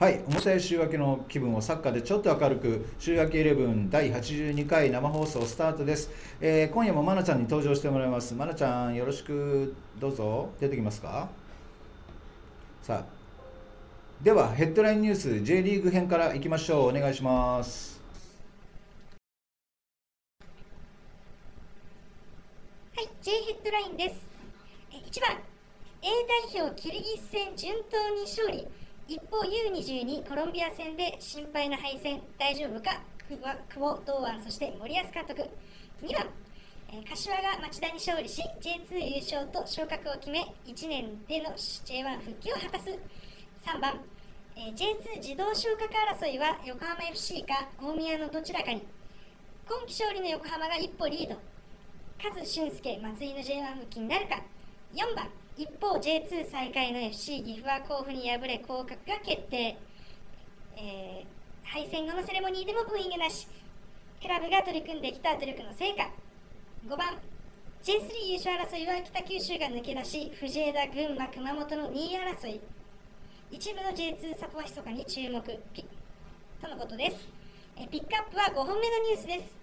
はい、重たい週明けの気分をサッカーでちょっと明るく、週明けイレブン第82回生放送スタートです。えー今夜もまなちゃんに登場してもらいます。まなちゃん、よろしくどうぞ、出てきますか？さあ、ではヘッドラインニュース J リーグ編からいきましょう。お願いします。はい、J ヘッドラインです。1番、A 代表キルギス戦順当に勝利。一方 U22 コロンビア戦で心配な敗戦、大丈夫か？久保堂安、そして森保監督。2番、柏が町田に勝利し J2 優勝と昇格を決め1年での J1 復帰を果たす。3番、J2 自動昇格争いは横浜 FC か大宮のどちらかに。今季勝利の横浜が一歩リード。カズ俊介松井の J1 復帰になるか？4番一方 J2 最下位の FC 岐阜は甲府に敗れ降格が決定、えー敗戦後のセレモニーでもブーイングなし。クラブが取り組んできた努力の成果。5番 J3 優勝争いは北九州が抜け出し藤枝群馬熊本の2位争い。一部の J2 サポは密かに注目。ピとのことです。えピックアップは5本目のニュースです。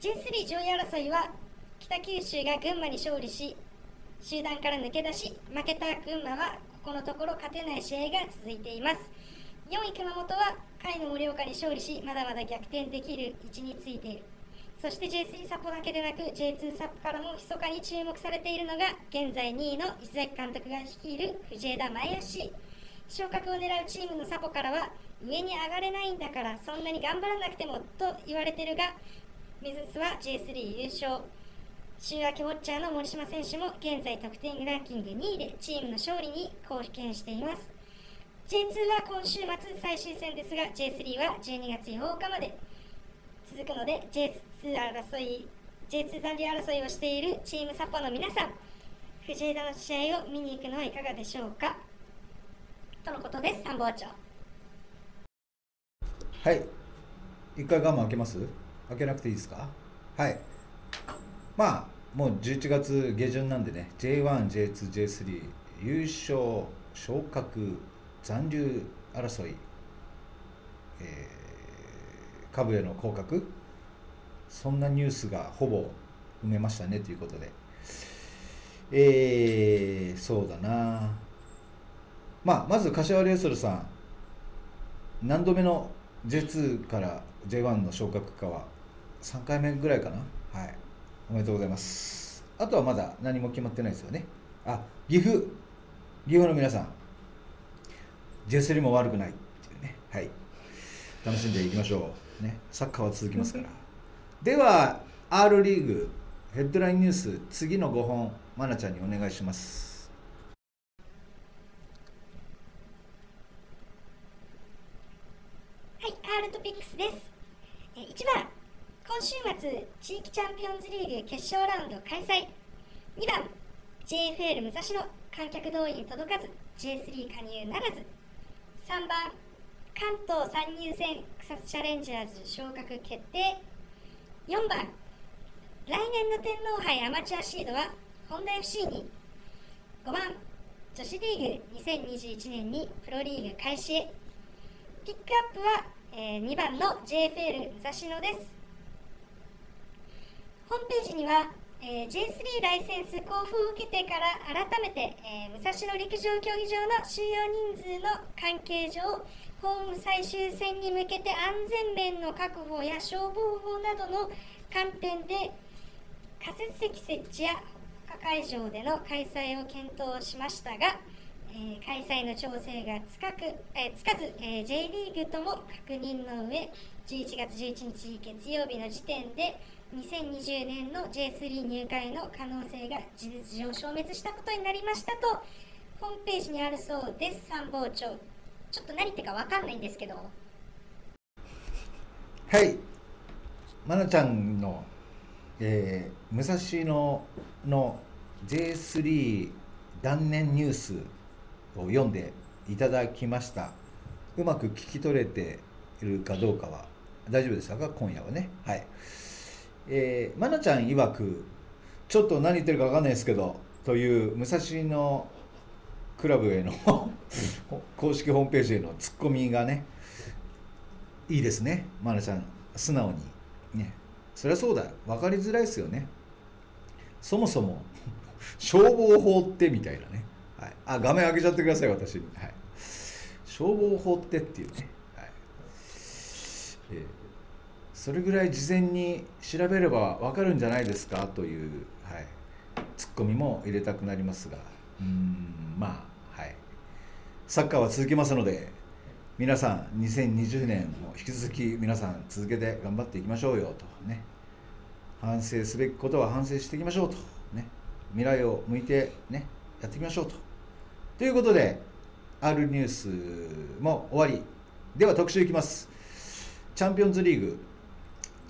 J3 上位争いは北九州が群馬に勝利し集団から抜け出し負けた群馬はここのところ勝てない試合が続いています。4位熊本は甲斐の盛岡に勝利しまだまだ逆転できる位置についている。そして J3 サポだけでなく J2 サポからも密かに注目されているのが現在2位の石崎監督が率いる藤枝前 FC 昇格を狙うチームのサポからは上に上がれないんだからそんなに頑張らなくてもと言われてるが目指すは J3 優勝。週明けウォッチャーの森島選手も現在得点ランキング2位でチームの勝利に貢献しています。J2 は今週末最終戦ですが J3 は12月8日まで続くので J2 争い J2 残留争いをしているチームサッポの皆さん藤枝の試合を見に行くのはいかがでしょうか？とのことです参謀長。はい、一回我慢開けます？開けなくていいですか？はい。まあ、もう11月下旬なんでね、J1、J2、J3、優勝、昇格、残留争い、えー、株への降格、そんなニュースがほぼ埋めましたねということで。えー、そうだなまあ、まず柏レイソルさん、何度目の J2 から J1 の昇格かは3回目ぐらいかなおめでとうございます。あとはまだ何も決まってないですよね。あ岐阜。岐阜の皆さん。J3 も悪くない。っていうね。はい。楽しんでいきましょう。ね。サッカーは続きますから。では R リーグ。ヘッドラインニュース。次の5本愛菜ちゃんにお願いします。はい、アールトピックスです。え1番、今週末、地域チャンピオンズリーグ決勝ラウンド開催。2番、JFL 武蔵野、観客動員届かず、J3 加入ならず。3番、関東参入戦、草津チャレンジャーズ昇格決定。4番、来年の天皇杯アマチュアシードは、ホンダ FC に。5番、女子リーグ2021年にプロリーグ開始へ。ピックアップは、えー2番の JFL 武蔵野です。ホームページには、えー J3 ライセンス交付を受けてから改めて、えー武蔵野陸上競技場の収容人数の関係上、ホーム最終戦に向けて安全面の確保や消防法などの観点で仮設席設置や他会場での開催を検討しましたが、えー開催の調整がつかく、えーつかず、えー J リーグとも確認の上11月11日月曜日の時点で2020年の J3 入会の可能性が事実上消滅したことになりましたとホームページにあるそうです参謀長ちょっと何言ってか分かんないんですけどはい、まなちゃんの、えー武蔵野の J3 断念ニュースを読んでいただきました。うまく聞き取れているかどうかは大丈夫でしたか？今夜はね。はい。えー、まなちゃん曰く、ちょっと何言ってるか分かんないですけど、という武蔵野クラブへの 公式ホームページへのツッコミがねいいですね。マナちゃん素直にね。そりゃそうだ。分かりづらいですよね。そもそも 消防法ってみたいなね、はい、あ画面上げちゃってください私、はい、消防法ってっていうね、はいえー、それぐらい事前に調べれば分かるんじゃないですかという、はい、ツッコミも入れたくなりますが。うんまあはい。サッカーは続きますので皆さん2020年も引き続き皆さん続けて頑張っていきましょうよとね。反省すべきことは反省していきましょうとね。未来を向いてねやっていきましょうと。ということで R ニュースも終わり。では特集いきます。チャンピオンズリーグ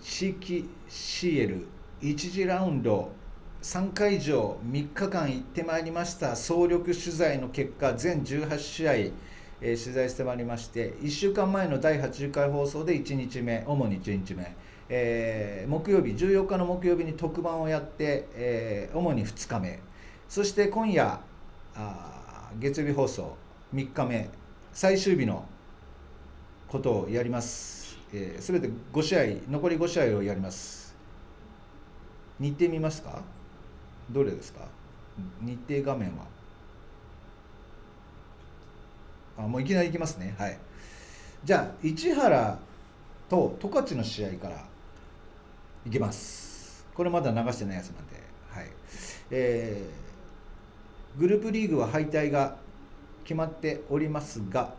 地域 CL1 次ラウンド3回以上3日間行ってまいりました。総力取材の結果全18試合、えー、取材してまいりまして1週間前の第80回放送で1日目主に1日目、えー、木曜日14日の木曜日に特番をやって、えー、主に2日目。そして今夜あ月曜日放送3日目最終日のことをやります、えー、全て5試合残り5試合をやります。日程見ますか？どれですか？日程画面は。あもういきなりいきますね。はい。じゃあ市原と十勝の試合からいきます。これまだ流してないやつなんで。はい。えー、グループリーグは敗退が決まっておりますが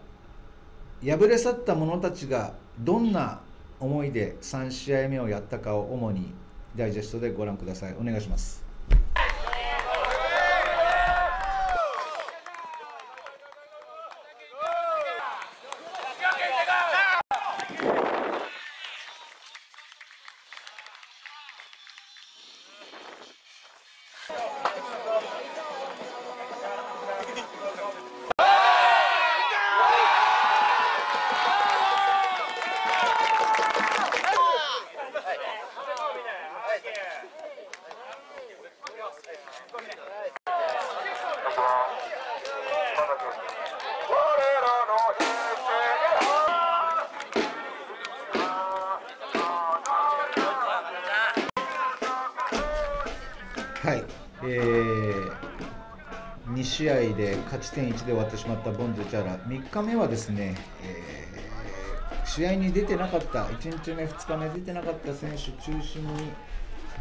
敗れ去った者たちがどんな思いで3試合目をやったかを主にダイジェストでご覧ください。お願いします。試合で勝ち点1で終わってしまったボンズチャラ。3日目はですね、えー、試合に出てなかった1日目2日目出てなかった選手中心に、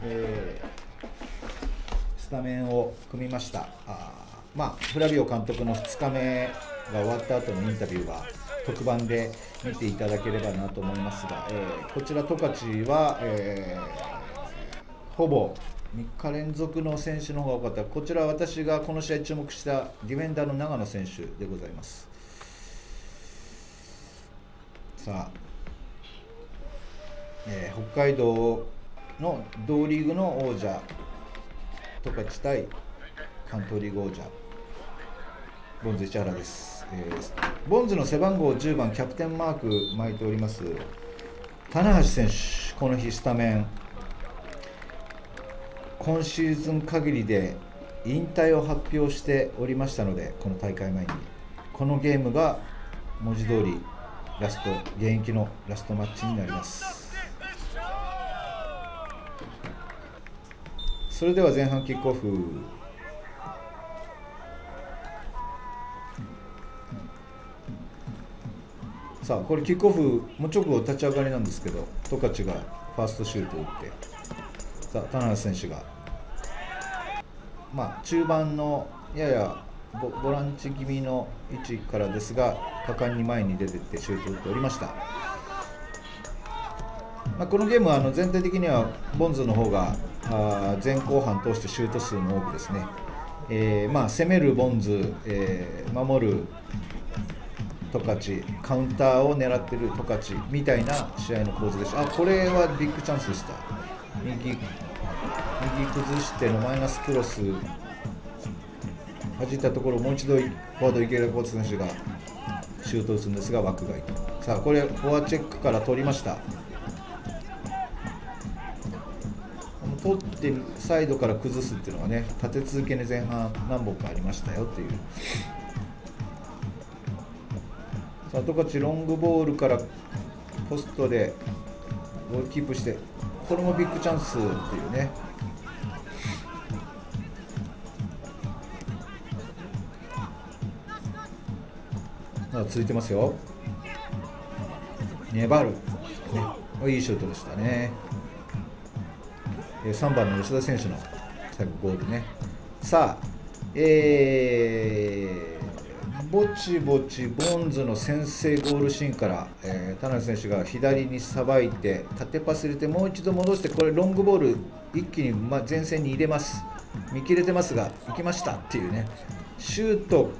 えー、スタメンを組みました。あまあフラビオ監督の2日目が終わった後のインタビューは特番で見ていただければなと思いますが、えー、こちら十勝は、えー、ほぼ3日連続の選手の方が多かった。こちら私がこの試合注目したディフェンダーの長野選手でございます。さあ、えー、北海道の同リーグの王者十勝対関東リーグ王者ボンズ市原です、えー、ボンズの背番号10番キャプテンマーク巻いております棚橋選手。この日スタメン。今シーズン限りで引退を発表しておりましたのでこの大会前に。このゲームが文字通りラスト現役のラストマッチになります。それでは前半キックオフ。さあこれキックオフもう直後立ち上がりなんですけど十勝がファーストシュートを打って。さあ田中選手が。まあ、中盤のややボランチ気味の位置からですが果敢に前に出ていってシュートを打っておりました、まあ、このゲームはあの全体的にはボンズの方があ前後半通してシュート数も多くですね、えー、まあ、攻めるボンズ、えー、守る十勝カウンターを狙ってる十勝みたいな試合の構図でした。あこれはビッグチャンスでした。右右崩してのマイナスクロス。弾いたところもう一度フォワード池田コーツ選手がシュート打つんですが枠外。さあこれフォアチェックから取りました。取ってサイドから崩すっていうのはね立て続けに前半何本かありましたよっていう。さあ十勝ロングボールからポストでボールキープしてこれもビッグチャンスっていうね。まだ続いてますよ。粘る、ね、いいシュートでしたね。えー3番の吉田選手の最後ゴールね。さあえーぼちぼちボンズの先制ゴールシーンから、えー田辺選手が左にさばいて縦パス入れてもう一度戻してこれロングボール一気に前線に入れます。見切れてますが行きました。っていうね。シュート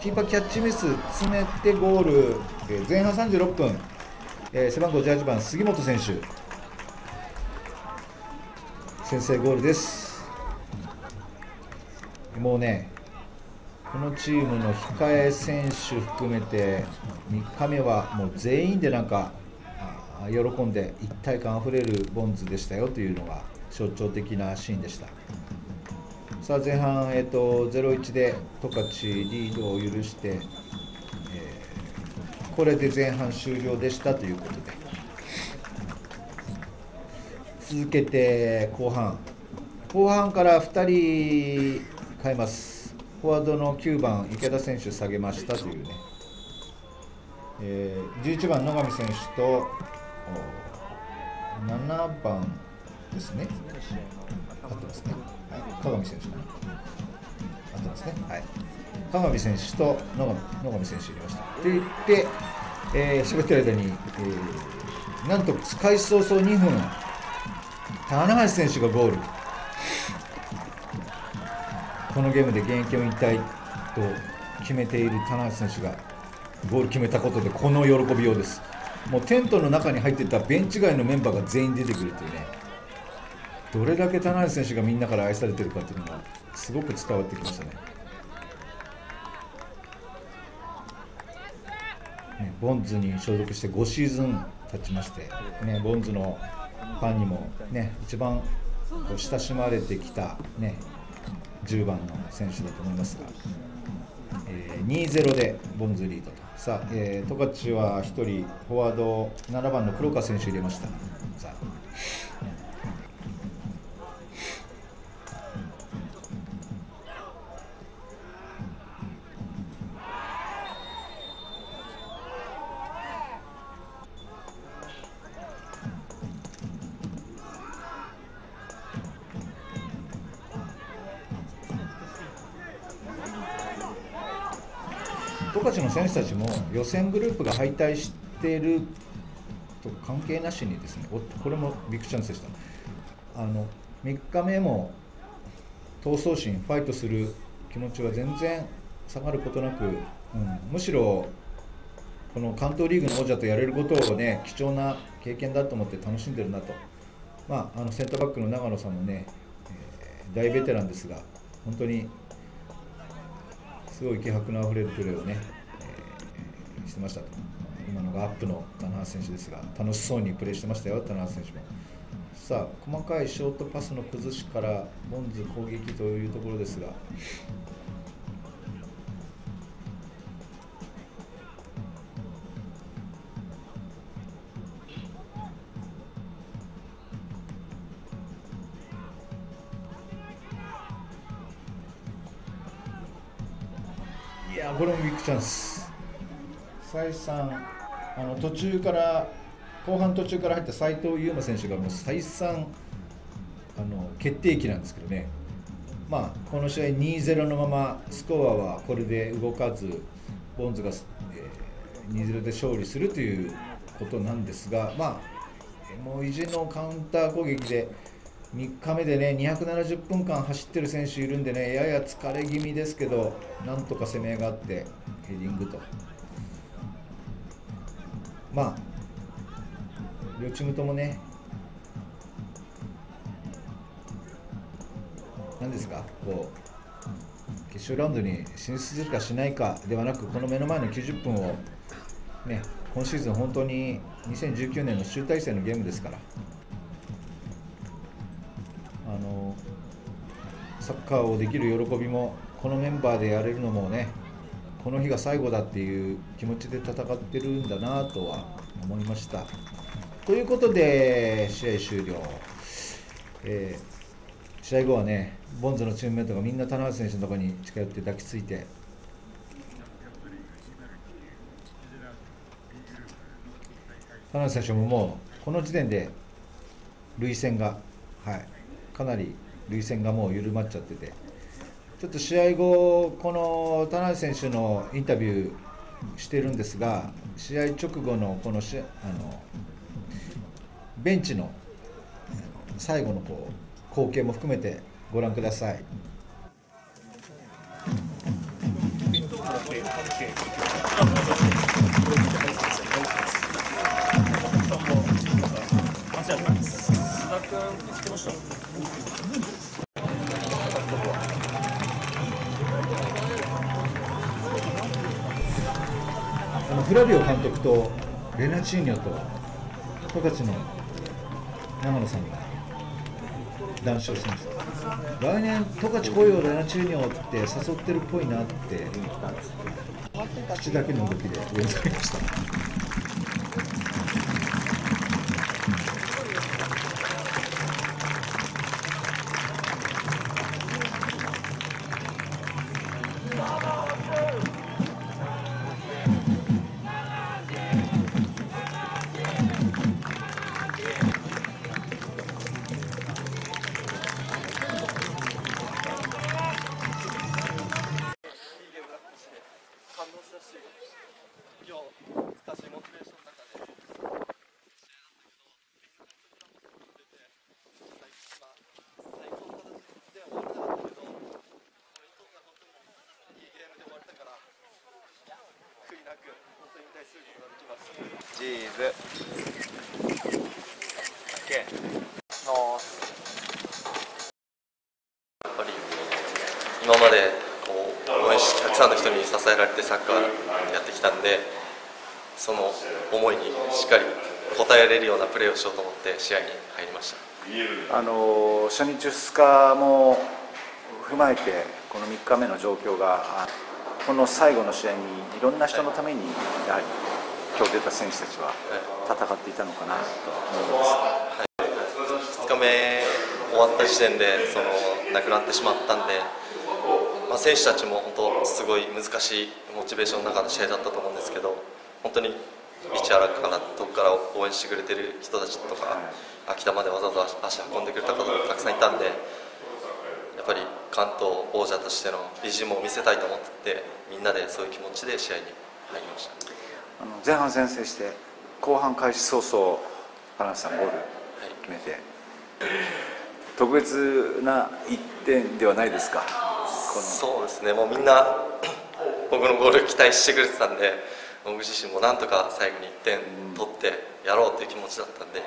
キーパーキャッチミス詰めてゴール、えー前半36分、えー背番号18番杉本選手。先制ゴールです。もうねこのチームの控え選手含めて3日目はもう全員でなんか喜んで一体感あふれるボンズでしたよというのが象徴的なシーンでした。さあ前半、えー、と0-1で十勝リードを許して、えーこれで前半終了でしたということで。続けて後半。後半から2人変えます。フォワードの9番池田選手下げましたというね、えー11番野上選手と7番ですね。合ってますね、はい、鏡選手かな。合ってますね。はい。鏡選手と野上野上選手入れました。って言って、えー、喋ってる間に、えーなんと開始早々2分棚橋選手がゴール。このゲームで現役を引退と決めている棚橋選手がゴール決めたことでこの喜びようです。もうテントの中に入っていたベンチ外のメンバーが全員出てくるというね。どれだけ棚橋選手がみんなから愛されてるかっていうのがすごく伝わってきましたね。ねボンズに所属して5シーズン経ちまして、ね、ボンズのファンにも、ね、一番親しまれてきた、ね、10番の選手だと思いますが、えー2-0でボンズリードと。さあ、えー、十勝は1人フォワード7番の黒川選手入れました。選手たちも予選グループが敗退していると関係なしにですねおこれもビッグチャンスでした。あの3日目も闘争心ファイトする気持ちは全然下がることなく、うん、むしろこの関東リーグの王者とやれることをね貴重な経験だと思って楽しんでるなと、まあ、あのセンターバックの長野さんもね、えー大ベテランですが本当にすごい気迫のあふれるプレーをね、してましたと。今のがアップの棚橋選手ですが、楽しそうにプレーしてましたよ、棚橋選手も。さあ、細かいショートパスの崩しから、ボンズ攻撃というところですが、いやこれもビッグチャンス再三あの途中から後半途中から入った斉藤優馬選手がもう再三あの決定機なんですけどね。まあこの試合2-0のままスコアはこれで動かずボンズが、えー2-0で勝利するということなんですがまあもう意地のカウンター攻撃で3日目でね270分間走ってる選手いるんでねやや疲れ気味ですけどなんとか攻め上がってヘディングと。まあ両チームともね何ですかこう決勝ラウンドに進出するかしないかではなくこの目の前の90分をね今シーズン本当に2019年の集大成のゲームですからあのサッカーをできる喜びもこのメンバーでやれるのもねこの日が最後だっていう気持ちで戦ってるんだなとは思いました。ということで試合終了、えー、試合後はねボンズのチームメートがみんな田中選手のところに近寄って抱きついて田中選手ももうこの時点で涙腺が、はい、かなり涙腺がもう緩まっちゃっててちょっと試合後この田中選手のインタビューしてるんですが試合直後のこのしあのベンチの最後のこう光景も含めてご覧ください。フラビオ監督とレナチーニョと十勝の長野さんが談笑してました。来年十勝来いよレナチーニョって誘ってるっぽいなって口だけの動きで上手になりました。って試合に入りました。あの初日2日も踏まえてこの3日目の状況がこの最後の試合にいろんな人のためにやはり今日出た選手たちは戦っていたのかなと思います、はい、2日目終わった時点でその亡くなってしまったんで、まあ、選手たちも本当すごい難しいモチベーションの中の試合だったと思うんですけど本当に市原から遠くから応援してくれてる人たちとか、はい、秋田までわざわざ足運んでくれた方もたくさんいたんでやっぱり関東王者としての意地も見せたいと思ってみんなでそういう気持ちで試合に入りました。あの前半先制して後半開始早々花さんゴール決めて、はい、特別な1点ではないですかそうですねもうみんな僕のゴール期待してくれてたんで僕自身もなんとか最後に1点取ってやろうという気持ちだったんで、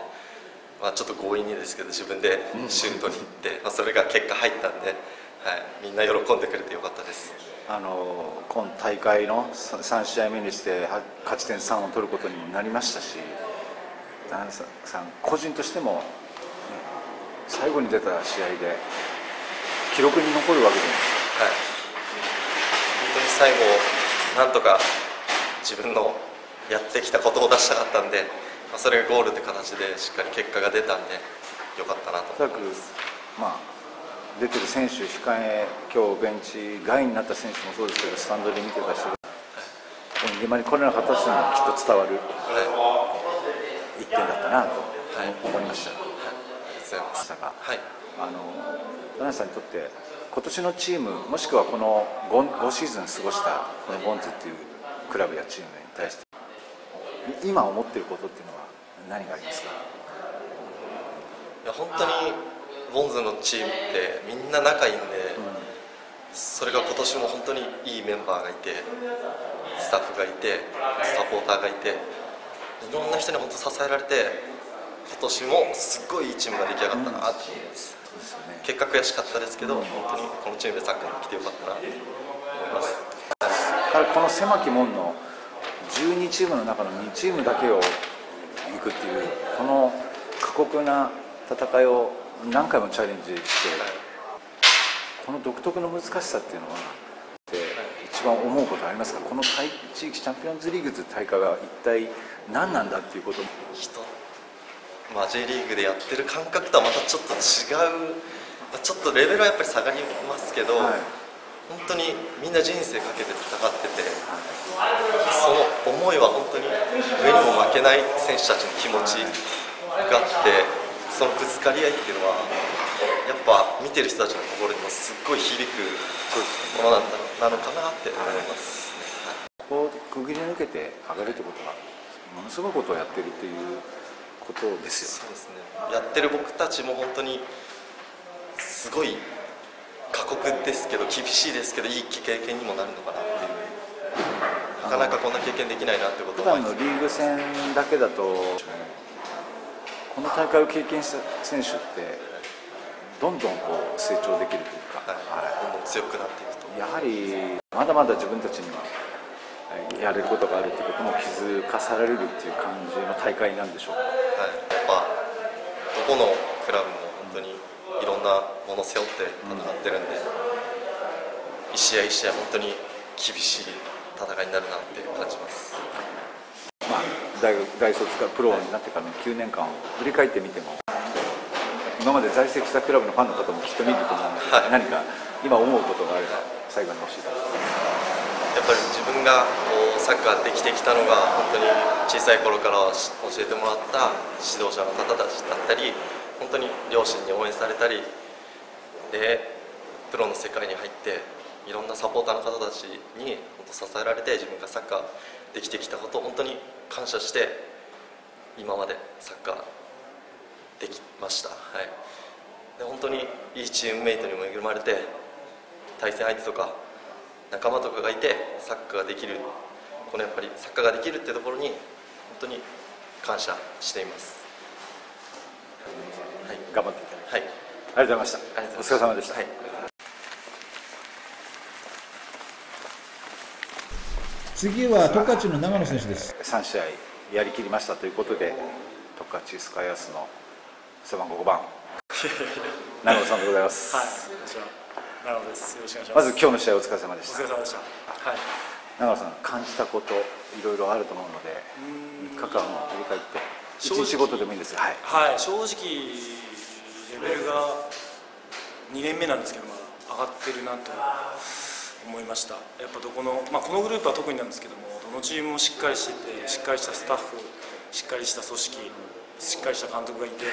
まあ、ちょっと強引にですけど自分でシュートに行って、まあ、それが結果入ったんで、はい、みんな喜んでくれてよかったです。あの今大会の3試合目にして勝ち点3を取ることになりましたし田中さん個人としても、ね、最後に出た試合で記録に残るわけじゃないですか、はい、本当に最後なんとか自分のやってきたことを出したかったんで、まあ、それがゴールって形でしっかり結果が出たんでよかったなと。思います。まあ出てる選手、控え、今日ベンチ外になった選手もそうですけど、スタンドで見てた人が、現場に来れなかった人にもきっと伝わる1点だったなと思いました。はい、あの田中さんにとって今年のチームもしくはこの 5, 5シーズン過ごしたこのボンズっていうクラブやチームに対して。今思っていることっていうのは何がありますか？いや本当にボンズのチームってみんな仲いいんで、それが今年も本当にいいメンバーがいてスタッフがいてサポーターがいていろんな人に本当支えられて今年もすっごいいいチームが出来上がったなと思います、うんね、結果悔しかったですけど、うん、本当にこのチームでサッカーに来てよかったなと思いますからこの狭き門の12チームの中の2チームだけを行くっていうこの過酷な戦いを何回もチャレンジしてこの独特の難しさっていうのは一一番思うことありますかこの地域チャンピオンズリーグという大会は一体何なんだっていうこと人、まあ、J リーグでやってる感覚とはまたちょっと違う、まあ、ちょっとレベルはやっぱり下がりますけど、はい、本当にみんな人生かけて戦ってて、はい、その思いは本当に上にも負けない選手たちの気持ちがあってそのぶつかり合いっていうのはやっぱ見てる人たちの心にもすっごい響くものなのかなって思います、ね、ここをくぐり抜けて上がるってことはものすごいことをやってるっていうことですよそうですね。やってる僕たちも本当にすごい過酷ですけど厳しいですけどいい経験にもなるのかなっていう。なかなかこんな経験できないなってことは。普段のリーグ戦だけだとこの大会を経験した選手ってどんどんこう成長できるというか、はい、どんどん強くなっていくと。やはりまだまだ自分たちにはやれることがあるということも気づかされるっていう感じの大会なんでしょうか、はい、やっぱどこのクラブもんなものを背負って戦ってるんで、うん、一試合一試合本当に厳しい戦いになるなって感じます。まあ、大大卒かプロになってからの9年間を振り返ってみても今まで在籍したクラブのファンの方もきっと見ると思うんで、はい、何か今思うことがあれば最後に教えてやっぱり自分がこうサッカーできてきたのが本当に小さい頃から教えてもらった指導者の方たちだったり本当に両親に応援されたりでプロの世界に入っていろんなサポーターの方たちに本当支えられて自分がサッカーできてきたことを本当に感謝して今までサッカーできました、はい、で本当にいいチームメイトにも恵まれて対戦相手とか仲間とかがいてサッカーができるこのやっぱりサッカーができるってところに本当に感謝しています、頑張っていただき、はい、ありがとうございました。お疲れ様でした、はい。次は十勝の長野選手です。3試合やりきりましたということで、十勝スカイアスの背番号5番。長野さんでございます。はい。長野です。よろしくお願いします。まず今日の試合お疲れ様でした。お疲れ様でした。はい。長野さん感じたこといろいろあると思うので3日間を振り返って一日ごとでもいいんですはい、はい、正直レベルが2年目なんですけども上がってるなと思いました。やっぱどこの、まあ、このグループは特になんですけどもどのチームもしっかりしててしっかりしたスタッフしっかりした組織しっかりした監督がいて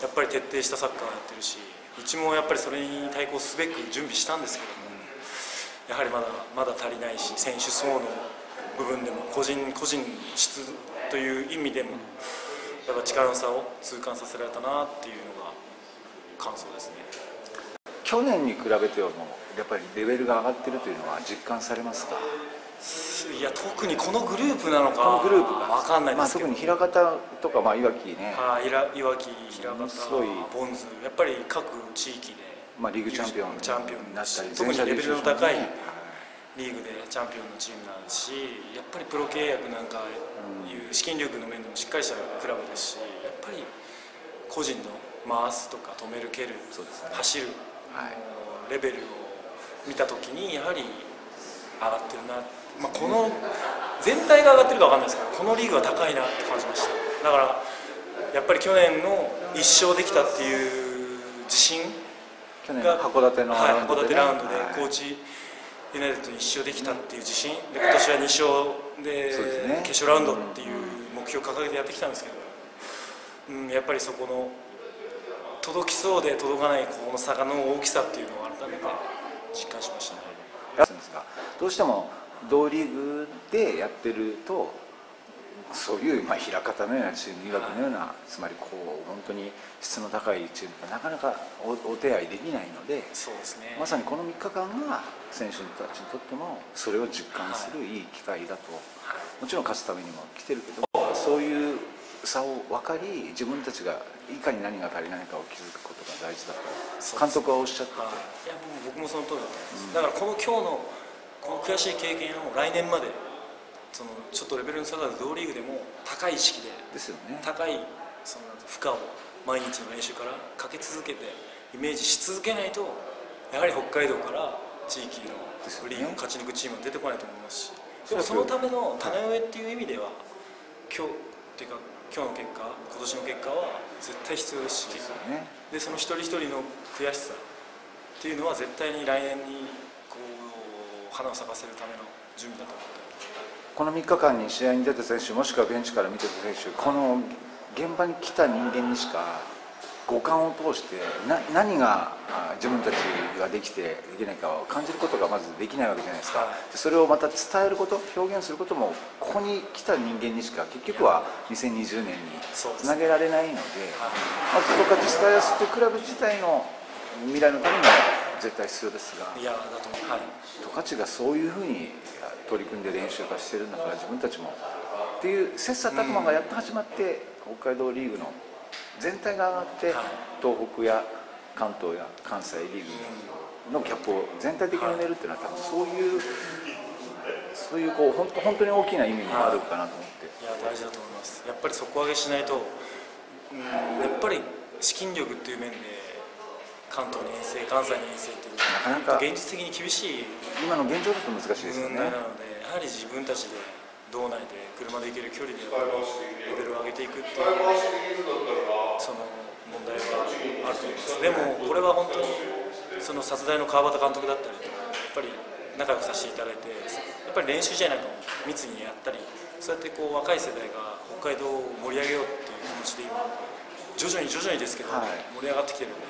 やっぱり徹底したサッカーをやってるしうちもやっぱりそれに対抗すべく準備したんですけどもやはりまだまだ足りないし選手層の部分でも個人個人質という意味でもやっぱ力の差を痛感させられたなっていう感想ですね。去年に比べてはもうやっぱりレベルが上がってるというのは実感されますか？いや特にこのグループなのかこのグループが。分かんないですけど、まあ、特に平方とか、まあ、いわきね。はい、いわき平方ボンズやっぱり各地域で、まあ、リーグチャンピオンチャンピオンになったり特にレベルの高いリーグでチャンピオンのチームなんですしやっぱりプロ契約なんかいう資金力の面でもしっかりしたクラブですしやっぱり個人の回すとか止める蹴る、ね、走る、はい、レベルを見た時にやはり上がってるなまあ、この全体が上がってるか分かんないですけどこのリーグは高いなって感じました。だからやっぱり去年の1勝できたっていう自信が函館のラウンドで、ね、はい、函館ラウンドで高知ユナイテッドに1勝できたっていう自信。で今年は2勝で決勝ラウンドっていう目標を掲げてやってきたんですけど、うん、やっぱりそこの届きそうで届かないこの差の大きさっていうのを改めて実感しましたね。どうしても同リーグでやってるとそういう、まあ、枚方のようなチームいわきのような、つまりこう本当に質の高いチームがなかなかおお手合いできないのでそうですね、まさにこの3日間が選手たちにとってもそれを実感するいい機会だと、はい、もちろん勝つためにも来てるけどそういう差を分かり自分たちがいかに何が足りないかを気づくことが大事だと。監督はおっしゃってて、い。やもう僕もその通りだと思います、うん、だからこの今日のこの悔しい経験を来年までそのちょっとレベルの下がる同リーグでも高い意識でですよ、ね、高いその負荷を毎日の練習からかけ続けてイメージし続けないとやはり北海道から地域のリーグを勝ち抜くチームは出てこないと思いますし。でもそのための種植えっていう意味では今日っていうか今日の結果今年の結果は絶対必要ですしね。でその一人一人の悔しさっていうのは絶対に来年にこう花を咲かせるための準備だと思ってこの3日間に試合に出た選手もしくはベンチから見てた選手この現場に来た人間にしか五感を通してな何があ自分たちができてできないかを感じることがまずできないわけじゃないですか、それをまた伝えること表現することもここに来た人間にしか結局は2020年につなげられないのでまず十勝スカイアスとクラブ自体の未来のためにも絶対必要ですがいやだと思う。はい。十勝がそういうふうに取り組んで練習化してるんだから自分たちも。っていう切磋琢磨がやっと始まって、北海道リーグの全体が上がって、はい。東北や関東や関西リーグのキャップを全体的に埋めるっていうのは多分そういうそういうこう本当本当に大きな意味もあるかなと思って。いや大事だと思います。やっぱり底上げしないと、うん、やっぱり資金力っていう面で関東に遠征関西に遠征っていうのはなかなか現実的に厳しい。今の現状だと難しいですよ問ね題なのでやはり自分たちで道内で車で行ける距離でレベルを上げていくっていうその問題はあると思います。でもこれは本当にその殺大の川端監督だったりとかやっぱり仲良くさせていただいてやっぱり練習試合なんかも密にやったりそうやってこう若い世代が北海道を盛り上げようっていう気持ちで今徐々に徐々にですけど、はい。盛り上がってきてるんで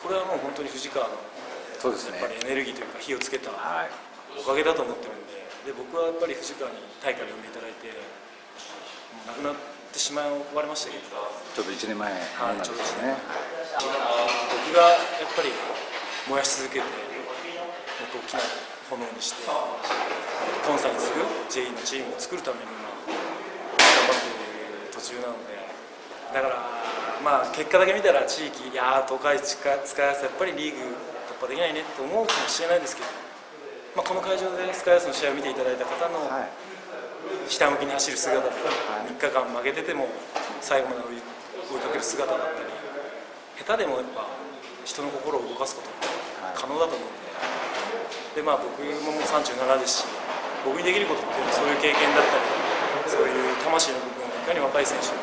これはもう本当に藤川のやっぱりエネルギーというか火をつけたはい。おかげだと思ってるんでで僕はやっぱり藤川にタイから呼んでいただいてもう亡くなってしまわれましたけど。ちょっと1年前はいなんですね、僕がやっぱり燃やし続けてもっと大きな炎にしてコンサに次ぐ J のチームを作るために今頑張っている途中なので。だからまあ結果だけ見たら地域いやー東海使い使いやすやっぱりリーグ突破できないねって思うかもしれないですけど、まあ、この会場でスカイアースの試合を見ていただいた方のはい。ひたむきに走る姿だったり、い。3日間負けてても最後まで追いかける姿だったり下手でもやっぱ人の心を動かすことって可能だと思うんで,、でまあ僕ももう37ですし僕にできることっていうのはそういう経験だったりそういう魂の部分をいかに若い選手に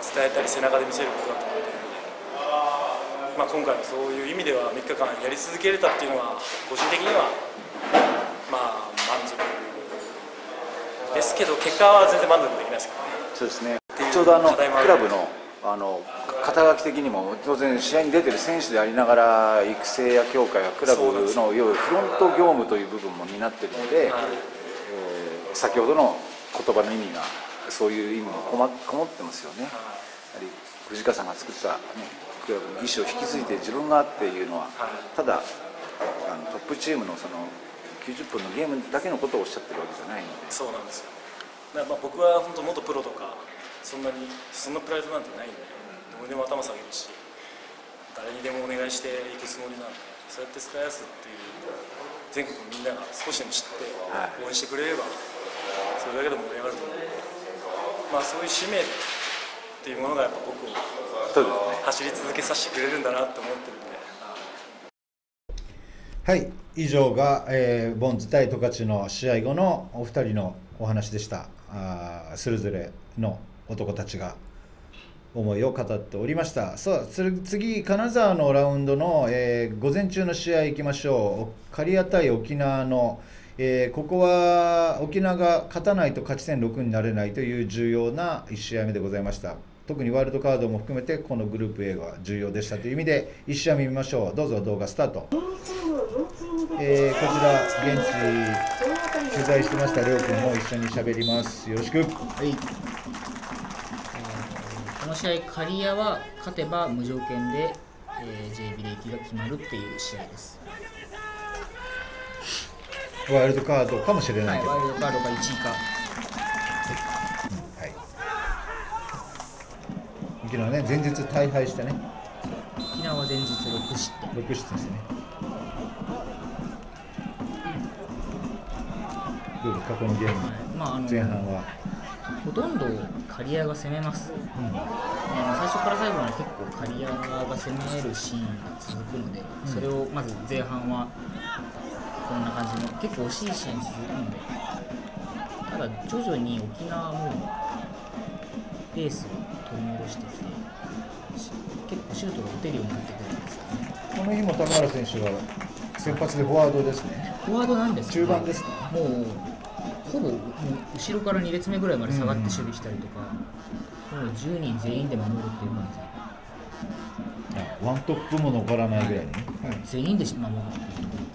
伝えたり背中で見せることだと思ってるので、まあ、今回もそういう意味では3日間やり続けれたっていうのは個人的にはまあ満足ですけど結果は全然満足できないですけどね。そうですね。ちょうどあのクラブのあの肩書き的にも当然試合に出てる選手でありながら育成や強化やクラブそうなんですの要はフロント業務という部分も担っているので、はい。えー先ほどの言葉の意味がそういう意味もこまこもってますよね。やはり藤川さんが作った、ね、クラブの意思を引き継いで自分がっていうのははい。ただあのトップチームのその90分のゲームだけのことをおっしゃってるわけじゃないので。そうなんですよ。だからまあ僕は本当元プロとかそんなにそんなプライドなんてないんでどこにでも頭下げるし誰にでもお願いしていくつもりなんでそうやってスカイアスっていう全国のみんなが少しでも知ってはい。応援してくれればそれだけでも盛り上がると思うんで。まあそういう使命っていうものがやっぱ僕を走り続けさせてくれるんだなって思ってるはい以上が、えーボンズ対十勝の試合後のお二人のお話でした。あそれぞれの男たちが思いを語っておりました。さあ次金沢のラウンドの、えー午前中の試合いきましょう。刈谷対沖縄の、えーここは沖縄が勝たないと勝ち点6になれないという重要な1試合目でございました。特にワイルドカードも含めてこのグループ A が重要でしたという意味で1試合目見ましょう。どうぞ動画スタート。えーこちら現地取材してましたりょうくんも一緒に喋ります。よろしく。はい、えーこの試合、刈谷は勝てば無条件で、えー、J ビレーキが決まるっていう試合です。ワイルドカードかもしれなはいい、けど、ワイルドカードが1位か、はい。昨日ね前日大敗してね。沖縄は前日6失点。6失点してねどうですかこのゲーム？はいまあ、あの前半は、ほとんど刈谷が攻めます。あの最初から最後まで結構刈谷が攻めるシーンが続くので、それをまず前半はこんな感じの結構惜しいシーンするんでただ徐々に沖縄もペースを取り戻してきてし結構シュートが打てるようになってくるんですよね。この日も田原選手は先発でフォワードですね。フォワードなんですけど中盤ですかもうほぼもう後ろから2列目ぐらいまで下がって守備したりとか、もう10人全員で守るっていう感あワントップも残らないぐらいに。ね、じ、全員で守るって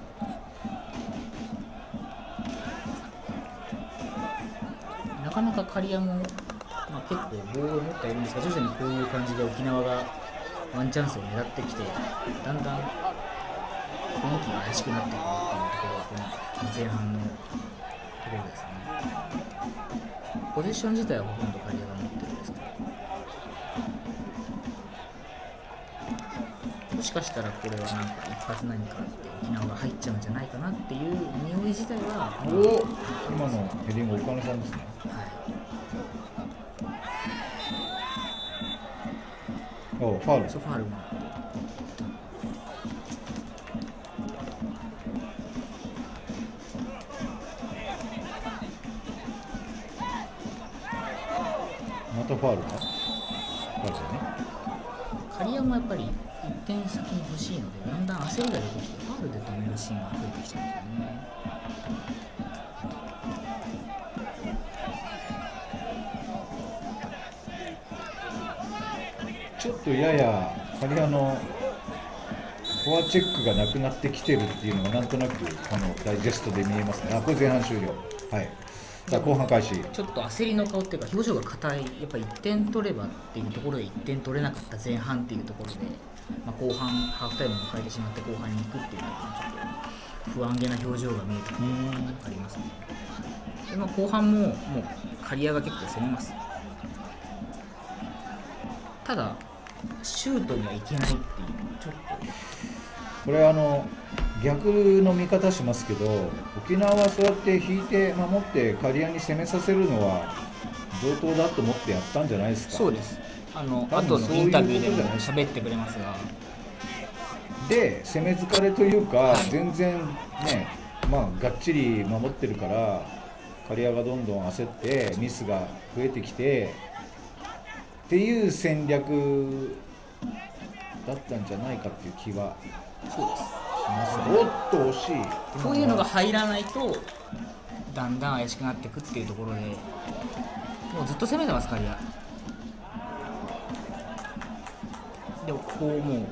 なかなか刈谷も、まあ、結構ボールを持ってはいるんですが徐々にこういう感じで沖縄がワンチャンスを狙ってきてだんだん雰囲気が怪しくなってくるっていうところがこの前半のところですねポジション自体はほとんど刈谷が持ってるんですけどもしかしたらこれはなんか一発何かって沖縄が入っちゃうんじゃないかなっていう匂い自体は、お今のヘディング岡野さんですねはい、おファウルソファールもまたファウルか？ファウルだね。刈谷もやっぱり1点先に欲しいのでだんだん焦りが出てきてファウルで止めるシーンが増えてきちゃうんですよね。ちょっとやや刈谷のフォアチェックがなくなってきてるっていうのがなんとなくこのダイジェストで見えますね。あこれ前半終了。はいさあ後半開始。ちょっと焦りの顔っていうか表情が硬いやっぱ1点取ればっていうところで1点取れなかった前半っていうところで、まあ、後半ハーフタイムを迎えてしまって後半に行くっていうのがちょっと不安げな表情が見えてありますね。で、まあ、後半ももう刈谷が結構攻めます。ただシュートにはいけないっていうちょっこれあの逆の見方しますけど沖縄はそうやって引いて守って刈谷に攻めさせるのは上等だと思ってやったんじゃないですか。とそうです。あの後のインタビューでもそういうことじゃない喋ってくれますが。で攻め疲れというか、はい。全然ねまあがっちり守ってるから刈谷がどんどん焦ってミスが増えてきてっていう戦略だったんじゃないかっていう気は。そうですおっと惜しい。こういうのが入らないとだんだん怪しくなっていくっていうところでもうずっと攻めてます刈谷。でもこうもう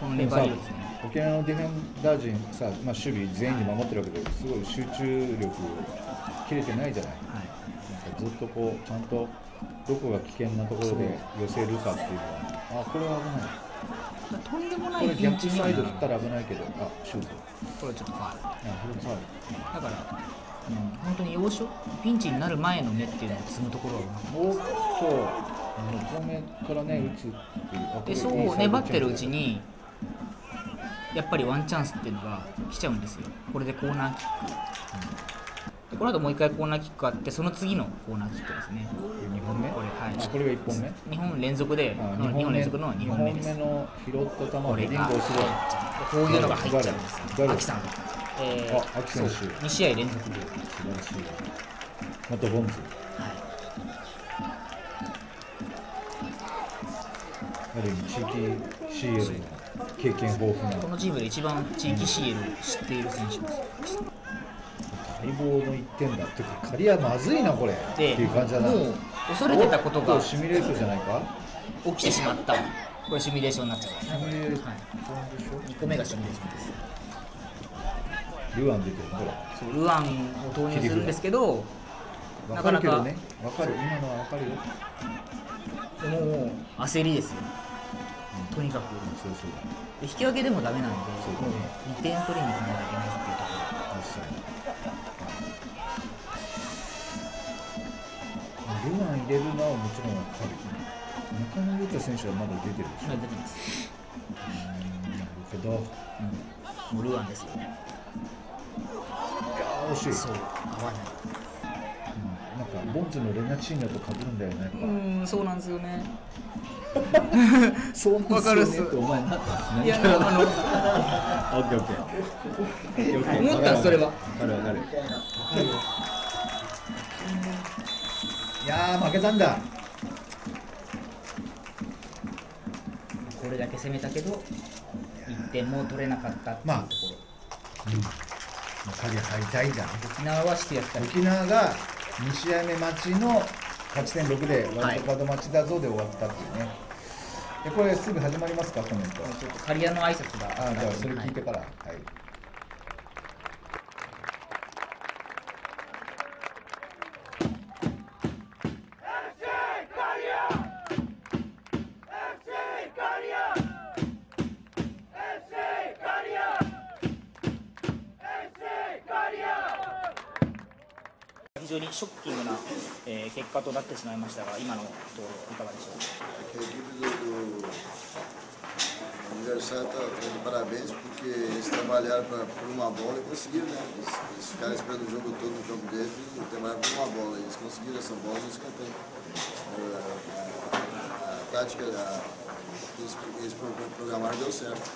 この粘りですね。沖縄のディフェンダー陣さ、まあ、守備全員で守ってるわけですごい集中力切れてないじゃない。はい。なんかずっとこうちゃんとどこが危険なところで寄せるかっていうのはあこれは危ないとんでもなこれいピンチ逆に。はなるサイド振ったら危ないけどあシュートこれちょっとファウル。あフルファウルだから、うん、本当に要所ピンチになる前の目っていうのを積むところはおっと遠目からね打つっていうでそう粘ってるうちにやっぱりワンチャンスっていうのが来ちゃうんですよ。これでコーナーキック。でこの後もう一回コーナーキックあってその次のコーナーキックですね。これ2本目？これはい。あこれが1本目？2本連続であ2本連続。の2本目です。二本目の拾った球。をヘディングをするこういうのが入っちゃうんです誰よ。アキさん。えー、あアキ選手そう。2試合連続で。素晴らしい。元ボンズ。はい。ある意味地域 CL の経験豊富な。このチームで一番地域 CL を知っている選手です。待望の1点だっていうか刈谷まずいなこれって、いう感じだなもう恐れてたことがシミュレーションじゃないか起きてしまった。これシミュレーションになっちゃうんですね。シミュレーションはい。2個目がシミュレーションです。ルアン出てるほらそうルアンを投入するんですけど、わなかなかかるけどねわかる今のはわかるよでももう焦りですよ。うんとにかく。そうそうで引き分けでもダメなんで、そうもう2点取りに行かなきゃいけないルアン入れるのはもちろんわかる中野裕太選手はまだ出てるでしょ。今出てます。うんなるほど。いやうん、もうルアンですよ。ー惜しいそう、合わない。うん。なんかボンズのレナチーノと被るんだよねうーん、そうなんですよね。そうなんわかるっす。ですよねってお前なったいやあの 思ったそれは。わかるわかるいやー負けたんだ。これだけ攻めたけど1点も取れなかったっていうところ、もう影敗退じゃん沖縄はしてやったり沖縄が2試合目待ちの勝ち点6でワイルドカード待ちだぞで終わったっていうね、でこれすぐ始まりますかコメント。ちょっと刈谷の挨拶があじゃあそれ聞いてはから。はい、非常にショッキングな、えー結果となってしまいましたが今のところいかがでしょうか que a equipe do, do Universal está de parabéns porque eles trabalharam pra, por uma bola e conseguiram, né? Eles, eles ficaram esperando o jogo todo no campo deles e trabalharam por uma bola. Eles conseguiram essa bola no escanteio. Eh, A, a, a tática, a, eles, eles pro- programaram deu certo.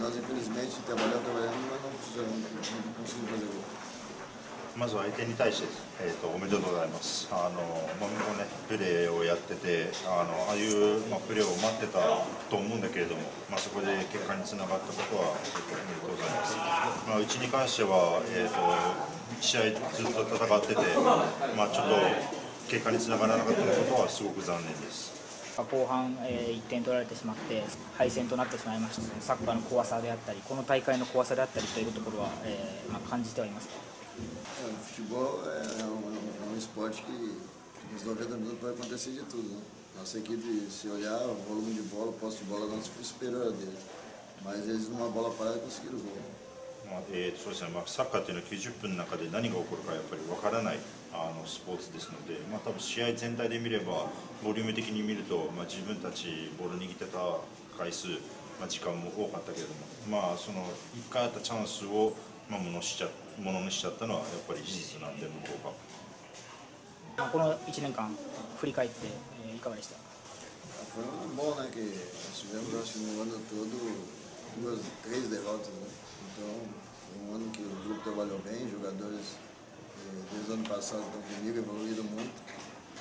Nós, infelizmente, trabalhando, trabalhando, mas não, precisamos, não, não conseguimos fazer gol. まずは相手に対して、 えー、とおめでとうございます。あのまあ向こうねプレーをやってて、あのああいうまあプレーを待ってたと思うんだけれども、まあそこで結果につながったことは、えーとおめでとうございます。まあうちに関してはえっ、と試合ずっと戦ってて、まあちょっと結果につながらなかったことはすごく残念です。後半、え1点取られてしまって敗戦となってしまいましたサッカーの怖さであったりこの大会の怖さであったりというところは、えーまあ、感じてはいます É, o futebol é um, é um esporte que nos 90 minutos vai acontecer de tudo. Né? Nossa equipe, se olhar o volume de bola, o posse de bola, nós foi superior a dele. Mas eles, numa bola parada, conseguiram o gol. まあえーそうですねまあ、サッカーというのは90分の中で何が起こるかやっぱり分からないあのスポーツですので、まあ、多分試合全体で見ればボリューム的に見ると、まあ、自分たちボール握ってた回数、まあ、時間も多かったけれども、まあ、その1回あったチャンスを、まあ、ものしちゃものにしちゃったのはやっぱり事実なんで向こうが。まあこの1年間振り返って、えーいかがでした Foi um bom, né? Que tivemos, acho que no ano todo, duas, três derrotas, né? Então, foi um ano que o grupo trabalhou bem, jogadores eh, desde o ano passado estão comigo, evoluíram muito.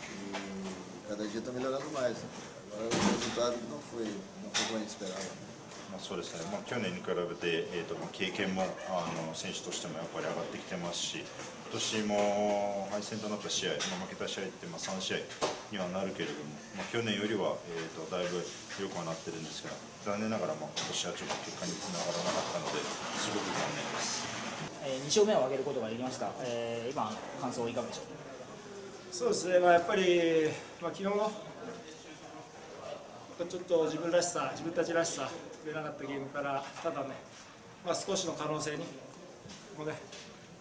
E cada dia está melhorando mais. Agora o resultado não foi, não foi como a gente esperava. まあ、そうですね、まあ、去年に比べて、えー、とまあ経験もあの選手としてもやっぱり上がってきてますし、今年も敗戦となった試合、まあ、負けた試合ってまあ3試合にはなるけれども、まあ、去年よりは、えー、とだいぶ良くはなってるんですが、残念ながら、まあ、今年はちょっと結果につながらなかったので、すごく残念です。えー2勝目を挙げることができました、えー今感想いかがでしょう？そうですね、まあ、やっぱり、まあ、昨日のちょっと自分らしさ、自分たちらしさ出なかったゲームから、ただね、まあ、少しの可能性にもね、やっ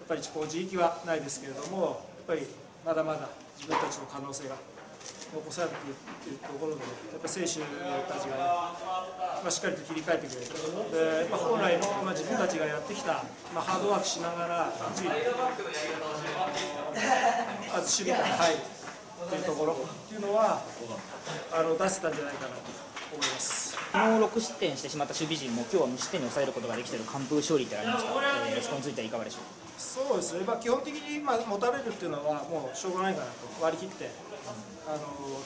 ぱりこう自力はないですけれども、やっぱりまだまだ自分たちの可能性が残されているというところで、やっぱ選手たちがね、まあ、しっかりと切り替えてくれる、でやっぱ本来の、まあ、自分たちがやってきた、まあ、ハードワークしながら、ついまず守備から入るというところっていうのはあの出せたんじゃないかなと思います。昨日6失点してしまった守備陣も今日は無失点に抑えることができている完封勝利ってありました、えーそこについてはいかがでしょうそうですね、まあ、基本的に、まあ、持たれるっていうのはもうしょうがないかなと割り切って、あの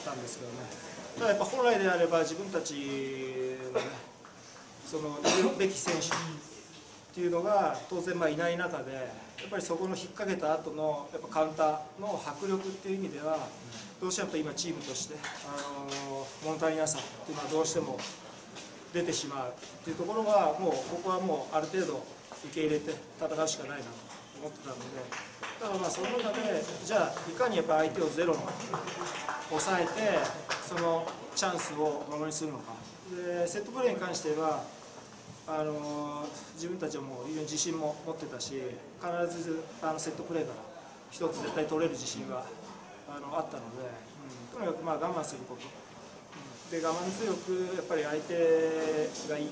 たんですけどねただやっぱ本来であれば自分たちのねそのいるべき選手っていうのが当然まあいない中でやっぱりそこの引っ掛けた後のやっぱカウンターの迫力っていう意味ではどうしてもやっぱ今チームとして、あの物足りなさっていうのはどうしても出てしまうっていうところはもうここはもうある程度受け入れて戦うしかないなと思ってたのでだからまあその中でじゃあいかにやっぱ相手をゼロに抑えてそのチャンスをものにするのかでセットプレーに関してはあの自分たちはもう非常に自信も持ってたし必ずあのセットプレーから一つ絶対取れる自信があのあったので、うん、とにかくまあ我慢すること。で我慢強くやっぱり相手がい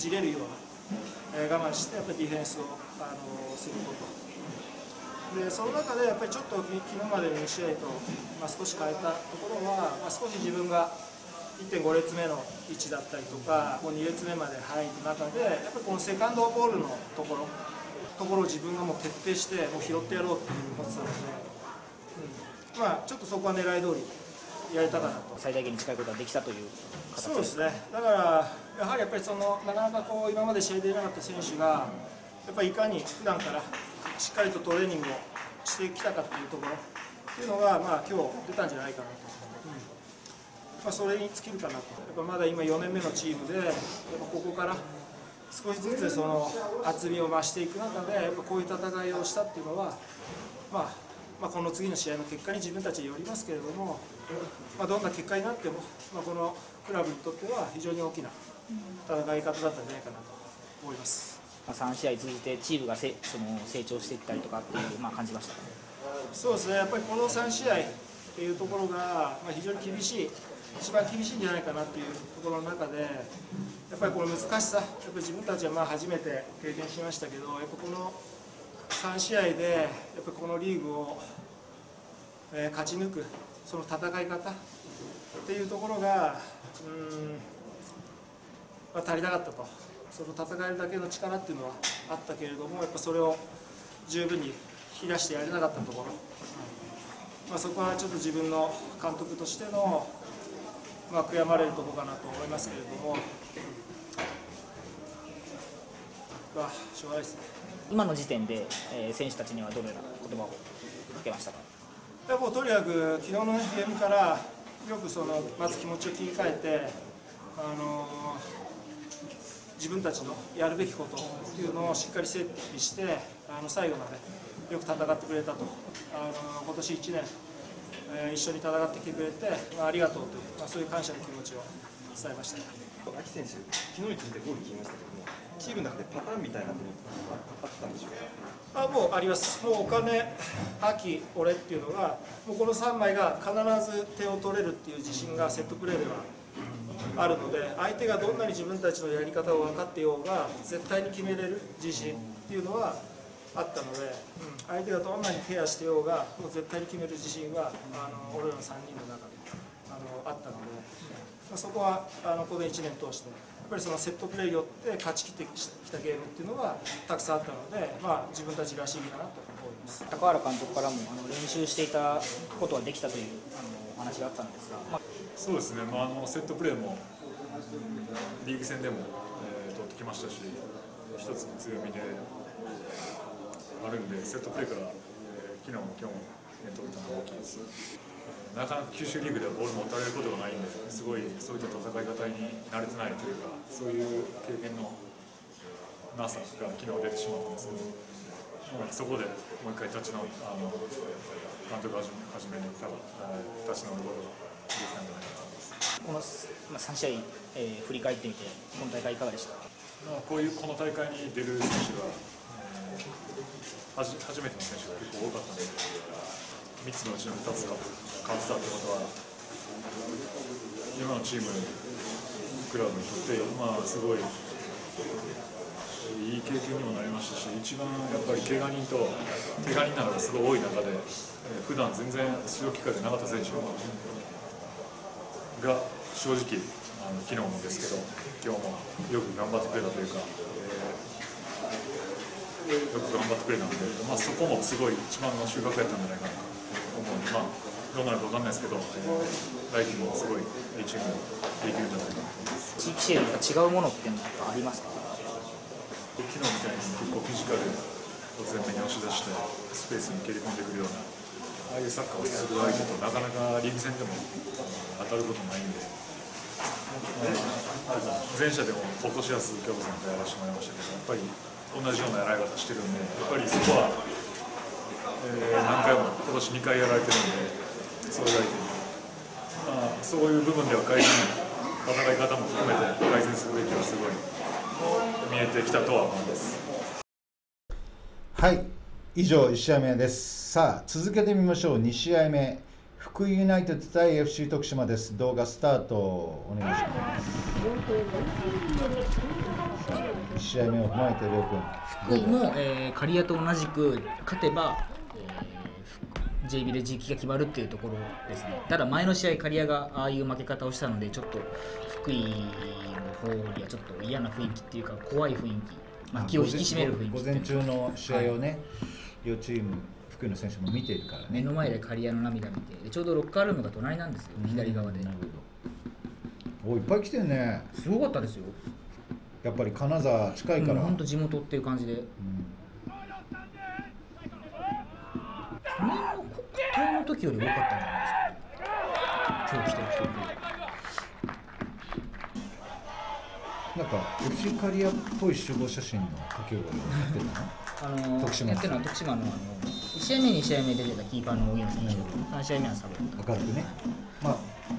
じれるような、えー我慢してやっぱりディフェンスをあのすること。でその中でやっぱりちょっと昨日までの2試合と、まあ、少し変えたところは、まあ、少し自分が1.5列目の位置だったりとか2列目まで入る中でやっぱりこのセカンドボールのところところを自分がもう徹底してもう拾ってやろうっていう思ってたので、うん、まあちょっとそこは狙い通りやれたかなと。最大限に近いことができたという形そうですね。だからやはりやっぱりそのなかなかこう今まで試合でいなかった選手がやっぱりいかに普段からしっかりとトレーニングをしてきたかっていうところっていうのがまあ今日出たんじゃないかなと、うん。まあ、それに尽きるかなと。やっぱまだ今4年目のチームでやっぱここから少しずつその厚みを増していく中でやっぱこういう戦いをしたっていうのは、まあ、まあこの次の試合の結果に自分たちよりますけれども、まあ、どんな結果になっても、まあ、このクラブにとっては非常に大きな戦い方だったんじゃないかなと思います。まあ3試合通じてチームがせその成長していったりとかっていう、まあ、感じました。そうですね、やっぱりこの3試合っていうところが、まあ、非常に厳しい、一番厳しいんじゃないかなっていうところの中で、やっぱりこの難しさ、やっぱり自分たちはまあ初めて経験しましたけど、やっぱこの3試合で、やっぱこのリーグを、えー勝ち抜く、その戦い方っていうところが、うんまあ、足りなかったと、その戦えるだけの力っていうのはあったけれども、やっぱそれを十分に引き出してやれなかったところ、まあ、そこはちょっと自分の監督としての、まあ、悔やまれるところかなと思いますけれども、まあ、しょうがないですね。今の時点で、えー選手たちにはどのような言葉をかけましたか？いやもうとにかく昨日のゲームからよくそのまず気持ちを切り替えて、あの自分たちのやるべきことっていうのをしっかり整備してあの最後までよく戦ってくれたと、あの今年1年、えー一緒に戦ってきてくれて、まあ、ありがとうという、まあ、そういう感謝の気持ちを伝えました。秋選手、昨日についてゴール決めましたけども、チームの中でパターンみたいなものがあったんでしょうか？あもうあります、もうお金、秋、俺っていうのが、もうこの3枚が必ず点を取れるっていう自信がセットプレーではあるので、相手がどんなに自分たちのやり方を分かってようが、絶対に決めれる自信っていうのはあったので、うん相手がどんなにケアしてようが、もう絶対に決める自信は、あの俺らの3人の中であのあったので、まあそこはあのこの1年通して、ぱりそのセットプレーによって勝ち切ってきたゲームっていうのがたくさんあったので、まあ、自分たちらしいかなと思います。高原監督からもあの練習していたことはできたというあのお話があったんですが、まあ、そうですね、まあ、あのセットプレーもリーグ戦でも、えー取ってきましたし、一つの強みであるんで、セットプレーから、えー昨日も今日も点取れたのが大きいです。なかなか九州リーグではボール持たれることがないんで、すごいそういった戦い方に慣れてないというか、そういう経験のなさが昨日出てしまったんですけど、まあそこでもう一回立ち直あの監督はじめはじめに多分、立ち直ることができたんじゃないかと思います。この、3試合、えー振り返ってみて、今大会いかがでした？かまあ、こういうこの大会に出る選手が、えーはじ初めての選手が結構多かったので、3つのうちの2つが勝ってたってことは、今のチーム、クラブにとって、まあ、すごいいい経験にもなりましたし、一番やっぱり怪我人と、怪我人などがすごい多い中で、えー普段全然出場機会がなかった選手が正直、あの昨日もですけど、今日もよく頑張ってくれたというか、よく頑張ってくれたので、まあ、そこもすごい一番の収穫やったんじゃないかなと思うので、まあ、どうなるか分かんないですけど、来季もすごいいいチームできるんじゃないかなと思います。地域シェアと違うものっていうのはありますか？昨日みたいに結構フィジカルを前面に押し出してスペースに蹴り込んでくるようなああいうサッカーをする相手となかなかリーグ戦でも当たることないんで、まあ前者でも今年は鈴木京子さんとやらせてもらいましたけどやっぱり同じようなやられ方してるんでやっぱりそこは、えー何回も今年2回やられてるんでそれ相手に、まあ、そういう部分では改善戦い方も含めて改善するべきはすごい見えてきたとは思います。はい。以上1試合目です。さあ続けてみましょう。2試合目。福井ユナイテッド対 FC 徳島です。動画スタート。お願いします。1試合目を踏まえてりょうくん福井も、えー、刈谷と同じく勝てば、えー J ビレ時期が決まるっていうところですね。ただ前の試合刈谷がああいう負け方をしたのでちょっと福井の方にはちょっと嫌な雰囲気っていうか怖い雰囲気、まあ、気を引き締める雰囲気午前中の試合をね、両チーム福井の選手も見ているからね。目の前で刈谷の涙見てでちょうどロッカールームが隣なんですよ左側で。なるほど。おいっぱい来てるね。すごかったですよ。やっぱり金沢近いから、本当地元っていう感じで。うん去年の国体の時より多かったんじゃないですか今日来てる人よなんか FC カリアっぽい集合写真の書き終わりをやってるのあのー徳島やってるのは徳島のあの1試合目2試合目出てたキーパーの荻野選手3試合目はサブだった明るくね、まあ、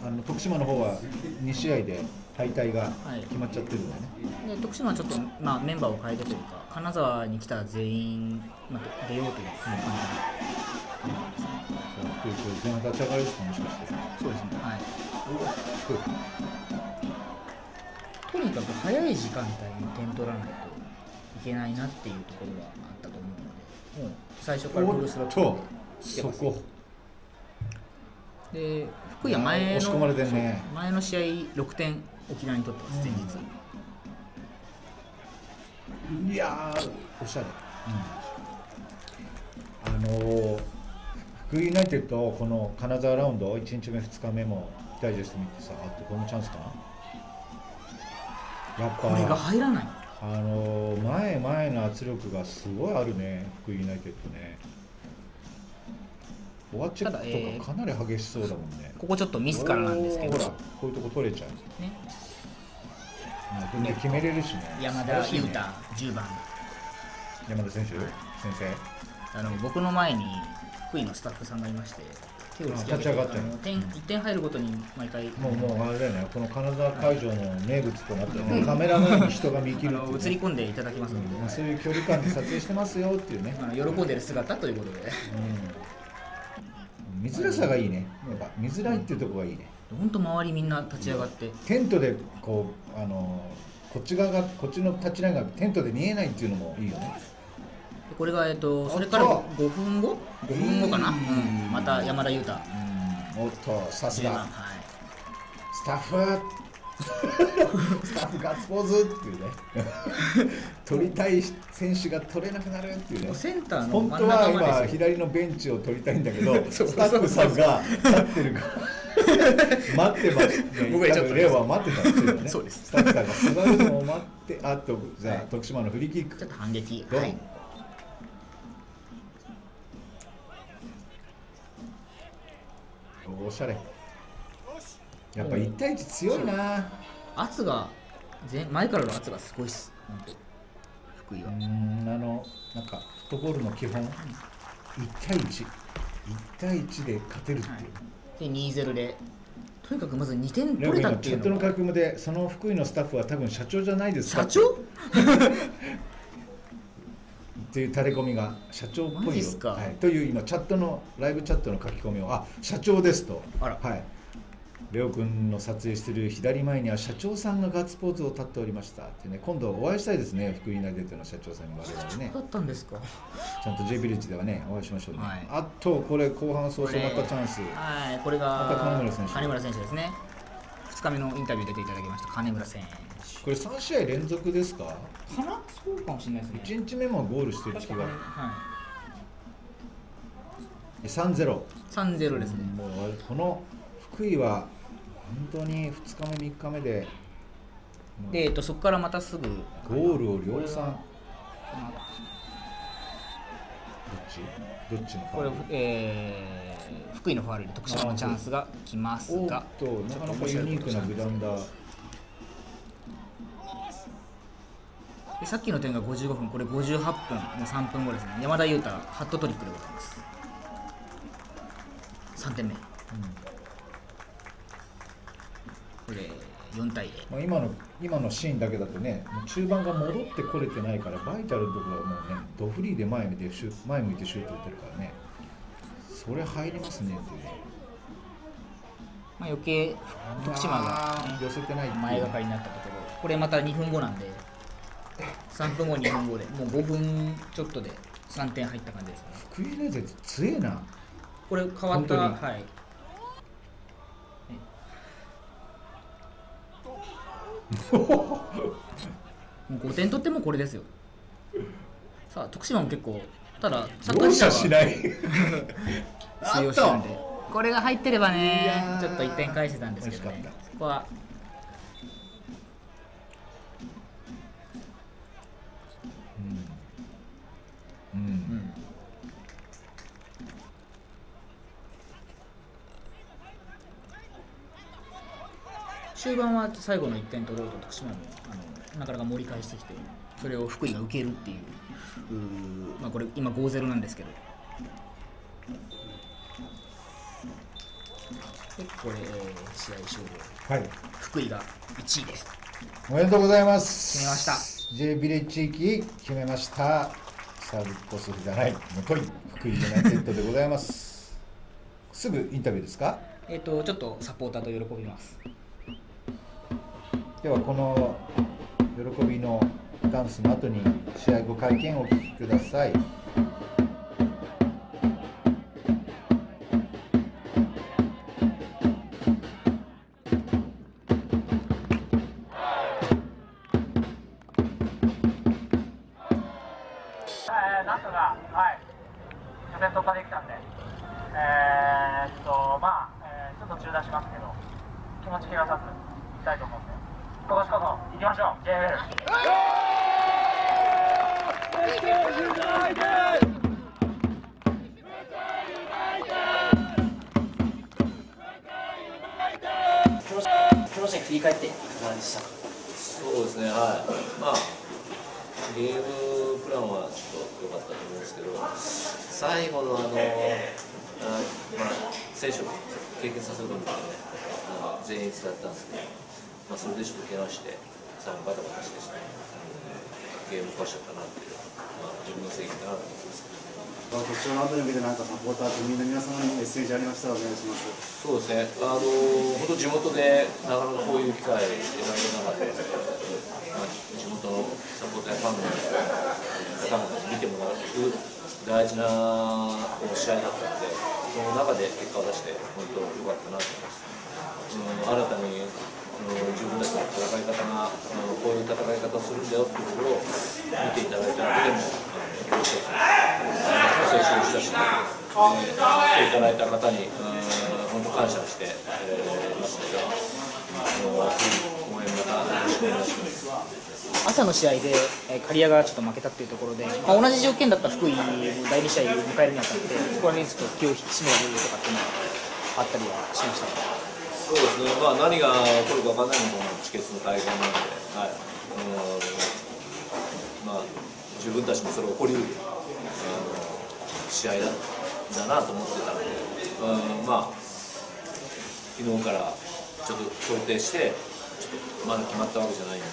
あの徳島の方は2試合で敗退がはい。決まっちゃってるんだよね、で徳島はちょっと、まあ、メンバーを変えてというか金沢に来たら全員、まあ、出ようという感じそう福井君前半立ち上がりですかもしかしてそうですねはいとにかく早い時間帯に点取らないといけないなっていうところはあったと思うのでもう最初からフルスロットそこ。で福井は前の押し込まれてんね。前の試合6点沖縄に取ってます前日、いやーおしゃれ、あのー福井ユナイテッドこの金沢ラウンド1日目2日目もダイジェスト見てさあとこのチャンスかな。やっぱこれが入らない。あのー前前の圧力がすごいあるね福井ユナイテッドね。フォアチェックとかかなり激しそうだもんね、ここちょっとミスからなんですけど。ほらこういうとこ取れちゃう。ねうんで決めれるしね。山田素晴らしいね裕太10番。山田選手、先あの僕の前に福井のスタッフさんがいまして手を突き上げてあ点1点入るごとに毎回。生もうもうあれだよねこの金沢会場の名物となってねカメラ前に人が見切るね。映り込んでいただきますので、うんそういう距離感で撮影してますよっていうね、あの喜んでる姿ということで。うん、見づらさがいいね。やっぱ見づらいっていうところがいいね本当周りみんな立ち上がって、テントでこうあのこっち側がこっちのタッチラインがテントで見えないっていうのもいいよね。でこれが、えっと、それからおっと5分後？5分後かな、また山田裕太。おっとさす10番がはい。スタッフ。スタッフガッツポーズ。っていうね。取りたい選手が取れなくなるっていうね。センターの本当は今左のベンチを取りたいんだけど スタッフさんが立ってるから 待ってます。ね僕がちょっとレオは待ってたんですよねそうですスタッフさんが座るのを待ってあとじゃあ徳島のフリーキックちょっと反撃はいおしゃれやっぱ1対1強いな圧が前前からの圧がすごいっす福井うは、ーんあのなんかフットボールの基本1対11対1で勝てるっていう、で2-0で。とにかくまず2点取れた今チャットの。っていうのが書き込みでその福井のスタッフは多分社長じゃないですか。社長？っていう垂れ込みが社長っぽいよ。はい、という今チャットのライブチャットの書き込みをあ社長ですと。あら。はいレオ君の撮影している左前には社長さんがガッツポーズを立っておりました。ってね今度お会いしたいですね。福井ユナイテッドの社長さんに。我々ねだったんですか？ちゃんと J ビレッジではねお会いしましょうね、はい。あとこれ後半早々またチャンス。はい。これがまた金村選手。金村選手ですね。2日目のインタビュー出ていただきました金村選これ3試合連続ですか？手かな？そうかもしれないですね。1日目もゴールしてる気が。は3-0い3-0ですね、もうこの福井は本当に2日目3日目でで、えっと、そこからまたすぐゴールを量産。どっち？どっちのこれ、えー、福井のファールで徳島のチャンスが来ますおっがとなかなかユニークなグラウンダー。でさっきの点が55分これ58分もう3分後ですね。山田裕太ハットトリックでございます。3点目、これ4対0まあ、今の今のシーンだけだとね中盤が戻ってこれてないからバイタルのところはもうねドフリーで前見てシュ前向いてシュート打ってるからね。それ入りますねって。いうねまあ、余計徳島が、あー寄せてない前がかりになったところ。これまた2分後なんで3分後2分後でもう5分ちょっとで3点入った感じですね。福井ユナイテッド強えな。これ変わった本はいもう5点取ってもこれですよ。さあ徳島も結構ただサッしない。通用してるんで。これが入ってればいね。ちょっと1点返してたんですけどね。そこは。うん。うん終盤は最後の1点取ろうと徳島もあのなかなか盛り返してきてそれを福井が受けるっていううーまあこれ今5-0なんですけど。でこれ、えー試合終了。はい。福井が1位です。おめでとうございます。決めました。J ビレッジ地域決めました。サーブコスじゃない。残り福井ユナイテッドでございます。すぐインタビューですか？えっ、とちょっとサポーターと喜びますではこの喜びのダンスの後に試合後会見をお聞きください。最後のあの、あまあ、選手を経験させることでね、あの全員使ったんですけど、まあ、それでちょっと怪我して、最後バタバタしてしまい、ゲーム壊しちゃったなっていう、まあ、自分の責任かなと思ってます。決勝の後に向けてなんかサポーターとみんな皆様にメッセージありましたらお願いします。そうですね、あの本当、地元でなかなかこういう機会得られなかったですけど、まあ、地元のサポーターやファンの方々に見てもらう大事な試合だったので、その中で結果を出して、本当、良かったなと思います。うん、新たにの自分たちの戦い方がこういう戦い方するんだよっていうところを見ていただいただけでも、あの一つ選手の人たちに、えー来ていただいた方に、本当感謝して、ますので、あの応援またよろしくお願いします。朝の試合で、えー、刈谷がちょっと負けたっていうところで、まあ、同じ条件だった福井の第2試合を迎えるにあたって、そこはね、ちょっと気を引き締めるとかっていうのはあったりはしましたそうですね、まあ、何が起こるか分からないのも地決の大会なので、はいうんまあ、自分たちもそれ起こりうるあの試合だだなと思ってたので、うんまあ、昨日からちょっと想定して、まだ決まったわけじゃないんで、っ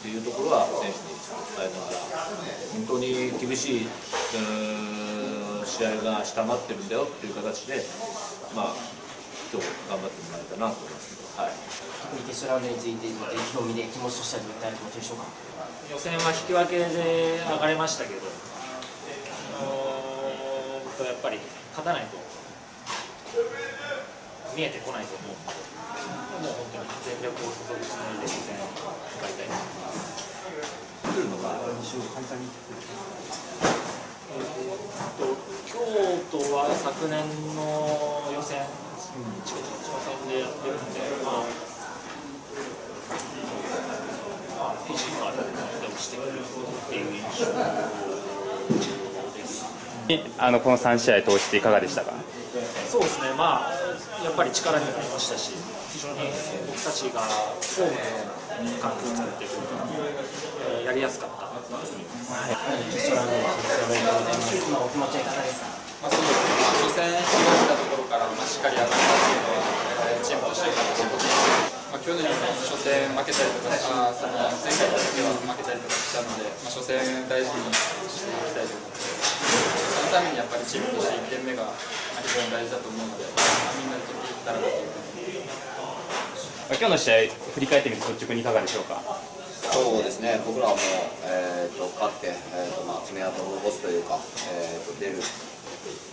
ていうところは選手に伝えながら、本当に厳しい、試合が下回ってるんだよっていう形で、まあ、今日頑張ってもらえたなと思いますけど、はい、特に決勝ラウンドについて、意気込みで気持ちとしてはどういった気持ちでしょうか予選は引き分けで上がれましたけど、あのーやっぱり勝たないと見えてこないと思うので、もう本当に全力を注ぐつもりで予選を迎えたいと思います。来るのが簡単にえっと京都は昨年の予選、地区挑戦でやってるん。で、まあ、まあ、フィジカルで落ちてくるっていう印象です。あのこの3試合通していかがでしたか？そうですね、まあ、やっぱり力になりましたし、非常に僕たちがホームで環境を作っていくことが、えーやりやすかった。と思い。ます。決勝ラウンドの決勝おめでとうござい。ます。今お気持ちはい。かがですかまあ、そうですね、初戦、落ちたところから、まあ、しっかり上がったっていうのは、えーチームとして感じてまあ、去年、初戦負けたりとか、あーその前回だけは負けたりとかしたので、まあ、初戦大事にしていきたいと思って、そのためにやっぱりチームとして1点目が非常に大事だと思うので、まあ、みんなで取っていけたらなと思います。今日の試合振り返ってみて率直にいかがでしょうか？そうですね、僕らはもう、えー、と勝って、えーとまあ、爪痕を残すというか、えー、と出る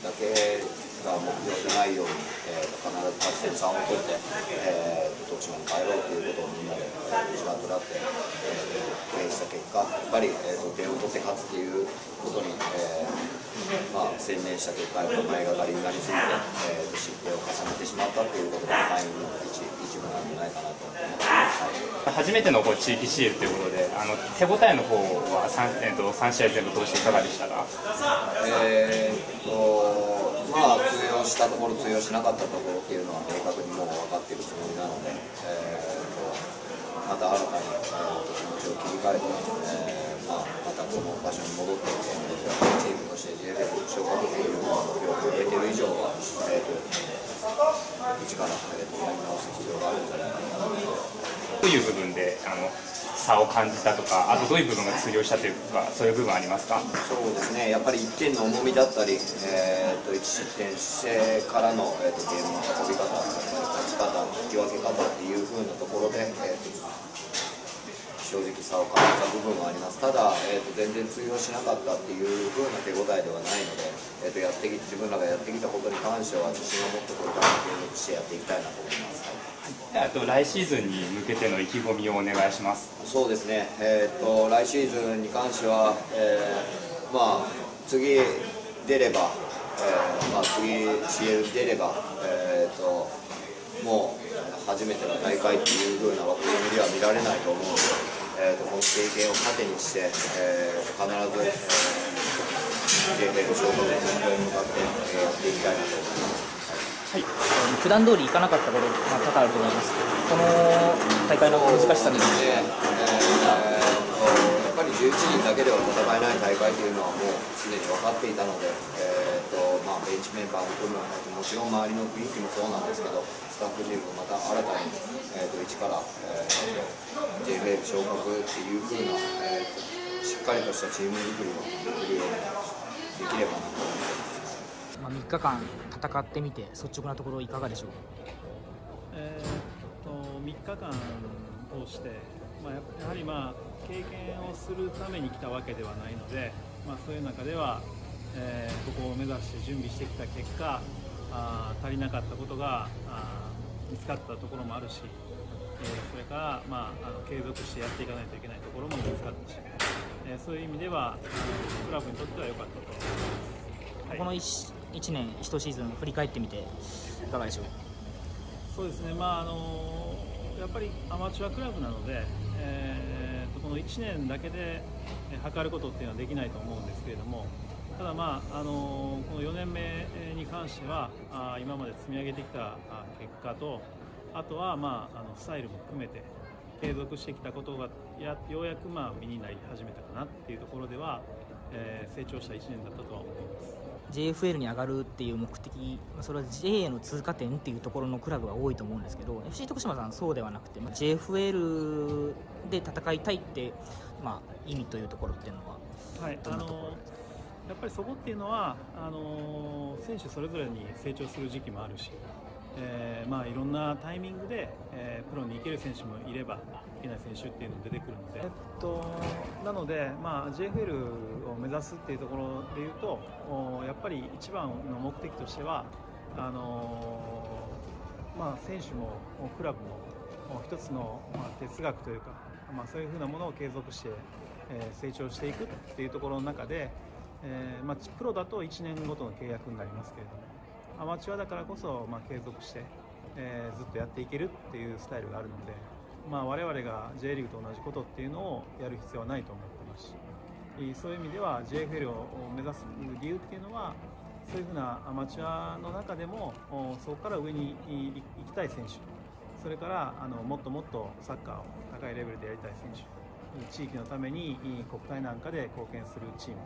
だけが目標じゃないように、えー、と必ず勝ち点3を取って、えー、と徳島に帰ろうということをみんなで時間となって、えー、プレーした結果、やっぱり、えー、と点を取って勝つということに、えーまあ、専念した結果、前がかりになりすぎて、えー、と失点を重ねてしまったということが敗因の一一部なんじゃないかなと思います。はい初めてのこう地域シールということであの手応えの方は 3,、えー、と3試合全部通していかがでしたか？えーっとまあ通用したところ通用しなかったところっていうのは明確にもう分かっているつもりなので、えーとまた新たに、えーっと気持ちを切り替えて、えーまあ、またこの場所に戻って、えーチームとして JFL 昇格という目標を掲げている以上は、えーっと一から、えーっとやり直す必要があるんじゃないかなと。差を感じたとかあとどういう部分が通用したというかそういう部分ありますか？そうですね、やっぱり1点の重みだったり、えー、と1失点してからの、えー、とゲームの運び方、勝ち方、引き分け方っていう風なところで、えー、と正直差を感じた部分はあります、ただ、えー、と全然通用しなかったっていう風な手応えではないので、えー、とやってき自分らがやってきたことに関しては自信を持ってこれからも継続してやっていきたいなと思います。あと来シーズンに向けての意気込みをお願いします。そうですね、えー、と来シーズンに関しては、えーまあ、次出れば、えーまあ、次 CL 出れば、えー、ともう初めての大会っていう風な枠組みでは見られないと思うので、えー、とこの経験を糧にして、えー、必ず、えー、JFL 昇格の目標に向かって、やっていきたいなと思います。はい、普段通りいかなかったこと、まあ、多々あると思います。この大会の難しさについて、えーやっぱり11人だけでは戦えない大会というのはもうすでに分かっていたので、えーとまあ、ベンチメンバーも含むもちろん周りの雰囲気もそうなんですけどスタッフ陣もまた新たに、えー、と一から、えー、JFL 昇格っていう風な、えーとしっかりとしたチーム作りをできるようにできればなと思います。まあ、3日間戦ってみて率直なところいかがでしょう？か。えーっと3日間通して、まあ、ややはり、まあ、経験をするために来たわけではないので、まあ、そういう中では、えーここを目指して準備してきた結果あー足りなかったことがあー見つかったところもあるし、えーそれから、まあ、あの継続してやっていかないといけないところも見つかったし、えーそういう意味ではクラブにとっては良かったと思います。この 1, 1年、1シーズン振り返ってみていかがでしょう？そうですね、まああのやっぱりアマチュアクラブなので、えーこの1年だけでえー測ることっていうのはできないと思うんですけれども、ただ、まああのこの4年目に関しては、あ今まで積み上げてきた結果と、あとは、まあ、あのスタイルも含めて、継続してきたことがやようやく、まあ、身になり始めたかなっていうところでは、えー成長した1年だったとは思います。JFL に上がるっていう目的、まあそれは J への通過点っていうところのクラブが多いと思うんですけど FC 徳島さんそうではなくて、まあ、JFL で戦いたいって、まあ、意味というところっていうのははい、やっぱりそこっていうのはあの選手それぞれに成長する時期もあるし、えーまあ、いろんなタイミングで、えープロに行ける選手もいればいけない選手っていうのも出てくるので、えっと、なので、まあ、JFL を目指すっていうところでいうとおやっぱり一番の目的としてはあのまあ、選手もクラブも一つの、まあ、哲学というか、まあ、そういうふうなものを継続して、えー成長していくっていうところの中で、えーまあ、プロだと1年ごとの契約になりますけれども。アマチュアだからこそ、まあ、継続して、えーずっとやっていけるっていうスタイルがあるので、まあ、我々が J リーグと同じことっていうのをやる必要はないと思ってますしそういう意味では JFL を目指す理由っていうのはそういうふうなアマチュアの中でもそこから上に行きたい選手それからあのもっともっとサッカーを高いレベルでやりたい選手地域のために国体なんかで貢献するチーム、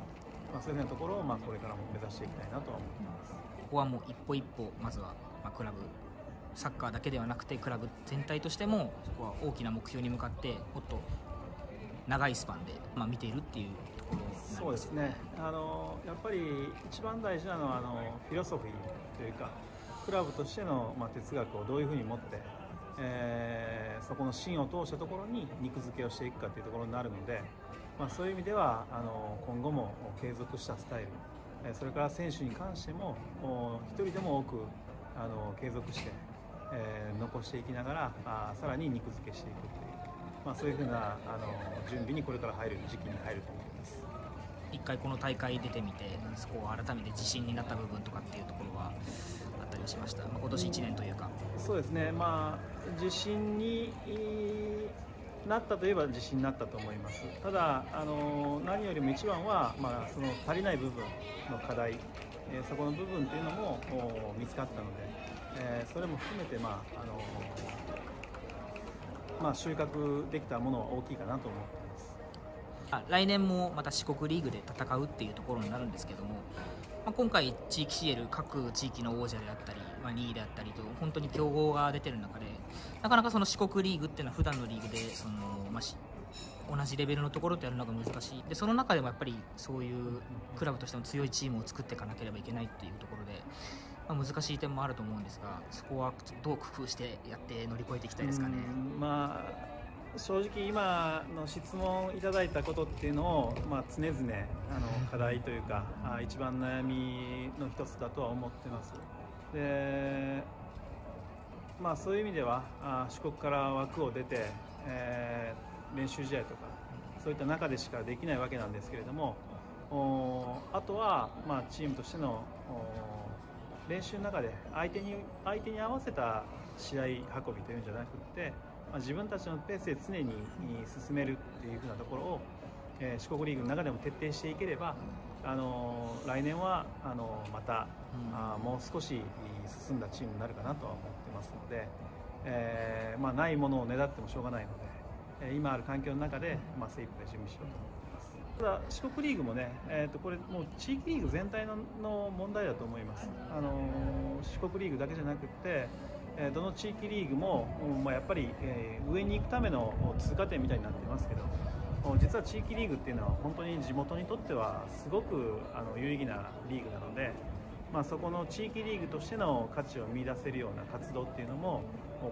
まあ、そういうふうなところを、まあ、これからも目指していきたいなとは思っています。ここはもう一歩一歩まずは、まあ、クラブサッカーだけではなくてクラブ全体としてもそこは大きな目標に向かってもっと長いスパンで、まあ、見ているっていうところそうですね。あのやっぱり一番大事なのはあのフィロソフィーというかクラブとしての、まあ、哲学をどういうふうに持って、えーそこの芯を通したところに肉付けをしていくかというところになるので、まあ、そういう意味ではあの今後も継続したスタイルそれから選手に関してもお一人でも多くあの継続して、えー残していきながらあーさらに肉付けしていくという、まあ、そういうふうなあの準備にこれから入る時期に入ると思います。一回この大会出てみてそこを改めて自信になった部分とかっていうところはあったりしました、まあ、今年1年というか。そうですね、まあ、自信にえーなったといえば自信になったと思います、ただ、あの何よりも一番は、まあ、その足りない部分の課題、えーそこの部分というのもお見つかったので、えーそれも含めて、まああのまあ、収穫できたものは大きいかなと思ってます。あ来年もまた四国リーグで戦うっていうところになるんですけども、まあ、今回地域 CL 各地域の王者であったり、まあ、2位であったりと本当に強豪が出てる中でなかなかその四国リーグっていうのは普段のリーグでその、まあし同じレベルのところとやるのが難しいでその中でもやっぱりそういうクラブとしての強いチームを作っていかなければいけないっていうところで、まあ、難しい点もあると思うんですがそこはどう工夫してやって乗り越えていきたいですかね。まあ正直今の質問いただいたことっていうのを、まあ、常々あの課題というかあ一番悩みの一つだとは思ってますで、まあ、そういう意味ではあ四国から枠を出て、えー練習試合とかそういった中でしかできないわけなんですけれどもあとは、まあ、チームとしての練習の中で相手に相手に合わせた試合運びというんじゃなくて、まあ、自分たちのペースで常に進めるっていうふうなところを、えー四国リーグの中でも徹底していければ、あのー来年はあのーまた、あーもう少し進んだチームになるかなとは思ってますので、えーまあ、ないものをねだってもしょうがないので、えー今ある環境の中で、まあ、精一杯準備しようと思ってます。ただ四国リーグもね、えー、とこれもう地域リーグ全体のの問題だと思います、あのー四国リーグだけじゃなくて、えーどの地域リーグも、うんまあ、やっぱり、えー上に行くためのお通過点みたいになってますけどお実は地域リーグっていうのは本当に地元にとってはすごくあの有意義なリーグなので、まあ、そこの地域リーグとしての価値を見出せるような活動っていうのも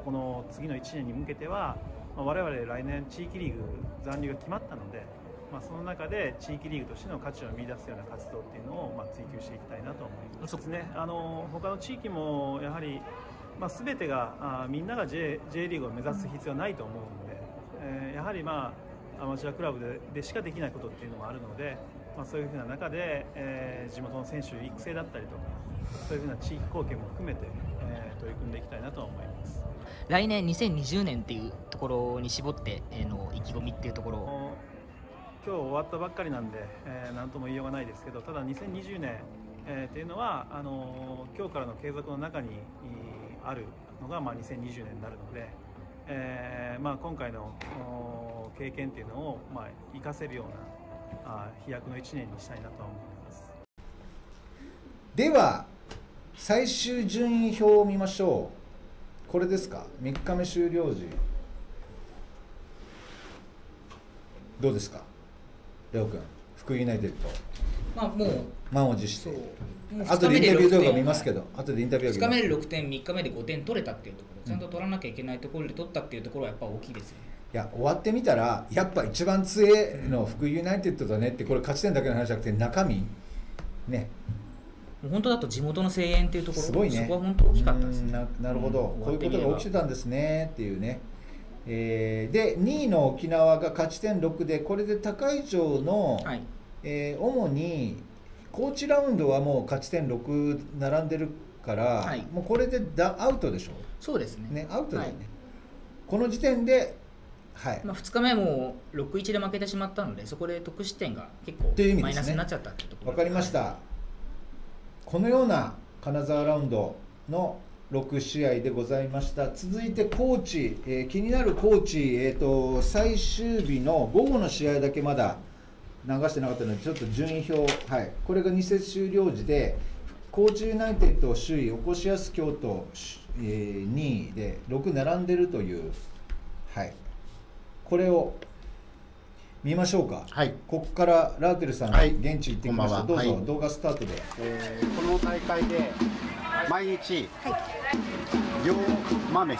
この次の1年に向けては、まあ、我々来年地域リーグ残留が決まったので、まあ、その中で地域リーグとしての価値を見出すような活動っていうのをまあ追求していきたいなと思います。そうですねあの他の地域もやはりまあ、全てがあみんなが J, J リーグを目指す必要はないと思うので、えーやはり、まあ、アマチュアクラブででしかできないことっていうのもあるので、まあ、そういうふうな中で、えー地元の選手育成だったりとかそういうふうな地域貢献も含めて、えー取り組んでいきたいなとは思います。来年2020年っていうところに絞ってえーの意気込みっていうところを今日終わったばっかりなんで、えー、なんとも言いようがないですけどただ2020年、えーっていうのはあのー今日からの継続の中にえーあるのが、まあ、2020年になるので、えーまあ、今回の経験っていうのを、まあ、活かせるようなあー飛躍の1年にしたいなとは思ってます。では最終順位表を見ましょう。これですか？3日目終了時。どうですか？レオ君福井ユナイテッド。まあもう満を持して。もう。後でインタビュー動画見ますけど。ど後でインタビュー2動画日目で6点3日目で5点取れたっていうところ。ちゃんと取らなきゃいけないところで取ったっていうところはやっぱ大きいですよね。いや終わってみたらやっぱ一番強いの福井ユナイテッドだねってこれ勝ち点だけの話じゃなくて中身。ね。もう本当だと地元の声援っていうところすごいね。そこは本当大きかったですうんななるほど、うんこういうことが起きてたんですねっていうね、えーで2位の沖縄が勝ち点6でこれで高い町の、えー主に高知ラウンドはもう勝ち点6並んでるから、はい。もうこれでだアウトでしょ？そうですね。ねアウトだよね、はい。この時点ではい。まあ、2日目も6-1で負けてしまったのでそこで得失点が結構マイナスになっちゃったってところ。わかりました、このような金沢ラウンドの6試合でございました。続いて高知、えー気になる高知、えー、と最終日の午後の試合だけまだ流してなかったのでちょっと順位表、はい、これが2節終了時で高知ユナイテッド首位おこしやす京都、しえー2位で6並んでるという、はい、これを見ましょうか、ここからラーテルさん、はい。現地行ってきました、どうぞ、ははい。動画スタートで。えーこの大会で毎日、龍馬飯、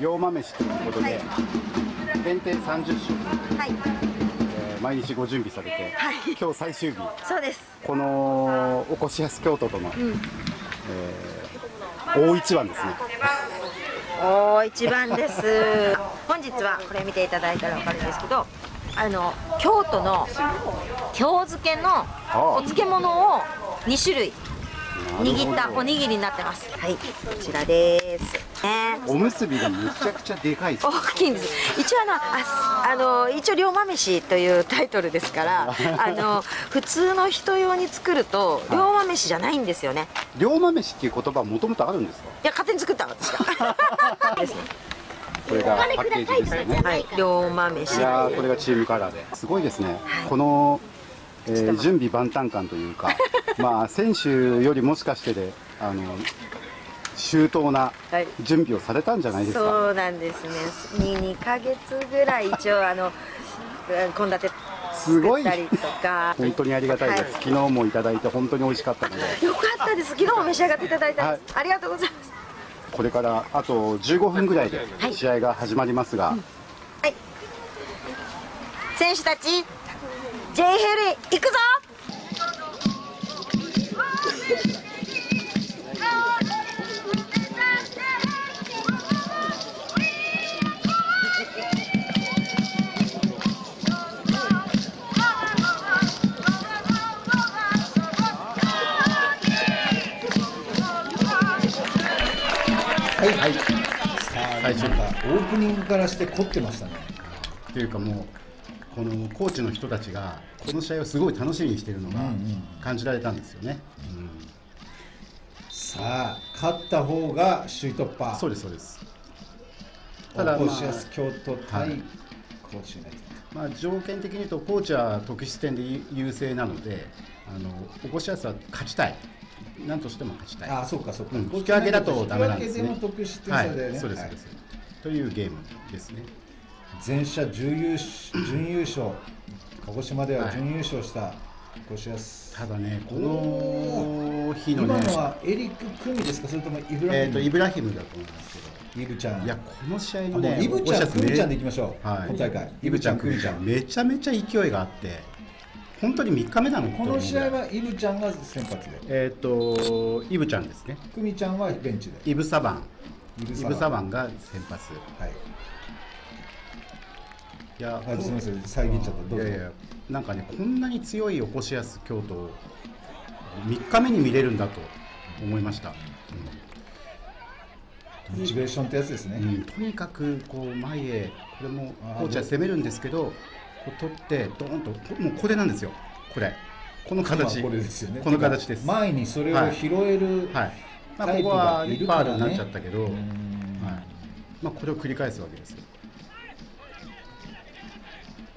龍馬飯ということで、限定30食、えーー毎日ご準備されて、今日最終日。そうです。このおこしやす京都との、うん。えー大一番ですね。お一番です。本日はこれ見ていただいたら分かるんですけどあの京都の京漬けのお漬物を2種類握ったおにぎりになってます。はいこちらです。ね。おむすびがめちゃくちゃでかいです。大きいんです。一応あのああの一応龍馬飯というタイトルですから あの普通の人用に作ると龍馬飯じゃないんですよね。龍馬飯っていう言葉はもともとあるんですか？いや勝手に作った私が。ですね。これがパッケージですよね。はい。龍馬飯。いやーこれがチームカラーで。すごいですね、この、えー準備万端感というか まあ選手よりもしかしてであの周到な準備をされたんじゃないですか、そうなんですね。2, 2ヶ月ぐらい一応あの献立すごい作ったりとか。本当にありがたいです、は昨日もいただいて本当に美味しかったので。よかったです。昨日も召し上がっていただいたんです、ありがとうございます。これからあと15分ぐらいで試合が始まりますが、選手たち J ヘリ行くぞ!はいはい。さあなんかオープニングからして凝ってましたね。というかもうこのコーチの人たちがこの試合をすごい楽しみにしているのが感じられたんですよね、さあ勝った方が首位突破。そうですそうです。ただ、まあ京都対はい。高知ユナイテまあ、条件的に言うとコーチは得失点で優勢なのであの起こしやすは勝ちたい。何としても勝ちたい。あそうかそうか。ん引き分けだとダメなんですね。引き分けでも得失点差だよね。はい、そうですはいそうです、というゲームですね前者準優勝準優勝。鹿児島では準優勝したただねこの日のね今のはエリック・クミですか？それともイブラヒム？えー、とイブラヒムだと思いますけど。イブちゃん。いやこの試合のねうイブちゃんクミちゃんでいきましょう。はい、今大会。イブちゃんクミちゃん。めちゃめちゃ勢いがあって。本当に3日目なのこの試合はイブちゃんが先発で。えっ、とイブちゃんですね。クミちゃんはベンチで。イブサバン。イブイサバン。ブサバンが先発。はいいやはいすみません遮っちゃったどうぞ。いやいや。なんかねこんなに強い起こしやす京都を3日目に見れるんだと思いました、モチベーションってやつですね、うん。とにかくこう前へこれもコーチは攻めるんですけどこう取ってドーンとこもうこれなんですよ。これ。この形。まあこれですよね。この形です。前にそれを拾えるはい。まあ、ここはリパールになっちゃったけど、はい。まあ、これを繰り返すわけですよ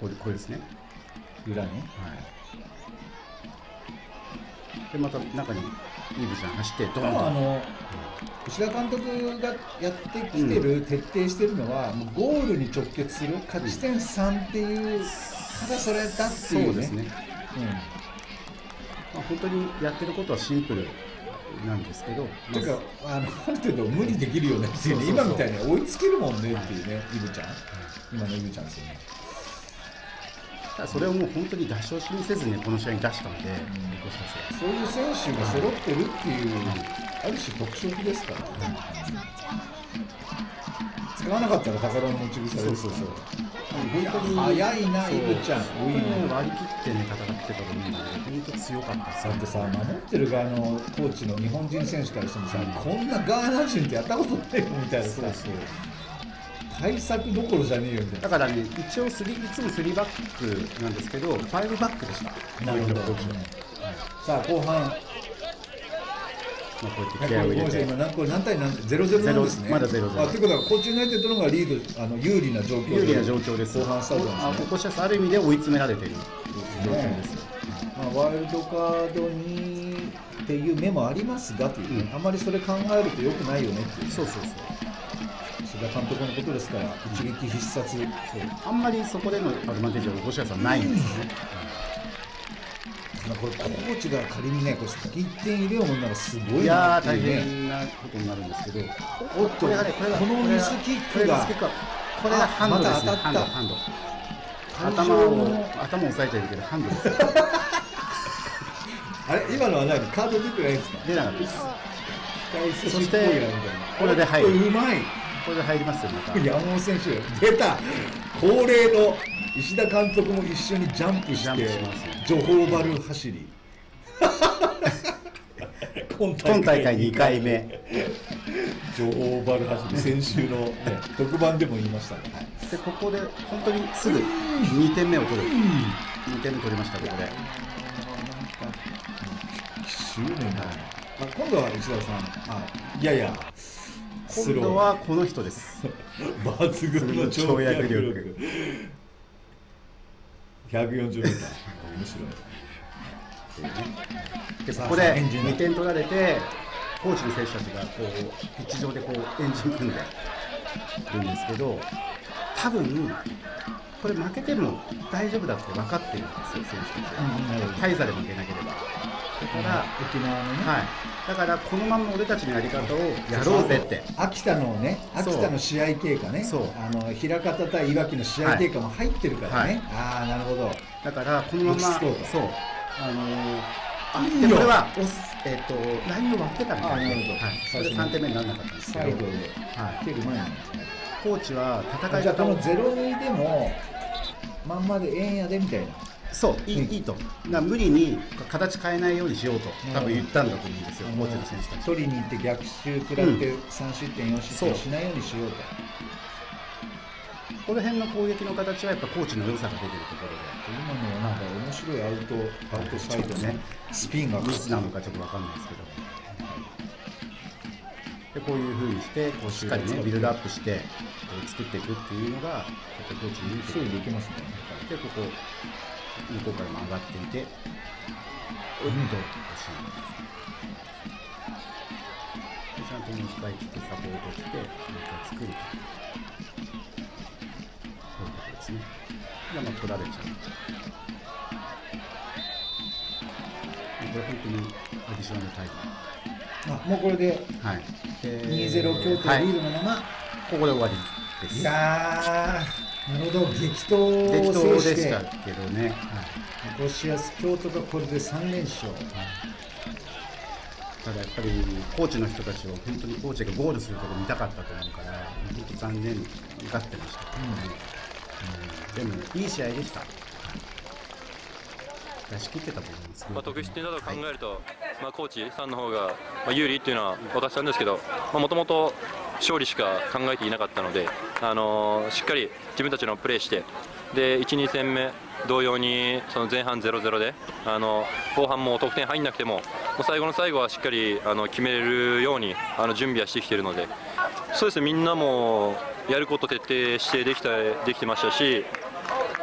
これこれですね。裏に？でまた中にイブちゃん走ってドまーンと。ああの吉田監督がやってきてる、徹底してるのはもうゴールに直結する勝ち点3っていうただそれだっていうね。そうですね。まあ、本当にやってることはシンプルなんですけど、ていうかあのある程度無理できるよねっていうね。そうそうそう。今みたいに追いつけるもんねっていうねイブちゃん。今のイブちゃんですよねただそれをもう本当に出し惜しみせずにこの試合に出したんで、そういう選手が揃ってるっていう、ある種特色ですからね。使わなかったら宝の持ち腐れですから。いや早いな、イブちゃん。本当にね割り切ってね戦ってたと思うんで、本当強かっただってさ、守ってる側のコーチの日本人選手からしてもさ、こんなガーナ人ってやったことないよみたいなさ、対策どころじゃねえよみたいな。だからね、一応スリーいつも3バックなんですけど、5バックでした。なるほどコーチはさあ、後半。まあ、こうやって気合を入れて。今何これ何対何？ゼロゼロなんですね。まだゼロゼロあってことはコーチユナイテッドの方がリードあの有利な状況で有利な状況です。後半スタートなんですね。あここしある意味で追い詰められている状況です。まあ、ワイルドカードにっていう目もありますがというね、あまりそれ考えるとよくないよねっていう、そうそうそう監督のことですから、一撃必殺、あんまりそこでのアドバンテージは五社さんないんですね。まあこれ、コーチが仮にね、これ先1点入れようもんならすごいなっていうね。変なことになるんですけど、おっとこれがね、これがこのミスキックがこれがハンドですね。あまた当たった。ハンド。頭を頭を押さえてるけどハンドです。あれ今のは何カード出てないんですか？出なかったです。そしてこれで入る。うまいこれで入りますよまた。山本選手出た。恒例の石田監督も一緒にジャンプしてジョホーバル走り。今大会2回目。ジョホーバル走り先週の、ね、特番でも言いましたね、でここで本当にすぐ2点目を取る。2点目取りましたここで。執念が、まあ、今度は石田さん。あいやいや今度はこの人です。抜群の跳躍力。140メーター面白い。でここで2点取られてコーチの選手たちがこうピッチ上でこうエンジン組んでるんですけど多分これ負けても大丈夫だって分かってるんですよ選手たちは。大差で負けなければだから沖縄のね、はい、だからこのまま俺たちのやり方をやろうぜって。秋田のね秋田の試合経過ね。そう。あの枚方対いわきの試合経過も入ってるからね、はい、ああなるほど。だからこのままそう。あのー、あでこれはえっ、とラインを割ってたみたいなるほど。はい、それで3点目にならなかったんですけど、はい、蹴る前にコーチは戦いじゃあこの方を0-2でもまんまでええんやでみたいなそう。いい,、いいと。だから無理に形変えないようにしようと多分言ったんだと思うんですよ、コーチの選手たち。取りに行って逆襲食らって3失点4失点しないようにしようと、この辺の攻撃の形はやっぱコーチの良さが出てるところで。今のはなんか面白いアウトアウトサイドね。スピンがミスなのかちょっと分かんないですけどでこういうふうにしてこうしっかりねビルドアップして作っていくっていうのがやっぱりコーチに一人でいけますね。でここ向こうからも上がっていてうん。と欲しいでちゃんともう一回来てサポートしてもう一回作るとこういうことですね。でまあ取られちゃうこれ本当にアディショナルタイム。あもうこれではい、2-0京都リードのまま、ここで終わりです。いやーなるほど。激闘激を闘でし制してたけどね、残しやす京都がこれで3連勝、ただやっぱりコーチの人たちは本当にコーチがゴールするところ見たかったと思うから本当残念がってました、うん。でもいい試合でした。出し切ってたと思うんです。けど、まあ、得失点などを考えると、まあ、コーチさんの方がまあ有利っていうのは分かってたんですけどもともと勝利しか考えていなかったので、あのーしっかり自分たちのプレーしてで1、2戦目同様にその前半0-0であの後半も得点入んなくてももう最後の最後はしっかりあの決めれるようにあの準備はしてきているのでそうですねみんなもやること徹底してできたできてましたし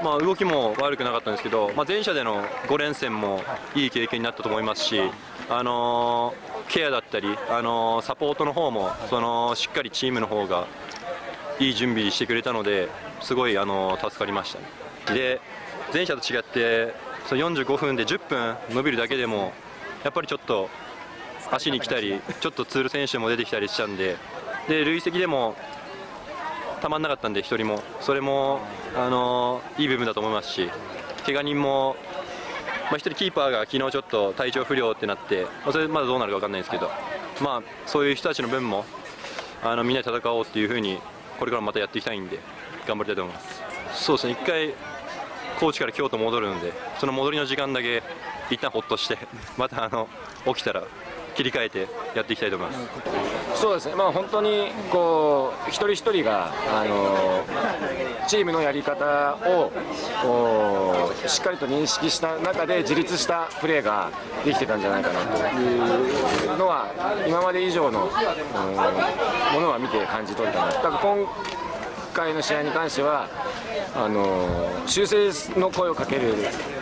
まあ、動きも悪くなかったんですけど、まあ、前者での5連戦もいい経験になったと思いますし、あのケアだったり、あのサポートの方もそのしっかりチームの方がいい準備してくれたのですごい、あの助かりましたね。で前者と違ってその45分で10分伸びるだけでもやっぱりちょっと足に来たりちょっとツール選手も出てきたりしたんでで累積でもたまんなかったんで、1人も、それも、あのいい部分だと思いますし、怪我人も、まあ、1人キーパーが昨日ちょっと体調不良ってなって、まあ、それまだどうなるか分かんないですけど、まあ、そういう人たちの分もあのみんなで戦おうっていうふうに、これからもまたやっていきたいんで、頑張りたいと思います。そうですね一回高知から京都戻るので、その戻りの時間だけ一旦ほっとして、またあの起きたら切り替えてやっていきたいと思います。そうですね、まあ、本当にこう一人一人があのチームのやり方をしっかりと認識した中で自立したプレーができてたんじゃないかなというのは今まで以上の、ものは見て感じ取れたな。だから今回の試合に関してはあの修正の声をかける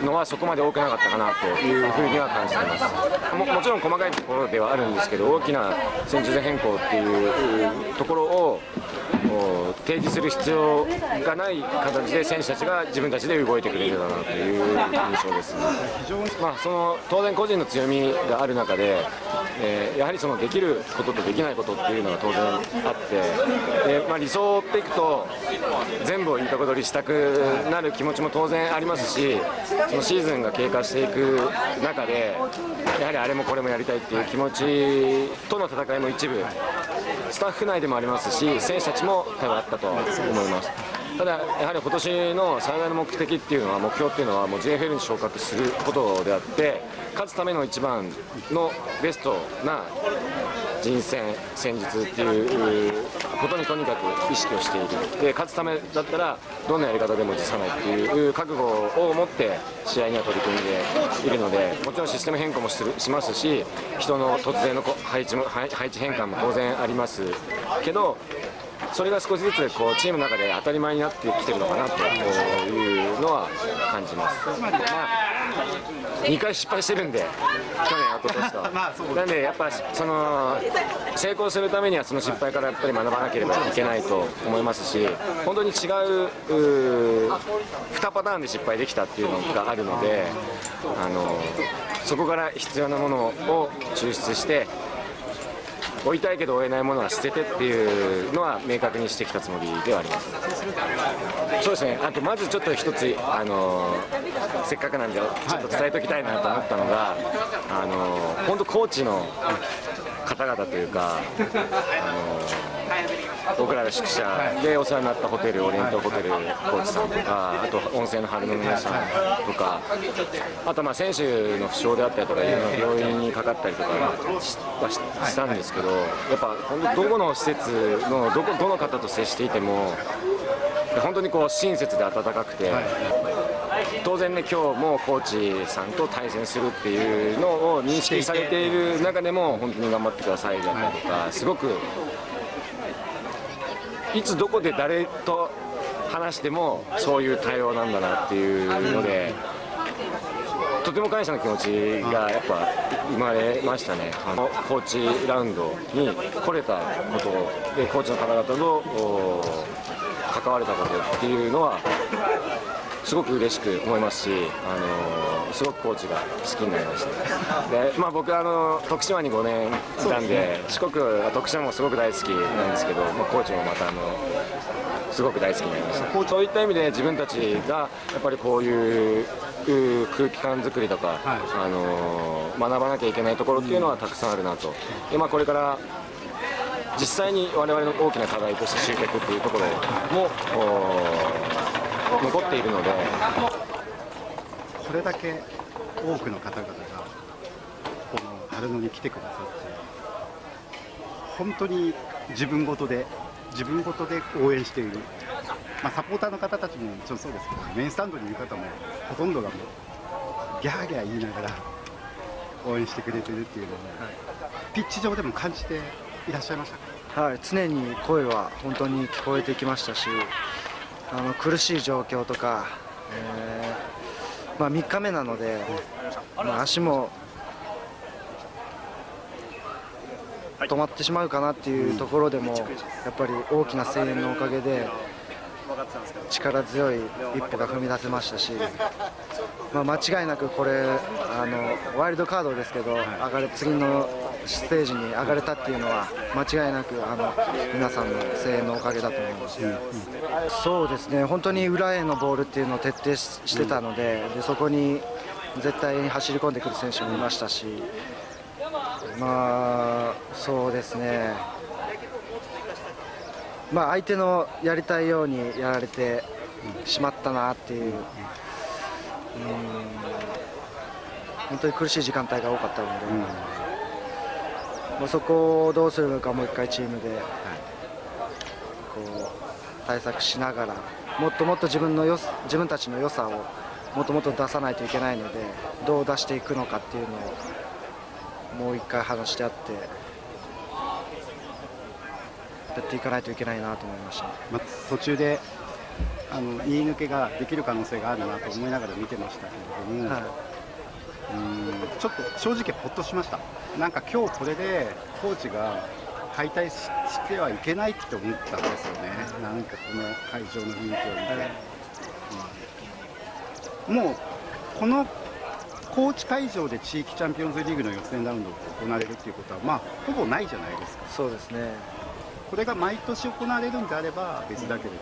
のはそこまで多くなかったかなというふうには感じています。ももちろん細かいところではあるんですけど大きな戦術変更っていうところを提示する必要がない形で選手たちが自分たちで動いてくれるだなという印象です、ね。まあ、その当然個人の強みがある中でえーやはりそのできることとできないことっていうのが当然あってで、まあ、理想を追っていくと全部をいいとこ取りしたくなる気持ちも当然ありますしそのシーズンが経過していく中でやはりあれもこれもやりたいっていう気持ちとの戦いも一部スタッフ内でもありますし選手たちも多分あったと思います。ただ、やはり今年の最大の目的っていうのは、目標っていうのは、もう JFL に昇格することであって、勝つための一番のベストな人選、戦術っていうことにとにかく意識をしている、で勝つためだったら、どんなやり方でも辞さないっていう覚悟を持って、試合には取り組んでいるので、もちろんシステム変更もするしますし、人の突然の配置も配置変換も当然ありますけど、それが少しずつこうチームの中で当たり前になってきてるのかなというのは感じます。まあ2回失敗してるんで、去年、一昨年と。なんで、やっぱその成功するためには、その失敗からやっぱり学ばなければいけないと思いますし、本当に違ううー2パターンで失敗できたっていうのがあるので、あのそこから必要なものを抽出して、追いたいけど追えないものは捨ててっていうのは明確にしてきたつもりではあります。そうですね。あとまずちょっと一つあのせっかくなんでちょっと伝えときたいなと思ったのがあの本当コーチの方々というかあの僕らが宿舎でお世話になったホテルオリエントホテルコーチさんとかあと温泉の春の皆さんとかあとまあ選手の負傷であったりとか病院にかかったりとかしはししたんですけどやっぱ本当どこの施設のどこどの方と接していても本当にこう親切で温かくて。当然ね、今日もコーチさんと対戦するっていうのを認識されている中でも、本当に頑張ってくださいだったりとか、すごくいつどこで誰と話してもそういう対応なんだなっていうので、とても感謝の気持ちがやっぱ生まれましたね、あのコーチラウンドに来れたことで、コーチの方々と関われたことっていうのは、すごく嬉しく思いますし、あのすごくコーチが好きになりました。で、まあ、僕あの徳島に5年いたんで、四国徳島もすごく大好きなんですけど、まあ、コーチもまたあのすごく大好きになりました。そういった意味で自分たちがやっぱりこういうう空気感作りとか、あの学ばなきゃいけないところっていうのはたくさんあるなと。でまあ、これから実際に我々の大きな課題として集客っていうところもお残っているので。これだけ多くの方々がこの春野に来てくださって本当に自分ごとで自分ごとで応援している、まあ、サポーターの方たちももちろんそうですけどメインスタンドにいる方もほとんどがもうギャーギャー言いながら応援してくれてるっていうのを、ピッチ上でも感じていらっしゃいましたか？はい、常に声は本当に聞こえてきましたしあの苦しい状況とか、えーまあ、3日目なので、まあ、足も止まってしまうかなっていうところでもやっぱり大きな声援のおかげで力強い一歩が踏み出せましたし、まあ、間違いなくこれあのワイルドカードですけど上がれ次のステージに上がれたっていうのは間違いなくあの皆さんの声援のおかげだと思います、そうですね。本当に裏へのボールっていうのを徹底ししてたのででそこに絶対に走り込んでくる選手もいましたしまあそうですねまあ相手のやりたいようにやられてしまったなっていう、うん、本当に苦しい時間帯が多かったので、まあそこをどうするのかもう一回チームで、こう対策しながらもっともっと自分のよ自分たちの良さをもっともっと出さないといけないのでどう出していくのかっていうのをもう一回話してあってやっていかないといけないなと思いました、まあ、途中であの言い抜けができる可能性があるなと思いながら見てましたけれども、はい、うんちょっと正直ほっとしました。なんか今日これでコーチが解体してはいけないって思ったんですよね、なんかこの会場の雰囲気を見て、うん、もうこの高知会場で地域チャンピオンズリーグの予選ラウンドが行われるっていうことは、まあ、ほぼないじゃないですか。そうですねこれが毎年行われるんであれば別だけれども、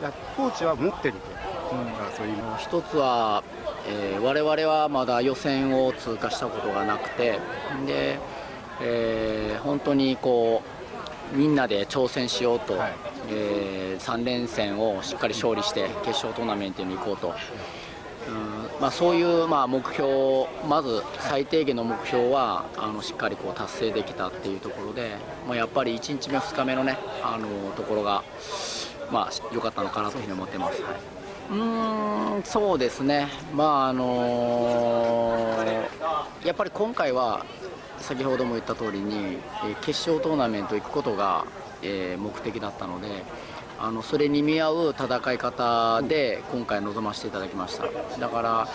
いや高知は持ってると、うん、そういう一つは、えー、我々はまだ予選を通過したことがなくてで、えー、本当にこうみんなで挑戦しようと、はい、えー、3連戦をしっかり勝利して決勝トーナメントに行こうと。まあ、そういう、まあ、目標を、まず最低限の目標はあのしっかりこう達成できたっていうところで、まあ、やっぱり1日目、2日目の,、ね、あのところが、まあ、良かったのかなというふうに思ってます。はいうんそうですね、まああのー、やっぱり今回は先ほども言った通りに、決勝トーナメント行くことが、目的だったのであのそれに見合う戦い方で今回臨ませていただきました。だから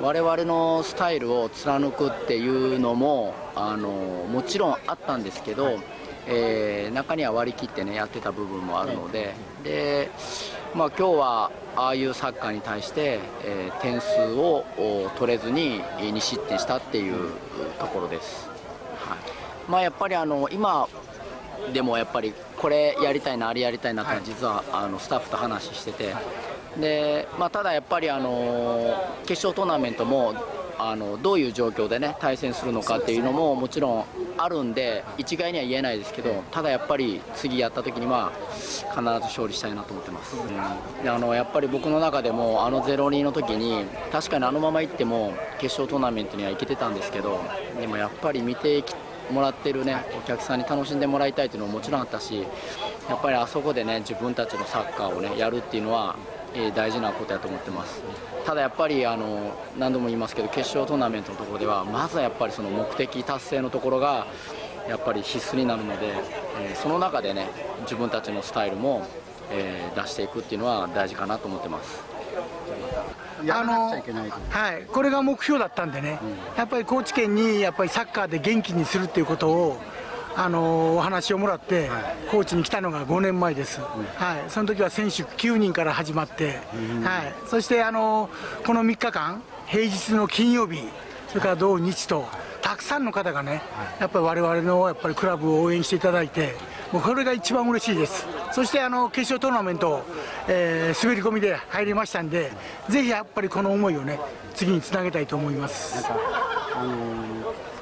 我々のスタイルを貫くっていうのもあのもちろんあったんですけど、えー、中には割り切ってねやってた部分もあるので、でまあ、今日はああいうサッカーに対して、えー、点数を取れずに2失点したっていうところです、はい。まあ、やっぱりあの今でもやっぱりこれやりたいなあれやりたいなって実はあのスタッフと話してて。で、まあ、ただやっぱりあの決勝トーナメントもあのどういう状況でね対戦するのかっていうのももちろんあるんで一概には言えないですけどただやっぱり次やった時には必ず勝利したいなと思ってます、うん、あのやっぱり僕の中でもあの0-2の時に確かにあのままいっても決勝トーナメントには行けてたんですけどでもやっぱり見てもらってるねお客さんに楽しんでもらいたいというのももちろんあったしやっぱりあそこでね自分たちのサッカーをねやるっていうのは、えー、大事なことやと思ってますただやっぱりあの何度も言いますけど決勝トーナメントのところではまずはやっぱりその目的達成のところがやっぱり必須になるので、えー、その中でね自分たちのスタイルも、えー、出していくっていうのは大事かなと思ってます。あのはい、これが目標だったんでね、うん、やっぱり高知県にやっぱりサッカーで元気にするっていうことをあのお話をもらって、はい、高知に来たのが5年前です、うん、はい、その時は選手9人から始まって、うん、はい、そしてあのこの3日間平日の金曜日それから土日とたくさんの方がね、やっぱり我々のやっぱりクラブを応援していただいてもうこれが一番嬉しいです。そしてあの決勝トーナメント、えー、滑り込みで入りましたんでぜひやっぱりこの思いをね次につなげたいと思います、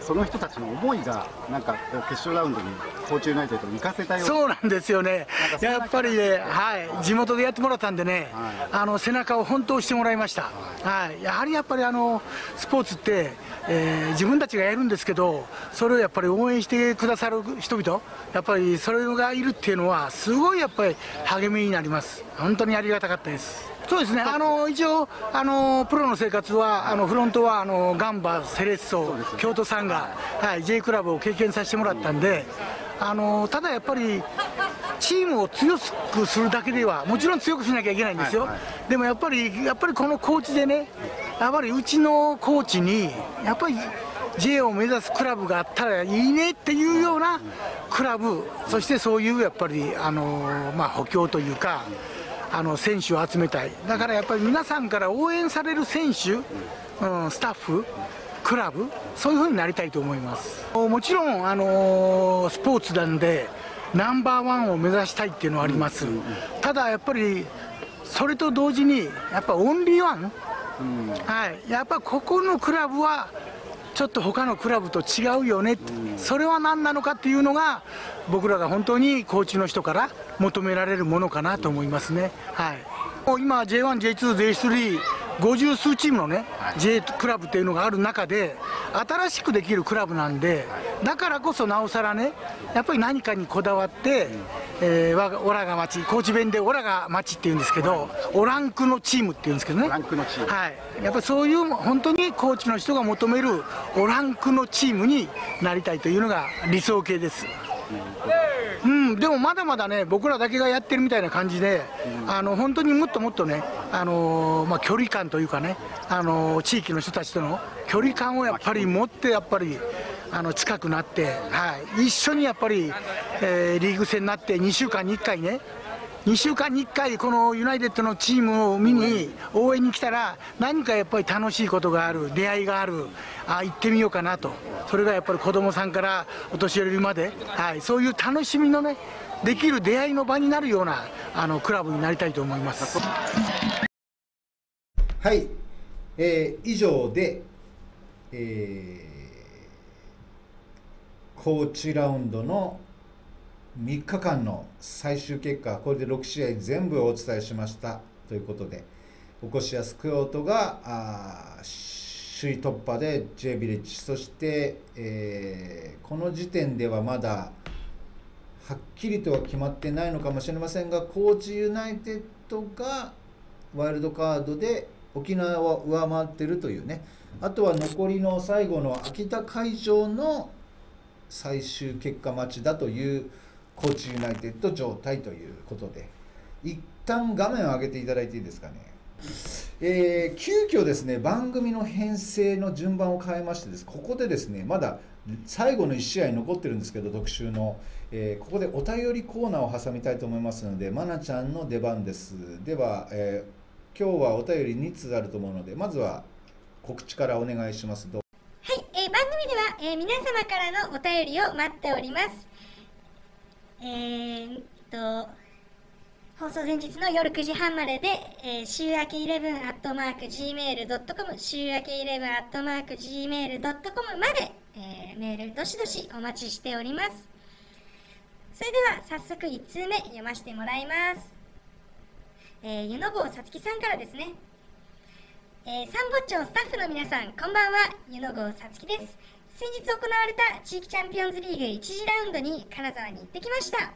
その人たちの思いがなんか決勝ラウンドに高知ユナイテッドに行かせたよそうなんですよね。やっぱりね、はい、地元でやってもらったんでね、はい、あの背中を本当押してもらいました、はい、やはりやっぱりあのスポーツって、えー、自分たちがやるんですけどそれをやっぱり応援してくださる人々やっぱりそれがいるっていうのはすごいやっぱり励みになります。本当にありがたかったですそうですね、あの一応あの、プロの生活は、あのフロントはあのガンバ、セレッソ、京都サンガ、はい、J クラブを経験させてもらったんで、あのただやっぱり、チームを強くするだけでは、もちろん強くしなきゃいけないんですよ、はいはい、でもやっぱり、やっぱりこのコーチでね、やっぱりうちのコーチに、やっぱり J を目指すクラブがあったらいいねっていうようなクラブ、そしてそういうやっぱり、あのまあ、補強というか。あの選手を集めたい。だからやっぱり皆さんから応援される選手、うん、スタッフクラブそういうふうになりたいと思います。もちろん、あのー、スポーツなんでナンバーワンを目指したいっていうのはあります、ただやっぱりそれと同時にやっぱオンリーワン、はい、やっぱここのクラブはちょっと他のクラブと違うよね、それは何なのかっていうのが僕らが本当にコーチの人から求められるものかなと思いますね。はい、もう今 J1、J2、J3 50数チームのね、J クラブっていうのがある中で新しくできるクラブなんでだからこそなおさらねやっぱり何かにこだわって、えー、オラが町高知弁でオラが町っていうんですけどオランクのチームっていうんですけどね。はい、やっぱりそういう本当にコーチの人が求めるオランクのチームになりたいというのが理想形です。うん、でもまだまだね、僕らだけがやってるみたいな感じで、うん、あの本当にもっともっとね、あのー、まあ、距離感というかね、あのー、地域の人たちとの距離感をやっぱり持って、やっぱり。あの近くなって、はい、一緒にやっぱり、えー、リーグ戦になって2週間に1回ね2週間に1回このユナイテッドのチームを見に応援に来たら何かやっぱり楽しいことがある出会いがあるあ行ってみようかなと。それがやっぱり子どもさんからお年寄りまで、はい、そういう楽しみのねできる出会いの場になるようなあのクラブになりたいと思います。はい、えー以上で、えーコーチラウンドの3日間の最終結果これで6試合全部お伝えしました。ということでおこしやすクオートが首位突破で J ビレッジそして、えーこの時点ではまだはっきりとは決まってないのかもしれませんが高知ユナイテッドがワイルドカードで沖縄を上回ってるというね。あとは残りの最後の秋田会場の最終結果待ちだという高知ユナイテッド状態ということで一旦画面を上げていただいていいですかね。えー急遽ですね番組の編成の順番を変えましてです。ここでですねまだ最後の1試合残ってるんですけど特集の、えーここでお便りコーナーを挟みたいと思いますのでまなちゃんの出番です。では、えー今日はお便り2通あると思うのでまずは告知からお願いします。どうはい、えー番組では、えー皆様からのお便りを待っております。えーっと、放送前日の夜9時半までで、えー週明け11アットマーク Gmail.com、週明け11アットマーク Gmail.com まで、えーメールどしどしお待ちしております。それでは早速1通目読ませてもらいます。えー、湯の坊さつきさんからですね。えー、三坊町スタッフの皆さん、こんばんは、湯の郷さつきです。先日行われた地域チャンピオンズリーグ1次ラウンドに金沢に行ってきました。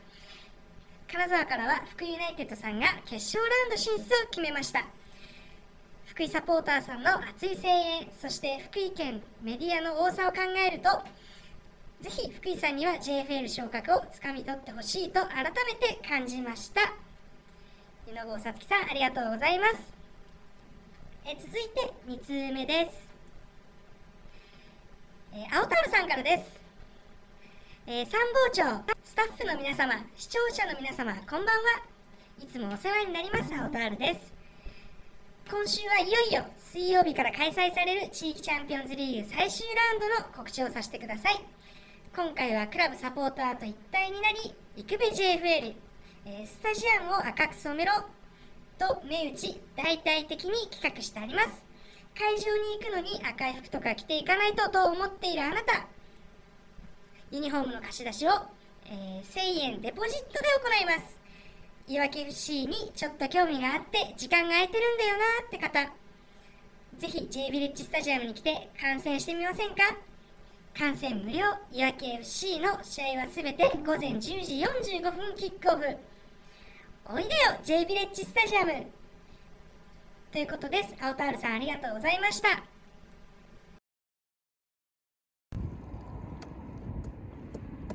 金沢からは福井ユナイテッドさんが決勝ラウンド進出を決めました。福井サポーターさんの熱い声援、そして福井県メディアの多さを考えると、ぜひ福井さんには JFL 昇格をつかみ取ってほしいと改めて感じました。湯の郷さつきさん、ありがとうございます。え続いて2通目です、えー青タオルさんからです、えー参謀長スタッフの皆様視聴者の皆様こんばんは。いつもお世話になります青タオルです。今週はいよいよ水曜日から開催される地域チャンピオンズリーグ最終ラウンドの告知をさせてください。今回はクラブサポーターと一体になり行くべ JFL、えースタジアムを赤く染めろと銘打ち大々的に企画してあります。会場に行くのに赤い服とか着ていかないとと思っているあなた。ユニフォームの貸し出しを、えー1000円デポジットで行います。いわき FC にちょっと興味があって時間が空いてるんだよなって方。ぜひ J ビレッジスタジアムに来て観戦してみませんか？観戦無料。いわき FC の試合はすべて午前10時45分キックオフ。おいでよ J ビレッジスタジアム。ということです。青タオルさんありがとうございました。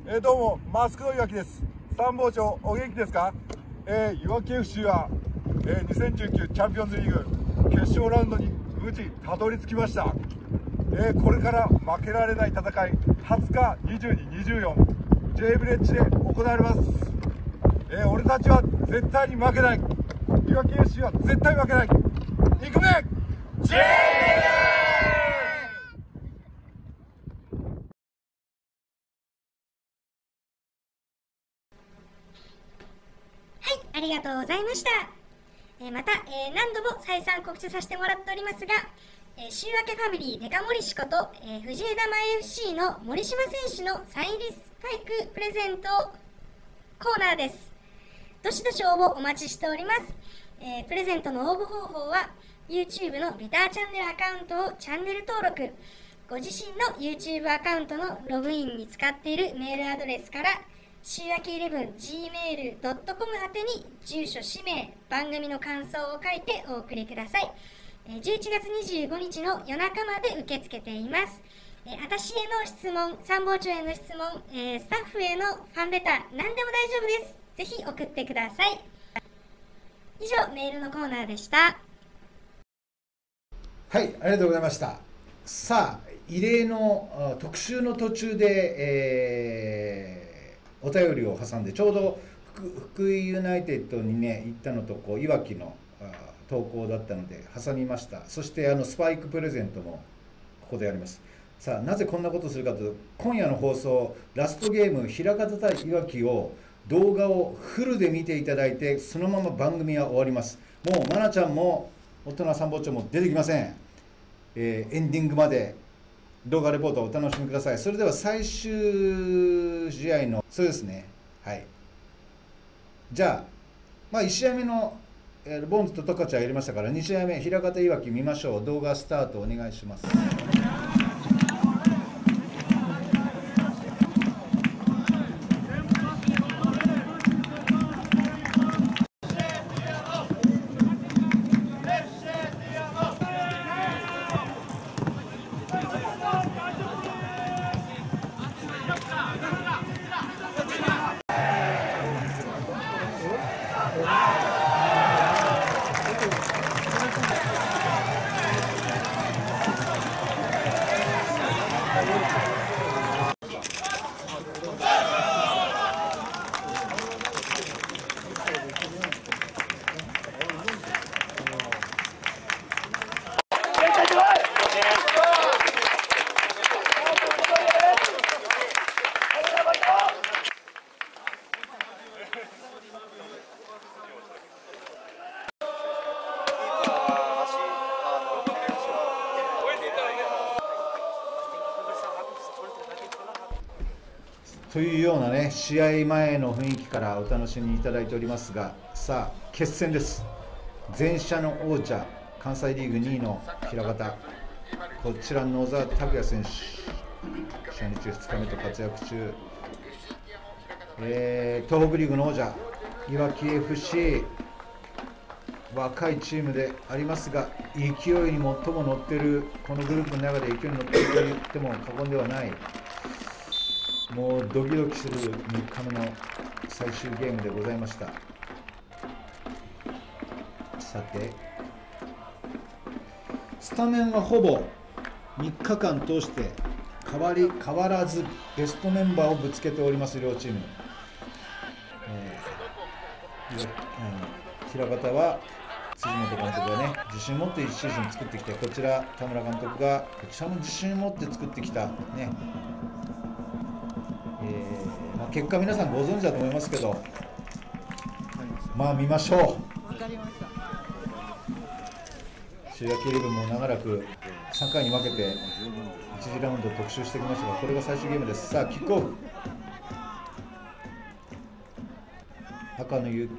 えーどうもマスクのいわきです。参謀長お元気ですか、えー、いわき FC は、えー2019チャンピオンズリーグ決勝ラウンドに無事たどり着きました、えーこれから負けられない戦い20日22、24 J ブレッジで行われます、えー俺たちは絶対に負けない。いわき FC は絶対負けない。行くべ J はいありがとうございました、えーまた、えー何度も再三告知させてもらっておりますが、えー週明けファミリーデカモリシこと、えー藤枝前 FC の森島選手のサイン入りスパイクプレゼントコーナーです。どしどし応募お待ちしております、えープレゼントの応募方法は YouTube のビターチャンネルアカウントをチャンネル登録ご自身の YouTube アカウントのログインに使っているメールアドレスから週明け 11gmail.com 宛てに住所、氏名、番組の感想を書いてお送りください。11月25日の夜中まで受け付けています。私への質問、参謀長への質問、スタッフへのファンレター、何でも大丈夫です。ぜひ送ってください。以上、メールのコーナーでした。はい、ありがとうございました。さあ、異例の特集の途中で、えーお便りを挟んで、ちょうど福井ユナイテッドにね行ったのとこういわきの投稿だったので挟みましたそしてあのスパイクプレゼントもここでやりますさあなぜこんなことするかというと今夜の放送ラストゲーム枚方対いわきを動画をフルで見ていただいてそのまま番組は終わります。もう愛菜ちゃんも大人参謀長も出てきません、えー、エンディングまで動画レポートをお楽しみください。それでは最終試合のそうですね。はい。じゃあまあ1試合目のボンズとトカチャやりましたから2試合目平方いわき見ましょう。動画スタートお願いします。試合前の雰囲気からお楽しみいただいておりますがさあ決戦です。前者の王者関西リーグ2位の平方。こちら野沢拓也選手初日2日目と活躍中、えー、東北リーグの王者いわき FC 若いチームでありますが勢いに最も乗っているこのグループの中で勢いに乗っていると言っても過言ではない。もうドキドキする3日目の最終ゲームでございました。さてスタメンはほぼ3日間通して変わり変わらずベストメンバーをぶつけております両チーム、えー、平方は辻本監督がね自信を持って1シーズン作ってきてこちら田村監督がこちらも自信を持って作ってきた。ね、結果皆さんご存知だと思いますけどまあ見ましょう。週明けリーグも長らく3回に分けて1次ラウンド特集してきましたがこれが最終ゲームです。さあキックオフ。赤のユ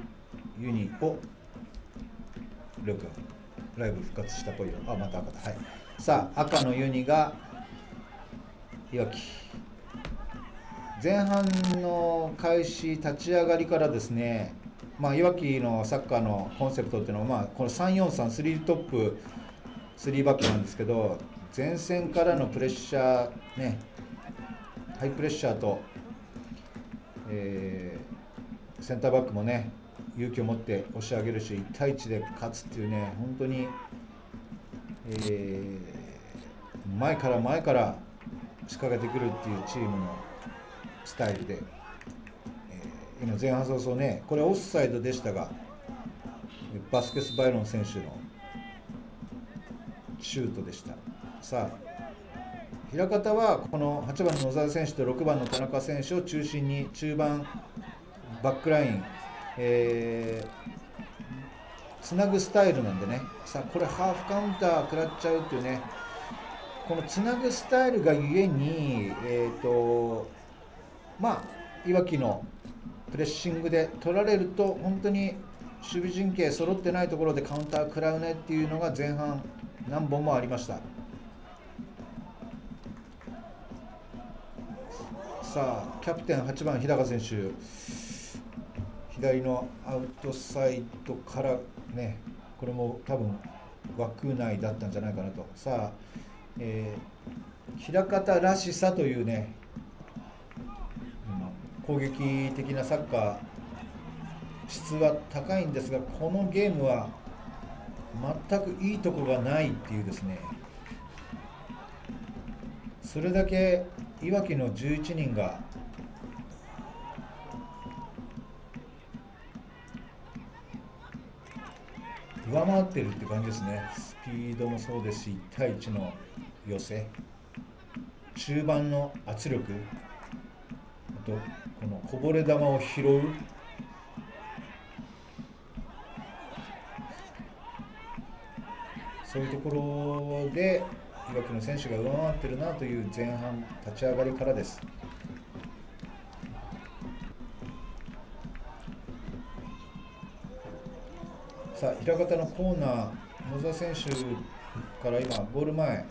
ユニをりょうくんライブ復活したっぽいよ。あまた赤だ。はい。さあ赤のユニがいわき前半の開始立ち上がりからですねまあ、いわきのサッカーのコンセプトっていうのは、まあ、この3433トップ3バックなんですけど前線からのプレッシャーねハイプレッシャーと、えー、センターバックもね勇気を持って押し上げるし1対1で勝つっていうね本当に、えー、前から前から仕掛けてくるっていうチームのスタイルで、えー、今前半早々ねこれオフサイドでしたがバスケス・バイロン選手のシュートでした。さあ平方はこの8番の野沢選手と6番の田中選手を中心に中盤バックライン、えー、つなぐスタイルなんでね。さあこれハーフカウンター食らっちゃうっていうね。このつなぐスタイルがゆえにえっ、ー、とまあいわきのプレッシングで取られると本当に守備陣形揃ってないところでカウンター食らうねっていうのが前半何本もありました。さあキャプテン8番日高選手。左のアウトサイドからねこれも多分枠内だったんじゃないかなと。さあ、えー、平方らしさというね攻撃的なサッカー質は高いんですがこのゲームは全くいいとこがないっていうですね。それだけいわきの11人が上回ってるって感じですね。スピードもそうですし1対1の寄せ。中盤の圧力。とこのこぼれ球を拾うそういうところで岩木の選手が上回ってるなという前半立ち上がりからです。さあ平方のコーナー野沢選手から今ゴール前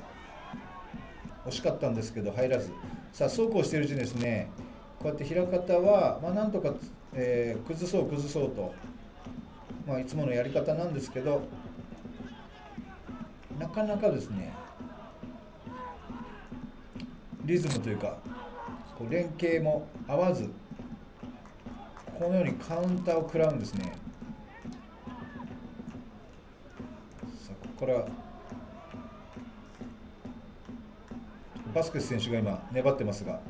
惜しかったんですけど入らずさあそうこうしているうちにですねこうやって平方は、まあ、なんとか、えー、崩そう崩そうと、まあ、いつものやり方なんですけどなかなかですねリズムというかこう連携も合わずこのようにカウンターを食らうんですね。さあここからバスケス選手が今粘ってますが。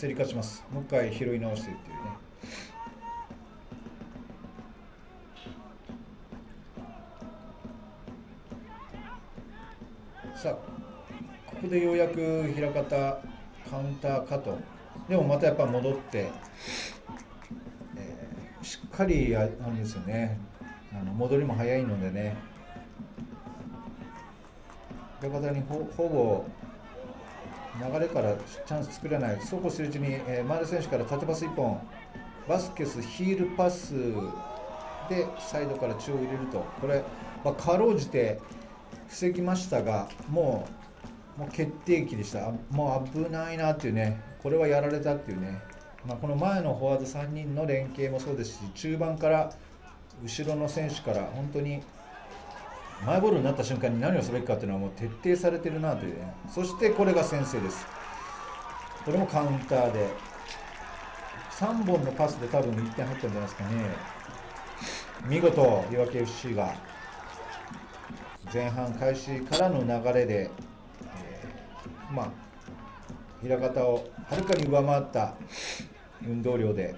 競り勝ちます。もう一回拾い直してっていうね。さあここでようやく平方カウンターかと。でもまたやっぱ戻って、えー、しっかりやるんですよね。あの戻りも早いのでね。平方にほほぼ流れからチャンス作れないそうこうするうちに、えー、前田選手から縦パス1本バスケスヒールパスでサイドから中央入れると。これ、まあ、かろうじて防ぎましたがもうもう決定機でした。もう危ないなっていうね。これはやられたっていうね、まあ、この前のフォワード3人の連携もそうですし中盤から後ろの選手から本当にマイボールになった瞬間に何をすべきかっていうのはもう徹底されてるなというね。そしてこれが先制です。これもカウンターで。3本のパスで多分1点入ったんじゃないですかね。見事いわき FC が前半開始からの流れで、えー、まあ平方をはるかに上回った運動量で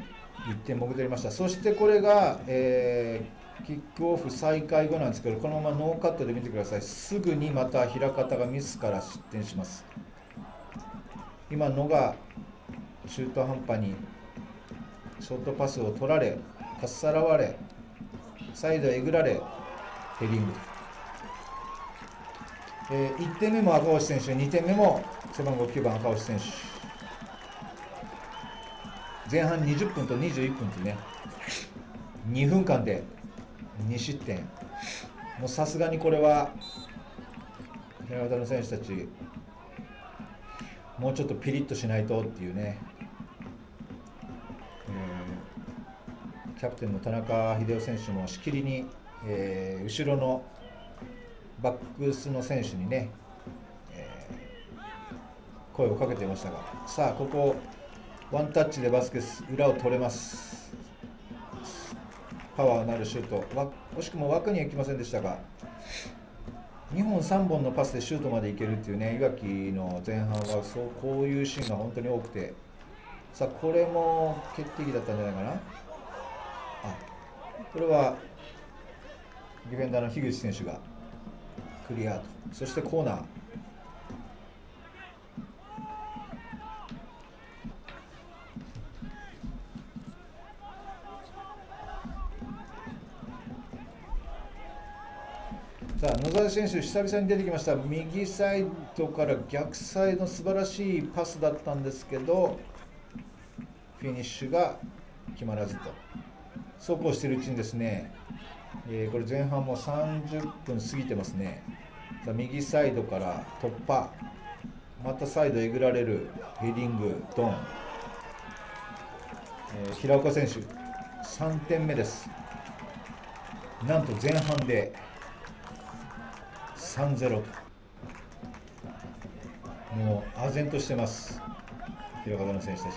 1点潜りました。そしてこれが、えー、キックオフ再開後なんですけどこのままノーカットで見てください。すぐにまた平方がミスから失点します。今のが中途半端にショートパスを取られかっさらわれサイドえぐられヘディング。えー、1点目も赤星選手、2点目も背番号9番赤星選手。前半20分と21分とね、2分間で2失点。もうさすがにこれは、平方の選手たち、もうちょっとピリッとしないとっていうね、えー、キャプテンの田中秀夫選手もしきりに、えー、後ろのバックスの選手にね、えー、声をかけていましたが。さあここワンタッチでバスケス裏を取れます。パワーのあるシュート。惜しくも枠には行きませんでしたが2本3本のパスでシュートまでいけるっていうねいわきの前半はそうこういうシーンが本当に多くて。さあこれも決定機だったんじゃないかな。あこれはディフェンダーの樋口選手がクリアと。そしてコーナー。さあ野沢選手、久々に出てきました、右サイドから逆サイド素晴らしいパスだったんですけど、フィニッシュが決まらずと、そうこうしているうちにですね、えー、これ前半も30分過ぎてますね、さあ右サイドから突破、またサイドえぐられる。ヘディング、ドン、えー、平岡選手、3点目です。なんと前半で3-0と。もう唖然としてます。平方の選手たち。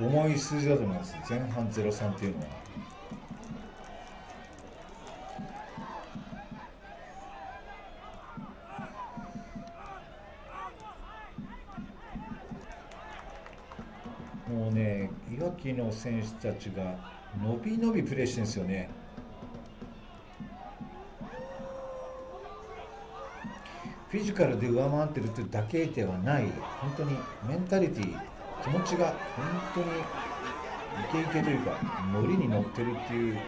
重い数字だと思います。前半0-3っていうのは。もうねいわきの選手たちが伸び伸びプレーしてるんですよね。フィジカルで上回ってるというだけではない本当にメンタリティ気持ちが本当にイケイケというかノリに乗ってるっていう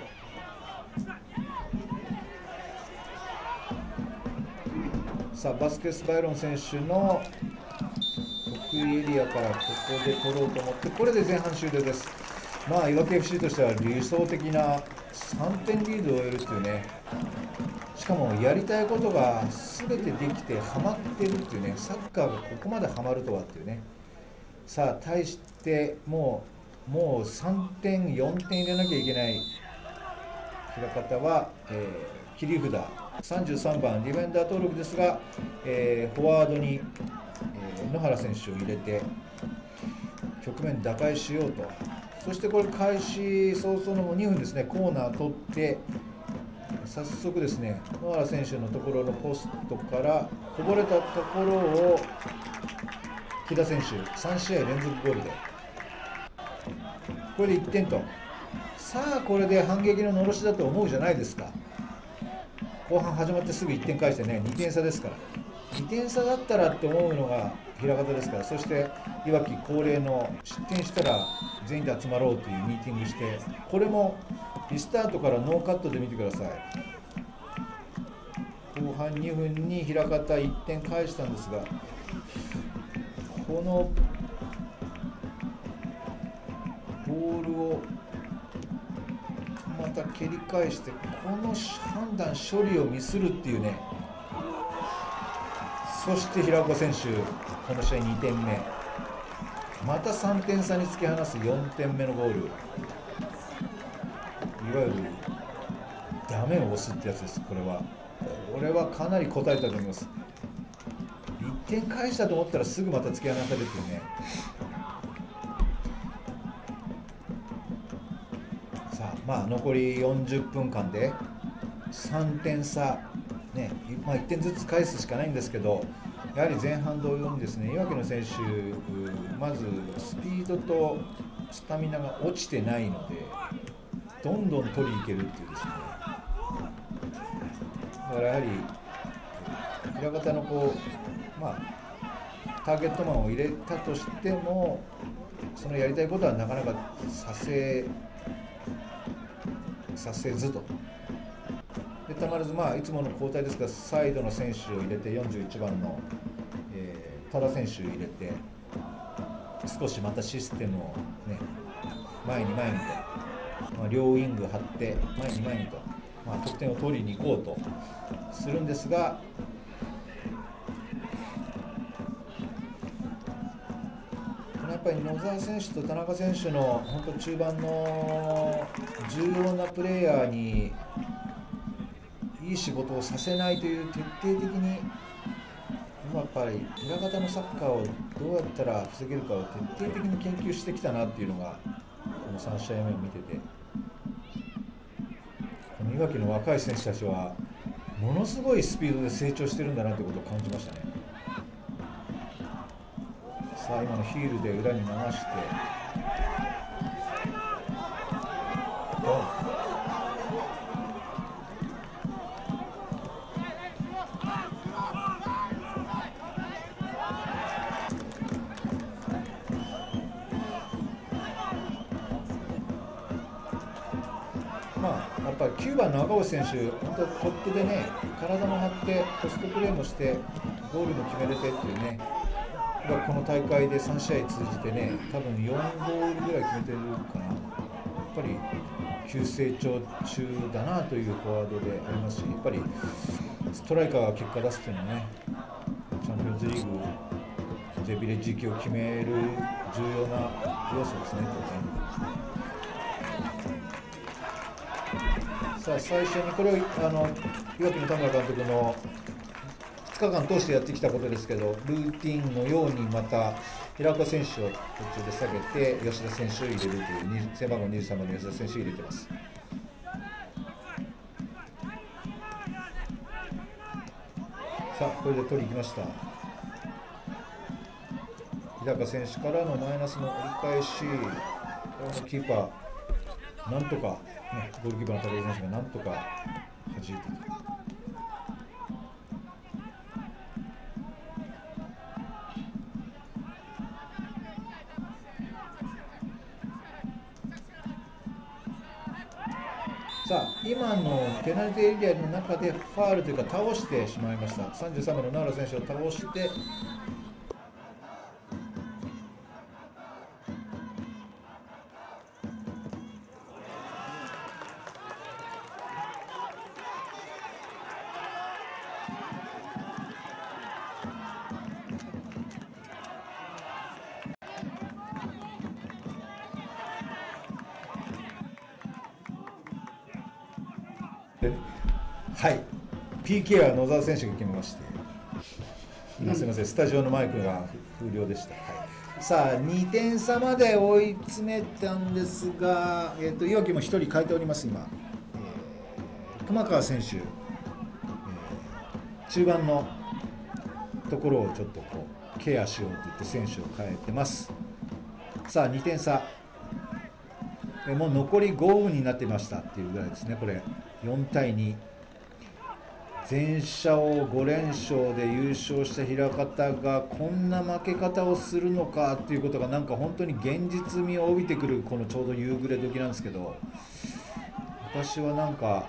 さあバスケス・バイロン選手の得意エリアからここで取ろうと思ってこれで前半終了です。まあいわき FC としては理想的な3点リードを得るっていうね。しかもやりたいことが全てできてハマってるっていうね。サッカーがここまでハマるとはっていうね。さあ対してもうもう3点4点入れなきゃいけない。平方は、えー、切り札。33番ディフェンダー登録ですが、えー、フォワードに、え、野原選手を入れて局面打開しようと。そしてこれ開始早々の2分ですねコーナー取って早速ですね野原選手のところのポストからこぼれたところを木田選手3試合連続ゴールで。これで1点と。さあこれで反撃ののろしだと思うじゃないですか。後半始まってすぐ1点返してね2点差ですから。点差だったらって思うのが平方ですからそしていわき恒例の失点したら全員で集まろうというミーティングしてこれもリスタートからノーカットで見てください。後半2分に平方1点返したんですがこのボールをまた蹴り返してこの判断処理をミスるっていうね。そして平岡選手この試合2点目。また3点差に突き放す4点目のゴール。いわゆるダメを押すってやつです。これは。これはかなり答えたと思います。1点返したと思ったらすぐまた突き放されるっていうね。さあまあ残り40分間で3点差ねまあ、1点ずつ返すしかないんですけどやはり前半同様にですね岩城の選手まずスピードとスタミナが落ちてないのでどんどん取りに行けるっていうですね。だからやはり平方のこうまあターゲットマンを入れたとしてもそのやりたいことはなかなかさせさせずと。でたまらず、まあ、いつもの交代ですがサイドの選手を入れて41番の、えー、多田選手を入れて少しまたシステムを、ね、前に前にと、まあ、両ウイング張って前に前にと、まあ、得点を取りに行こうとするんですがやっぱり野沢選手と田中選手の本当中盤の重要なプレーヤーにいい仕事をさせないという徹底的にやっぱり裏方のサッカーをどうやったら防げるかを徹底的に研究してきたなっていうのがこの3試合目を見ててこのいわきの若い選手たちはものすごいスピードで成長してるんだなということを感じましたね。さあ今のヒールで裏に流して。ドン。ぱり9番の赤星選手、本当、トップでね、体も張って、ポストプレーもして、ゴールも決めれてっていうね、この大会で3試合通じてね、多分4ゴールぐらい決めてるかな、やっぱり急成長中だなというフォワードでありますし、やっぱりストライカーが結果出すっていうのはね、チャンピオンズリーグ、J ビレッジ行きを決める重要な要素ですね、これさあ最初にこれをあの岩木の田村監督の2日間通してやってきたことですけどルーティンのようにまた平岡選手を途中で下げて吉田選手を入れるという背番号23番の吉田選手を入れてます。さあこれで取りに行きました平岡選手からのマイナスの折り返しこのキーパーなんとか、ね、ゴールキーパーの武井選手がなんとか弾いて。さあ今のペナルティーエリアの中でファールというか倒してしまいました。33番の奈良選手を倒して PK は野沢選手が決めまして、うん、すみませんスタジオのマイクが不良でした、はい、さあ2点差まで追い詰めたんですが、えーと、岩木も1人変えております今、えー、熊川選手、えー、中盤のところをちょっとこうケアしようと言って選手を変えてます。さあ2点差。もう残り5分になってましたっていうぐらいですねこれ。4対2全勝を5連勝で優勝した平方がこんな負け方をするのかっていうことがなんか本当に現実味を帯びてくるこのちょうど夕暮れ時なんですけど私はなんか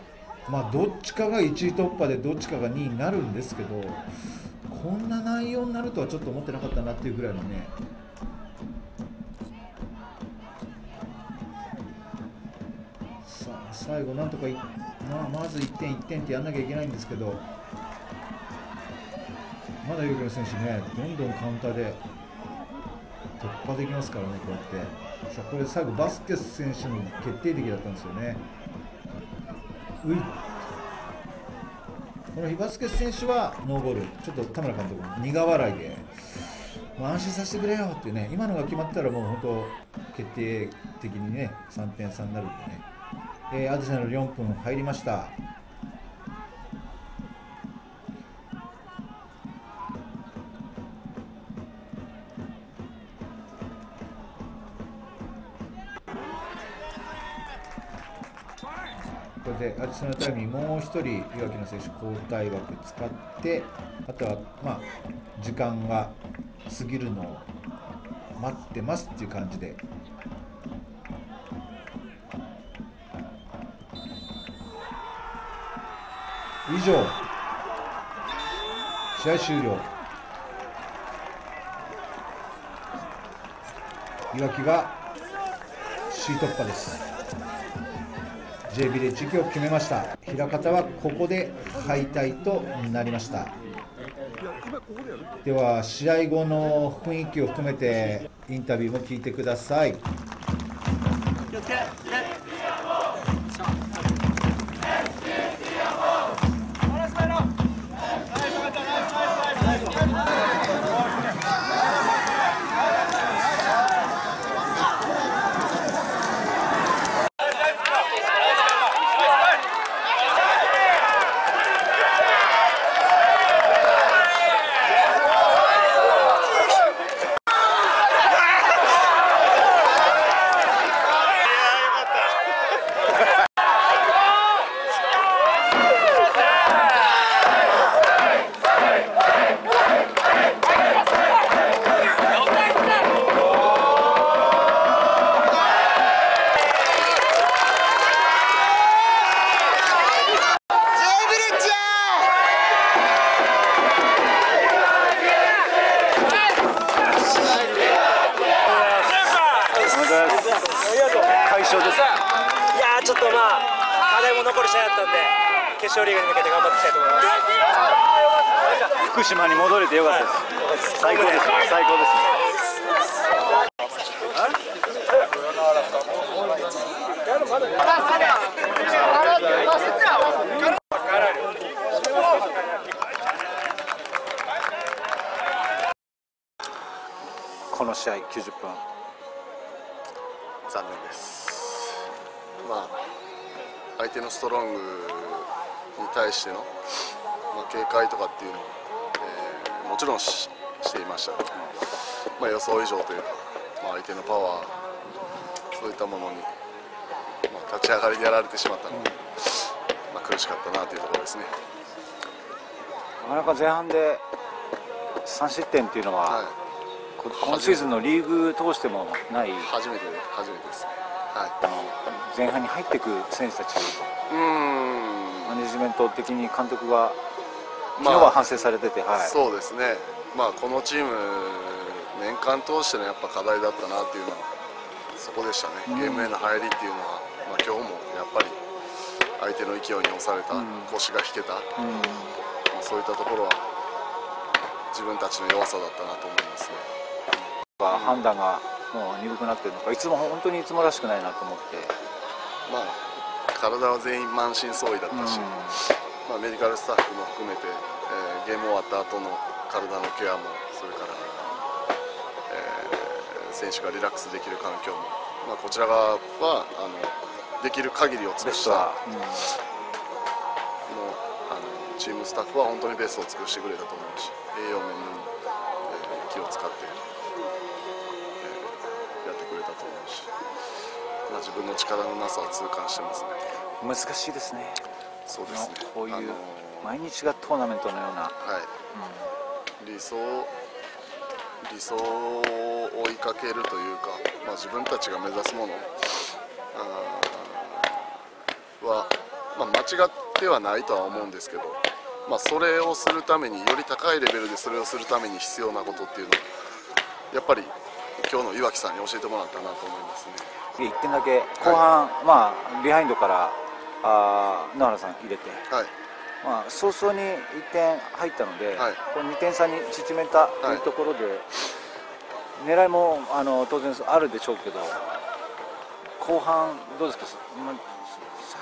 まあどっちかが1位突破でどっちかが2位になるんですけどこんな内容になるとはちょっと思ってなかったなっていうぐらいのね最後なんとかまあ、まず1点、1点ってやんなきゃいけないんですけど、まだユーグ選手ね、どんどんカウンターで突破できますからね、こうやって。さあ、これ最後、バスケス選手の決定的だったんですよね。ういこの日バスケス選手はノーゴール、ちょっと田村監督苦笑いで、まあ、安心させてくれよってね、今のが決まったらもう本当、決定的にね、3点差になるんでね。えー、アディショナル4分入りました。これでアディショナルタイムにもう1人岩城の選手交代枠使ってあとはまあ時間が過ぎるのを待ってますっていう感じで以上。試合終了。いわきが C 突破です。J ビレッジを決めました。平方はここで敗退となりました。では試合後の雰囲気を含めてインタビューも聞いてください。想以上というか、まあ、相手のパワー、すそういったものに、まあ、立ち上がりでやられてしまったので、まあ、苦しかったなというところですね。なかなか前半で3失点っていうのは、こ今シーズンのリーグ通してもない初めて初めてです。ね、はい、あの前半に入っていく選手たちマネジメント的に監督が昨日は反省されてて、はい、そうですね、まあ、このチーム年間通してのやっぱ課題だったなっていうのはそこでしたね、うん。ゲームへの入りっていうのは、まあ、今日もやっぱり相手の勢いに押された、腰が引けた、うん。まあ、そういったところは自分たちの弱さだったなと思いますね。判断がもう鈍くなってるのかいつも本当にいつもらしくないなと思って。まあ、体は全員満身創痍だったし、まあ、メディカルスタッフも含めて、えーゲーム終わった後の体のケアもそれから、えー選手がリラックスできる環境も、まあ、こちら側はあのできる限りを尽くした、もうあのチームスタッフは本当にベストを尽くしてくれたと思うし栄養面でも、えー気を使って、えーやってくれたと思うし、まあ、自分の力のなさを痛感してますね。難しいですね。そうですね。こういうあの毎日がトーナメントのような、はい、理想理想を追いかけるというか、まあ、自分たちが目指すものは、まあ、間違ってはないとは思うんですけど、まあ、それをするためにより高いレベルでそれをするために必要なことっていうのはやっぱり今日の岩城さんに教えてもらったなと思いますね。1点だけ後半、まあビハインドからあー野原さん入れて、まあ、早々に1点入ったので、この2点差に縮めたとい。うところで、狙いもあの当然あるでしょうけど後半どうですか、まあ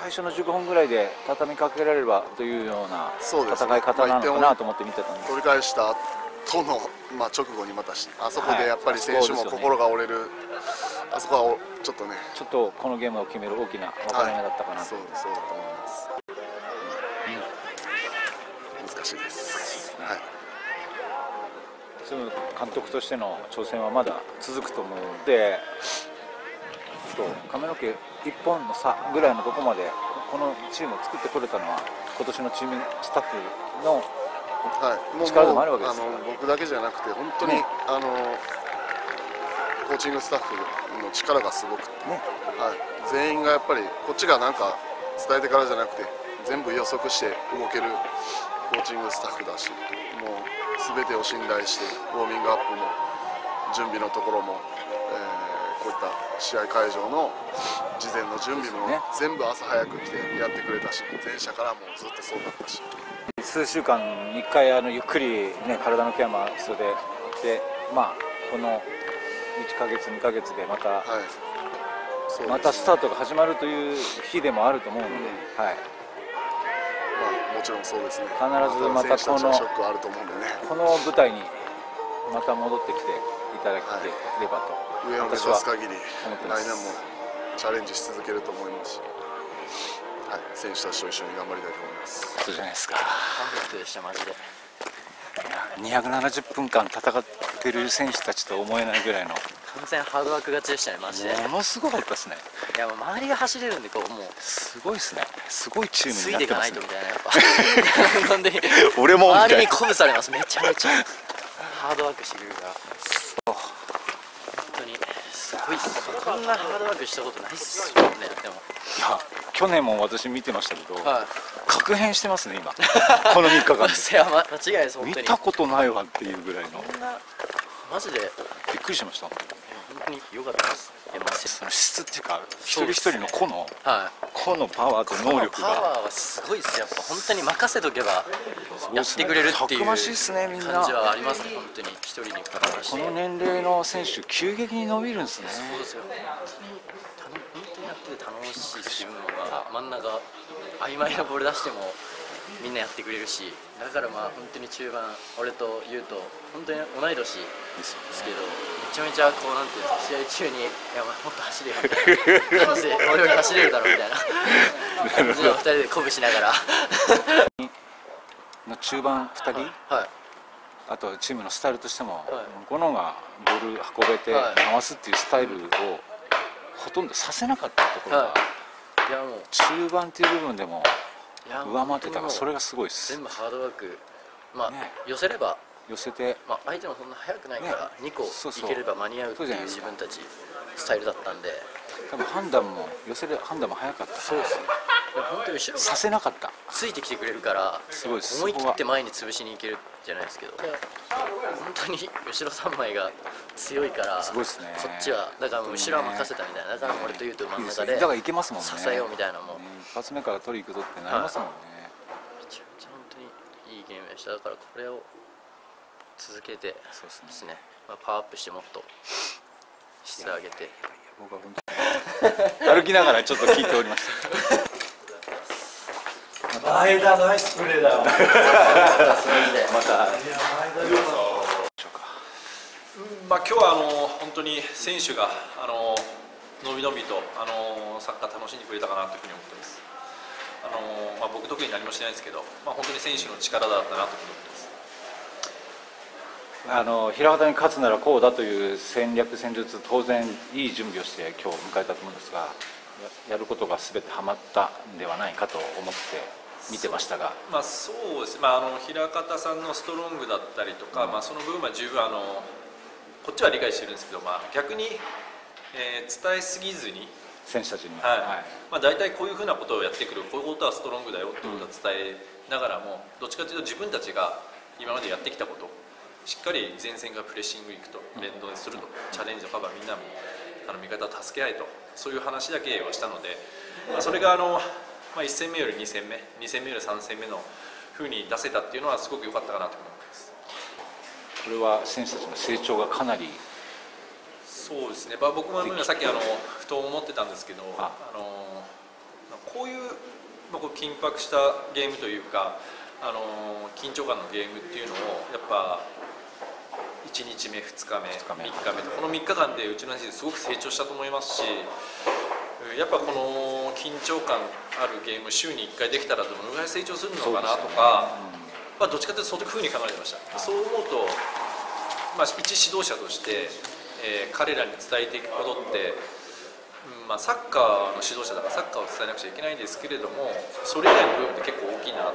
最初の15分ぐらいで畳みかけられればというような戦い方なのかなと思って見てたんです。取り返した後の、まあ、直後にまたしあそこでやっぱり選手もはい心が折れる、あそこはおちょっとね。ちょっとこのゲームを決める大きな分かれ目だったかな。と、そうそうだと思います、難しいです、はい、その監督としての挑戦はまだ続くと思うのでと髪の毛1本の差ぐらいのとこまでこのチームを作ってこれたのは今年のチームスタッフのはい、もう力でもあるわけですあの僕だけじゃなくて本当に、ね。あのコーチングスタッフの力がすごくて、はい、全員がやっぱりこっちがなんか伝えてからじゃなくて全部予測して動けるコーチングスタッフだしもう全てを信頼してウォーミングアップも準備のところも、えーこういった試合会場の事前の準備も全部朝早く来てやってくれたし前者からもずっとそうだったし。数週間に1回あのゆっくり、ね、体のケアも必要でで、まあ、この1ヶ月2ヶ月でまた、そうですねまたスタートが始まるという日でもあると思うので、はい、まあ、もちろんそうですね。必ずまたこのはショックあると思うんでね。この舞台にまた戻ってきていただければと、上を目指私はす限り、思ってます来年もチャレンジし続けると思いますし、はい、選手たちと一緒に頑張りたいと思います。そうじゃないですか。パーフェクトでしたマジで270分間戦ってる選手たちと思えないぐらいの。完全ハードワーク勝ちでしたねマジで。ものすごかったですね。いやもう周りが走れるんでこうもうすごいですね。すごいチームつになってますね。いていかないとみたいなやっぱ。俺もみたいな。周りに鼓舞されます。めちゃめちゃハードワークしてくれるからごいっすこんなハードワークしたことないっすよねでも。いや去年も私見てましたけど、はい。確変してますね今。この3日間いやま間違いです見たことないわっていうぐらいの。こんなマジで？びっくりしました。本当に良かったですその質っていうか一人一人の個のはい。個のパワーと能力パワがーはすごいです。やっぱ本当に任せとけばやってくれるっていう感じはあります。ね本当に一人にこの年齢の選手急激に伸びるんですね。そうですよ。本当に本当にやってて楽しいし自分が真ん中曖昧なボール出してもみんなやってくれるしだからまあ本当に中盤俺と優と本当に同い年ですけどめちゃめちゃこうなんていうか試合中に「いやお前もっと走れよ」みたいな感じで俺より走れるだろみたいな。感じで2人で鼓舞しながらの中盤2人、あとチームのスタイルとしても、このがボール運べてはい。回すっていうスタイルをほとんどさせなかったところが、いやもう。中盤っていう部分でも上回ってたからそれがすごいです。全部ハードワークまあ、寄せれば寄せて、まあ、相手もそんな速くないから、2個いければ間に合うっていう自分たちスタイルだったんで。多分判断も寄せる判断も早かった。そうですね。本当に後ろがさせなかった。ついてきてくれるからすごい思い切って前に潰しにいけるじゃないですけど。本当に後ろ3枚が強いからすごいですね。こっちはだから後ろは任せたみたいなだから俺と言うと真ん中でだからいけますもんね。支えようみたいなもん、一発目から取り行くぞってなりますもんね、めちゃめちゃ本当にいいゲームでした。だからこれを続けてですね。まあ、パワーアップしてもっと質上げて。僕は本当に 歩きながらちょっと聞いておりました。前田ナイスプレーだよまたまあ、今日はあの本当に選手があののびのびとあのサッカー楽しんでくれたかなというふうに思ってますあの、まあ、僕特に何もしてないですけど、まあ、本当に選手の力だったなと思ってます。あの平方に勝つならこうだという戦略戦術当然いい準備をして今日迎えたと思うんですがやることが全てはまったんではないかと思って見てましたが。まあ、そうです。ね、まあ、あの平方さんのストロングだったりとか、うん、まあ、その部分は十分あのこっちは理解してるんですけど、まあ、逆に、えー、伝えすぎずに選手たちに、はい。はい。まあ、大体こういうふうなことをやってくるこういうことはストロングだよっていうことは伝えながらも、うん、どっちかというと自分たちが今までやってきたことしっかり前線がプレッシングいくと連動すると、うん、チャレンジとかはみんなもあの味方を助け合いとそういう話だけをしたので、まあ、それがあの、まあ、1戦目より2戦目2戦目より3戦目のふうに出せたっていうのはすごく良かったかなと思います。これは選手たちの成長がかなりそうですね、まあ、僕もさっきあのふと思ってたんですけどあ。のこういう、まあ、こう緊迫したゲームというかあの緊張感のゲームっていうのをやっぱ1日目、2日目、3日目。とこの3日間でうちの話ですごく成長したと思いますしやっぱこの緊張感あるゲーム週に1回できたらどのぐらい成長するのかなとか、ねうん、まあ、どっちかというとそういうふうに考えてました、そう思うと、まあ、一指導者として、えー、彼らに伝えていくことって、うんまあ、サッカーの指導者だからサッカーを伝えなくちゃいけないんですけれどもそれ以外の部分って結構大きいな、うん、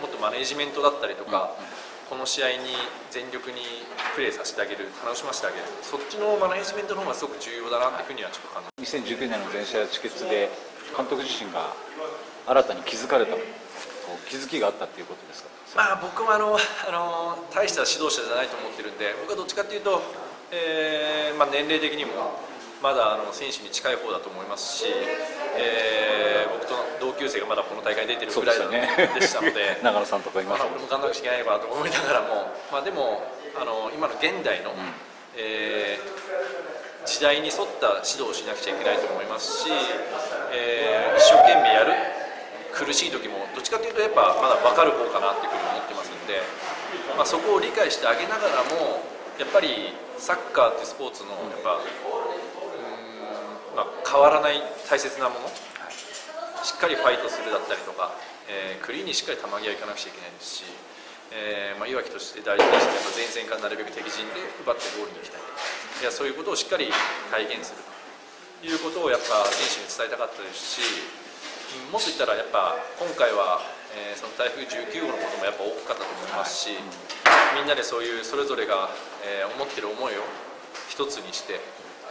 もっとマネジメントだったりとか、うん。この試合に全力にプレーさせてあげる楽しませてあげるそっちのマネジメントの方がすごく重要だなっていうふうにはちょっと感じ2019年の全試合チケットで監督自身が新たに気づかれた気づきがあったっていうことですか？まあ僕はあのあの大した指導者じゃないと思ってるんで僕はどっちかっていうと、えーまあ、年齢的にもまだあの選手に近い方だと思いますし、えー、僕と同級生がまだこの大会に出てるぐらいでしたので、長野さんとかいました俺も頑張らなきゃいけないわと思いながらも、まあ、でもあの今の現代の、うん、えー、時代に沿った指導をしなくちゃいけないと思いますし、えー、一生懸命やる苦しい時もどっちかというとやっぱまだ分かる方かなっていうふうに思ってますんで、まあ、そこを理解してあげながらもやっぱりサッカーってスポーツのやっぱ、まあ、変わらない大切なもの？しっかりファイトするだったりとか、えー、クリーンにしっかり球際行かなくちゃいけないですし、えーまあ、いわきとして大事にして前線からなるべく敵陣で奪ってゴールに行きたいいやそういうことをしっかり体現するということをやっぱ選手に伝えたかったですしもっと言ったらやっぱ今回は、えー、その台風19号のこともやっぱ大きかったと思いますし、みんなでそういうそれぞれが、えー、思ってる思いを一つにして、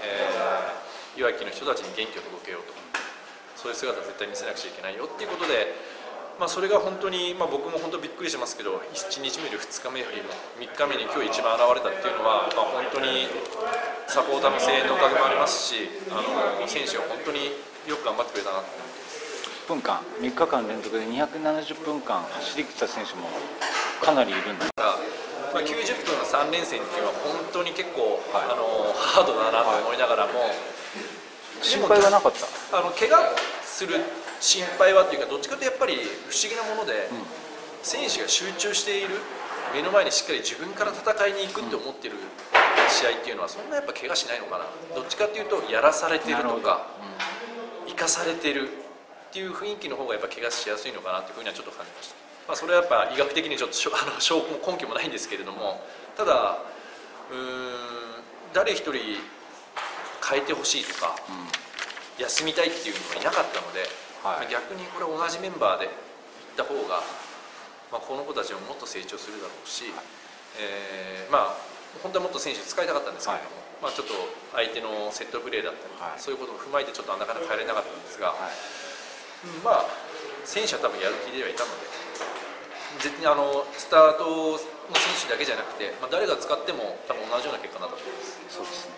えー、いわきの人たちに元気を届けようとそういう姿を絶対見せなくちゃいけないよっていうことで、まあ、それが本当に、まあ、僕も本当びっくりしますけど1日目より2日目よりも3日目に今日一番現れたっていうのは、まあ、本当にサポーターの声援のおかげもありますしあの選手が本当によく頑張ってくれたなと思います。分間3日間連続で270分間走りきった選手もかなりいるんだ。まあ、90分の3連戦っていうのは本当に結構、はい、あのハードだなと思いながらも、はい、心配はなかった？あの怪我する心配はっていうかどっちかというとやっぱり不思議なもので、うん、選手が集中している目の前にしっかり自分から戦いに行くって思ってる試合っていうのはそんなやっぱ怪我しないのかな。どっちかっていうとやらされてるとか、うん、生かされてるっていう雰囲気の方がやっぱ怪我しやすいのかなっていうふうにはちょっと感じました、まあ、それはやっぱ医学的にちょっと あの証拠も根拠もないんですけれどもただうーん誰一人変えてほしいとか、休みたいっていうのがいなかったので、逆にこれ同じメンバーで行った方が、まあ、この子たちももっと成長するだろうし、えーまあ本当はもっと選手使いたかったんですけれども、まあ、ちょっと相手のセットプレーだったり、そういうことを踏まえてちょっとなかなか変えれなかったんですが、うんまあ選手は多分やる気ではいたので絶対あのスタートの選手だけじゃなくて、まあ、誰が使っても多分同じような結果になったと思います。そうですね。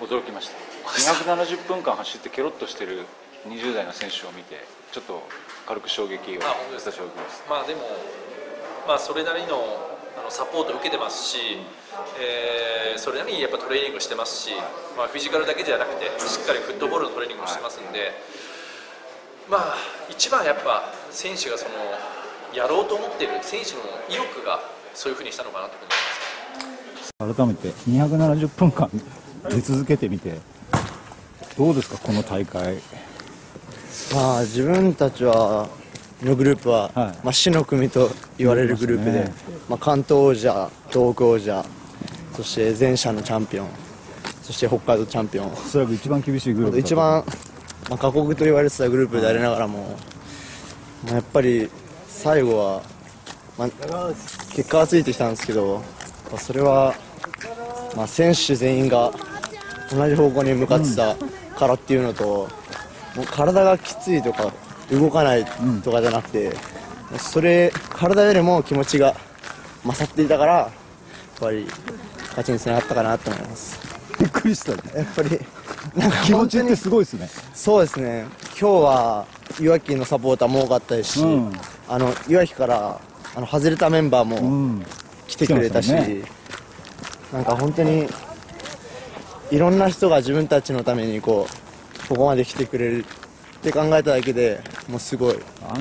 驚きました。270分間走ってケロッとしてる20代の選手を見てちょっと軽く衝撃をあ本当ですまあでも、まあ、それなりのあのサポートを受けてますし、えーそれなりにやっぱトレーニングしてますし、まあ、フィジカルだけじゃなくてしっかりフットボールのトレーニングもしてますんで、まあ一番やっぱ選手がそのやろうと思っている選手の意欲がそういうふうにしたのかなと思います。改めて270分間出続けてみてどうですか？この大会。まあ自分たちはのグループは、まあ、死の組と言われるグループで、言いままあ、関東王者、東北王者そして前者のチャンピオンそして北海道チャンピオン。おそらく一番厳しいグループ一番、まあ、過酷と言われてたグループでありながらも、まあ、やっぱり最後は、まあ、結果はついてきたんですけど、まあそれは、まあ、選手全員が同じ方向に向かってたからっていうのと、もう体がきついとか動かないとかじゃなくて、それ体よりも気持ちが勝っていたからやっぱり勝ちにつながったかなと思います。びっくりしたね。やっぱりなんか気持ちってすごいですね。そうですね。今日は岩木のサポーターも多かったですし、うん。あの岩木からあの外れたメンバーも来てくれたし、来てましたね。なんか本当にいろんな人が自分たちのためにこうここまで来てくれるって考えただけでもうすごい。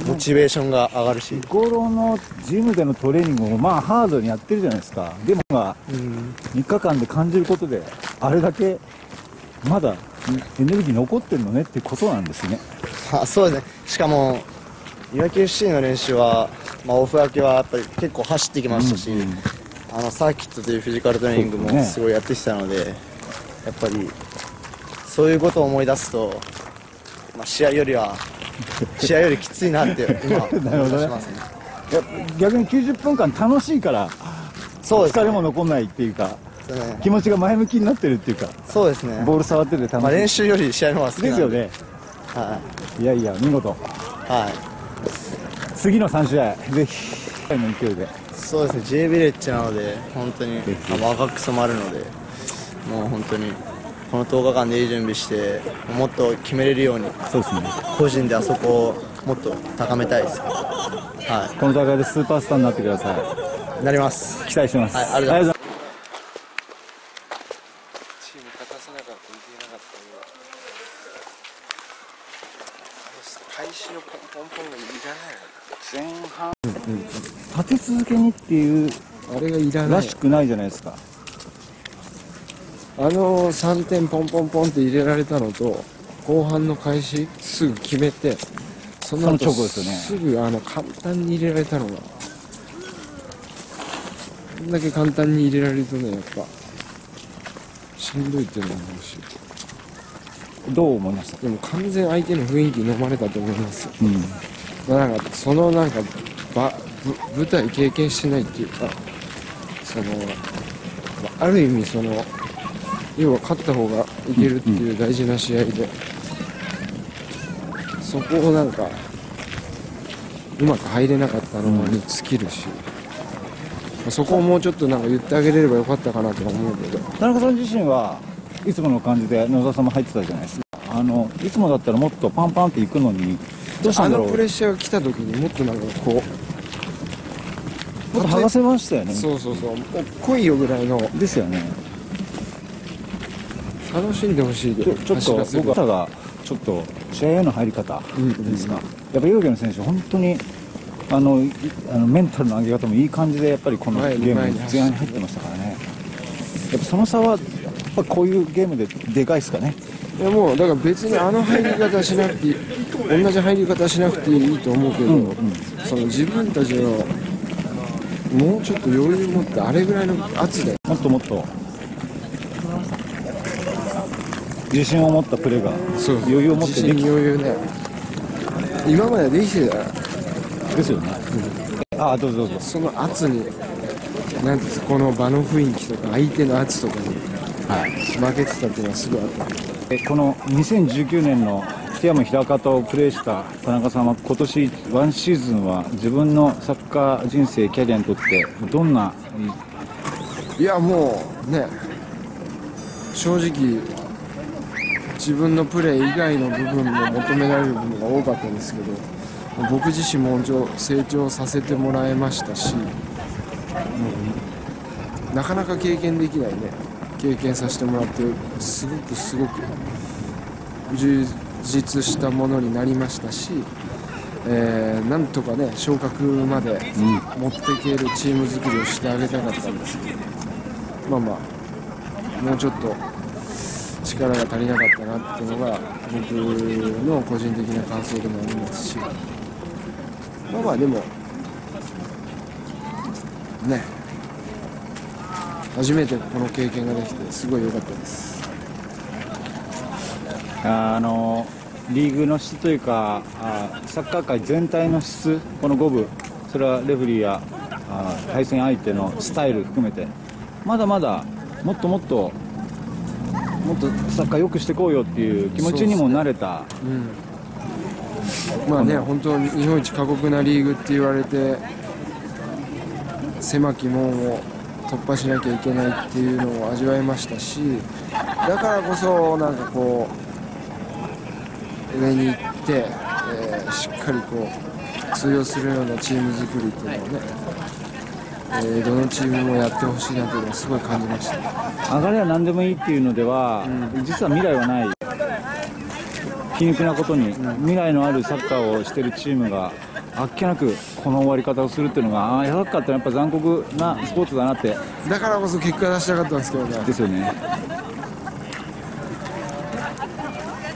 モチベーションが上がるし。日頃のジムでのトレーニングもまあハードにやってるじゃないですか。でもまあ3日間で感じることであれだけまだエネルギー残ってるのねってことなんですね。あそうですね。しかもいわき FC の練習は、まあ、オフ明けはやっぱり結構走ってきましたし、あのサーキットというフィジカルトレーニングもすごいやってきたので、やっぱりそういうことを思い出すと、まあ、試合よりは 試合よりきついなって今 思い出しますね。逆に90分間楽しいからそうですね。疲れも残んないっていうかね。気持ちが前向きになってるっていうかそうですね。ボール触ってて楽しい、まあ、練習より試合の方が好きで。ですよね。はい。いやいや見事。はい。次の3試合ぜひ。の勢いで。そうですね。J ビレッジなので本当にあの赤く染まるのでもう本当にこの10日間でいい準備してもっと決めれるようにそうですね。個人であそこをもっと高めたいです。ねはこの大会でスーパースターになってください。なります。期待してます、はいありがとうございます。チーム勝たせなかったいけなかった開始のポンポンポンがいらない前半立て続けにっていうあれがいらない。らしくないじゃないですかあの3点ポンポンポンって入れられたのと後半の開始すぐ決めてその後その直後ですよね。すぐあの簡単に入れられたのが。こんだけ簡単に入れられるとねやっぱしんどいっていうのもあるしどう思いました？でも完全相手の雰囲気に飲まれたと思いますうん。まあなんかそのなんかばぶ舞台経験してないっていうかそのまあある意味その要は勝った方がいけるっていう大事な試合で、そこをなんかうまく入れなかったのに尽きるし、まあそこをもうちょっとなんか言ってあげれればよかったかなとは思うけど。田中さん自身はいつもの感じで野田さんも入ってたじゃないですか。あのいつもだったらもっとパンパンっていくのにどうしたんだろう。あのプレッシャーが来た時にもっとなんかこうもっと剥がせましたよね。そうそうそう来いよぐらいの。ですよね楽しんでほしいでちょちょっと僕はがちょっと試合への入り方ですか、やっぱヨーゲの選手本当にあのいあのメンタルの上げ方もいい感じでやっぱりこのゲーム前半に入ってましたからね。やっぱその差はやっぱこういうゲームででかいですかね。いやもうだから別にあの入り方しなくていい。同じ入り方しなくていいと思うけど、その自分たちのもうちょっと余裕持ってあれぐらいの圧で。もっともっと自信を持ったプレーが余裕を持ってでき自信余裕ね。今までできてた。ですよね、うん、ああどうぞどうぞ。その圧になんですこの場の雰囲気とか相手の圧とかに、はい、負けてたっていうのはすごいあった。この2019年のティアム平方をプレーした田中さんは今年ワンシーズンは自分のサッカー人生キャリアにとってどんないやもうね正直自分のプレー以外の部分も求められる部分が多かったんですけど僕自身も成長させてもらいましたし、うん、なかなか経験できないね。経験させてもらってすごくすごく充実したものになりましたし、えー、なんとかね昇格まで持っていけるチーム作りをしてあげたかったんですけど、まあまあもうちょっと力が足りなかったなっていうのが僕の個人的な感想でもありますし。まあまあでもね。初めてこの経験ができてすごい良かったです。あのリーグの質というかあサッカー界全体の質この5部それはレフェリーやあ対戦相手のスタイル含めてまだまだもっともっともっとサッカー良くしていこうよっていう気持ちにもなれた、うん、まあね本当に日本一過酷なリーグって言われて狭き門を突破しなきゃいけないっていうのを味わいましたしだからこそなんかこう上に行って、えー、しっかりこう通用するようなチーム作りっていうのをねえー、どのチームもやってほしいなというのはすごい感じました。上がりは何でもいいっていうのでは、うん、実は未来はない。皮肉なことに、うん、未来のあるサッカーをしているチームがあっけなくこの終わり方をするっていうのがああサッカーってやっぱ残酷なスポーツだなって。だからこそ結果出したかったんですけどね。ですよね。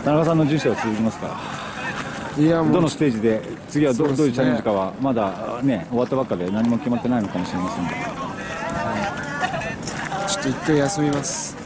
田中さんの人生は続きますかいやどのステージで次はど,、うどういうチャレンジかはまだね終わったばっかで何も決まってないのかもしれませんちょっと一回休みます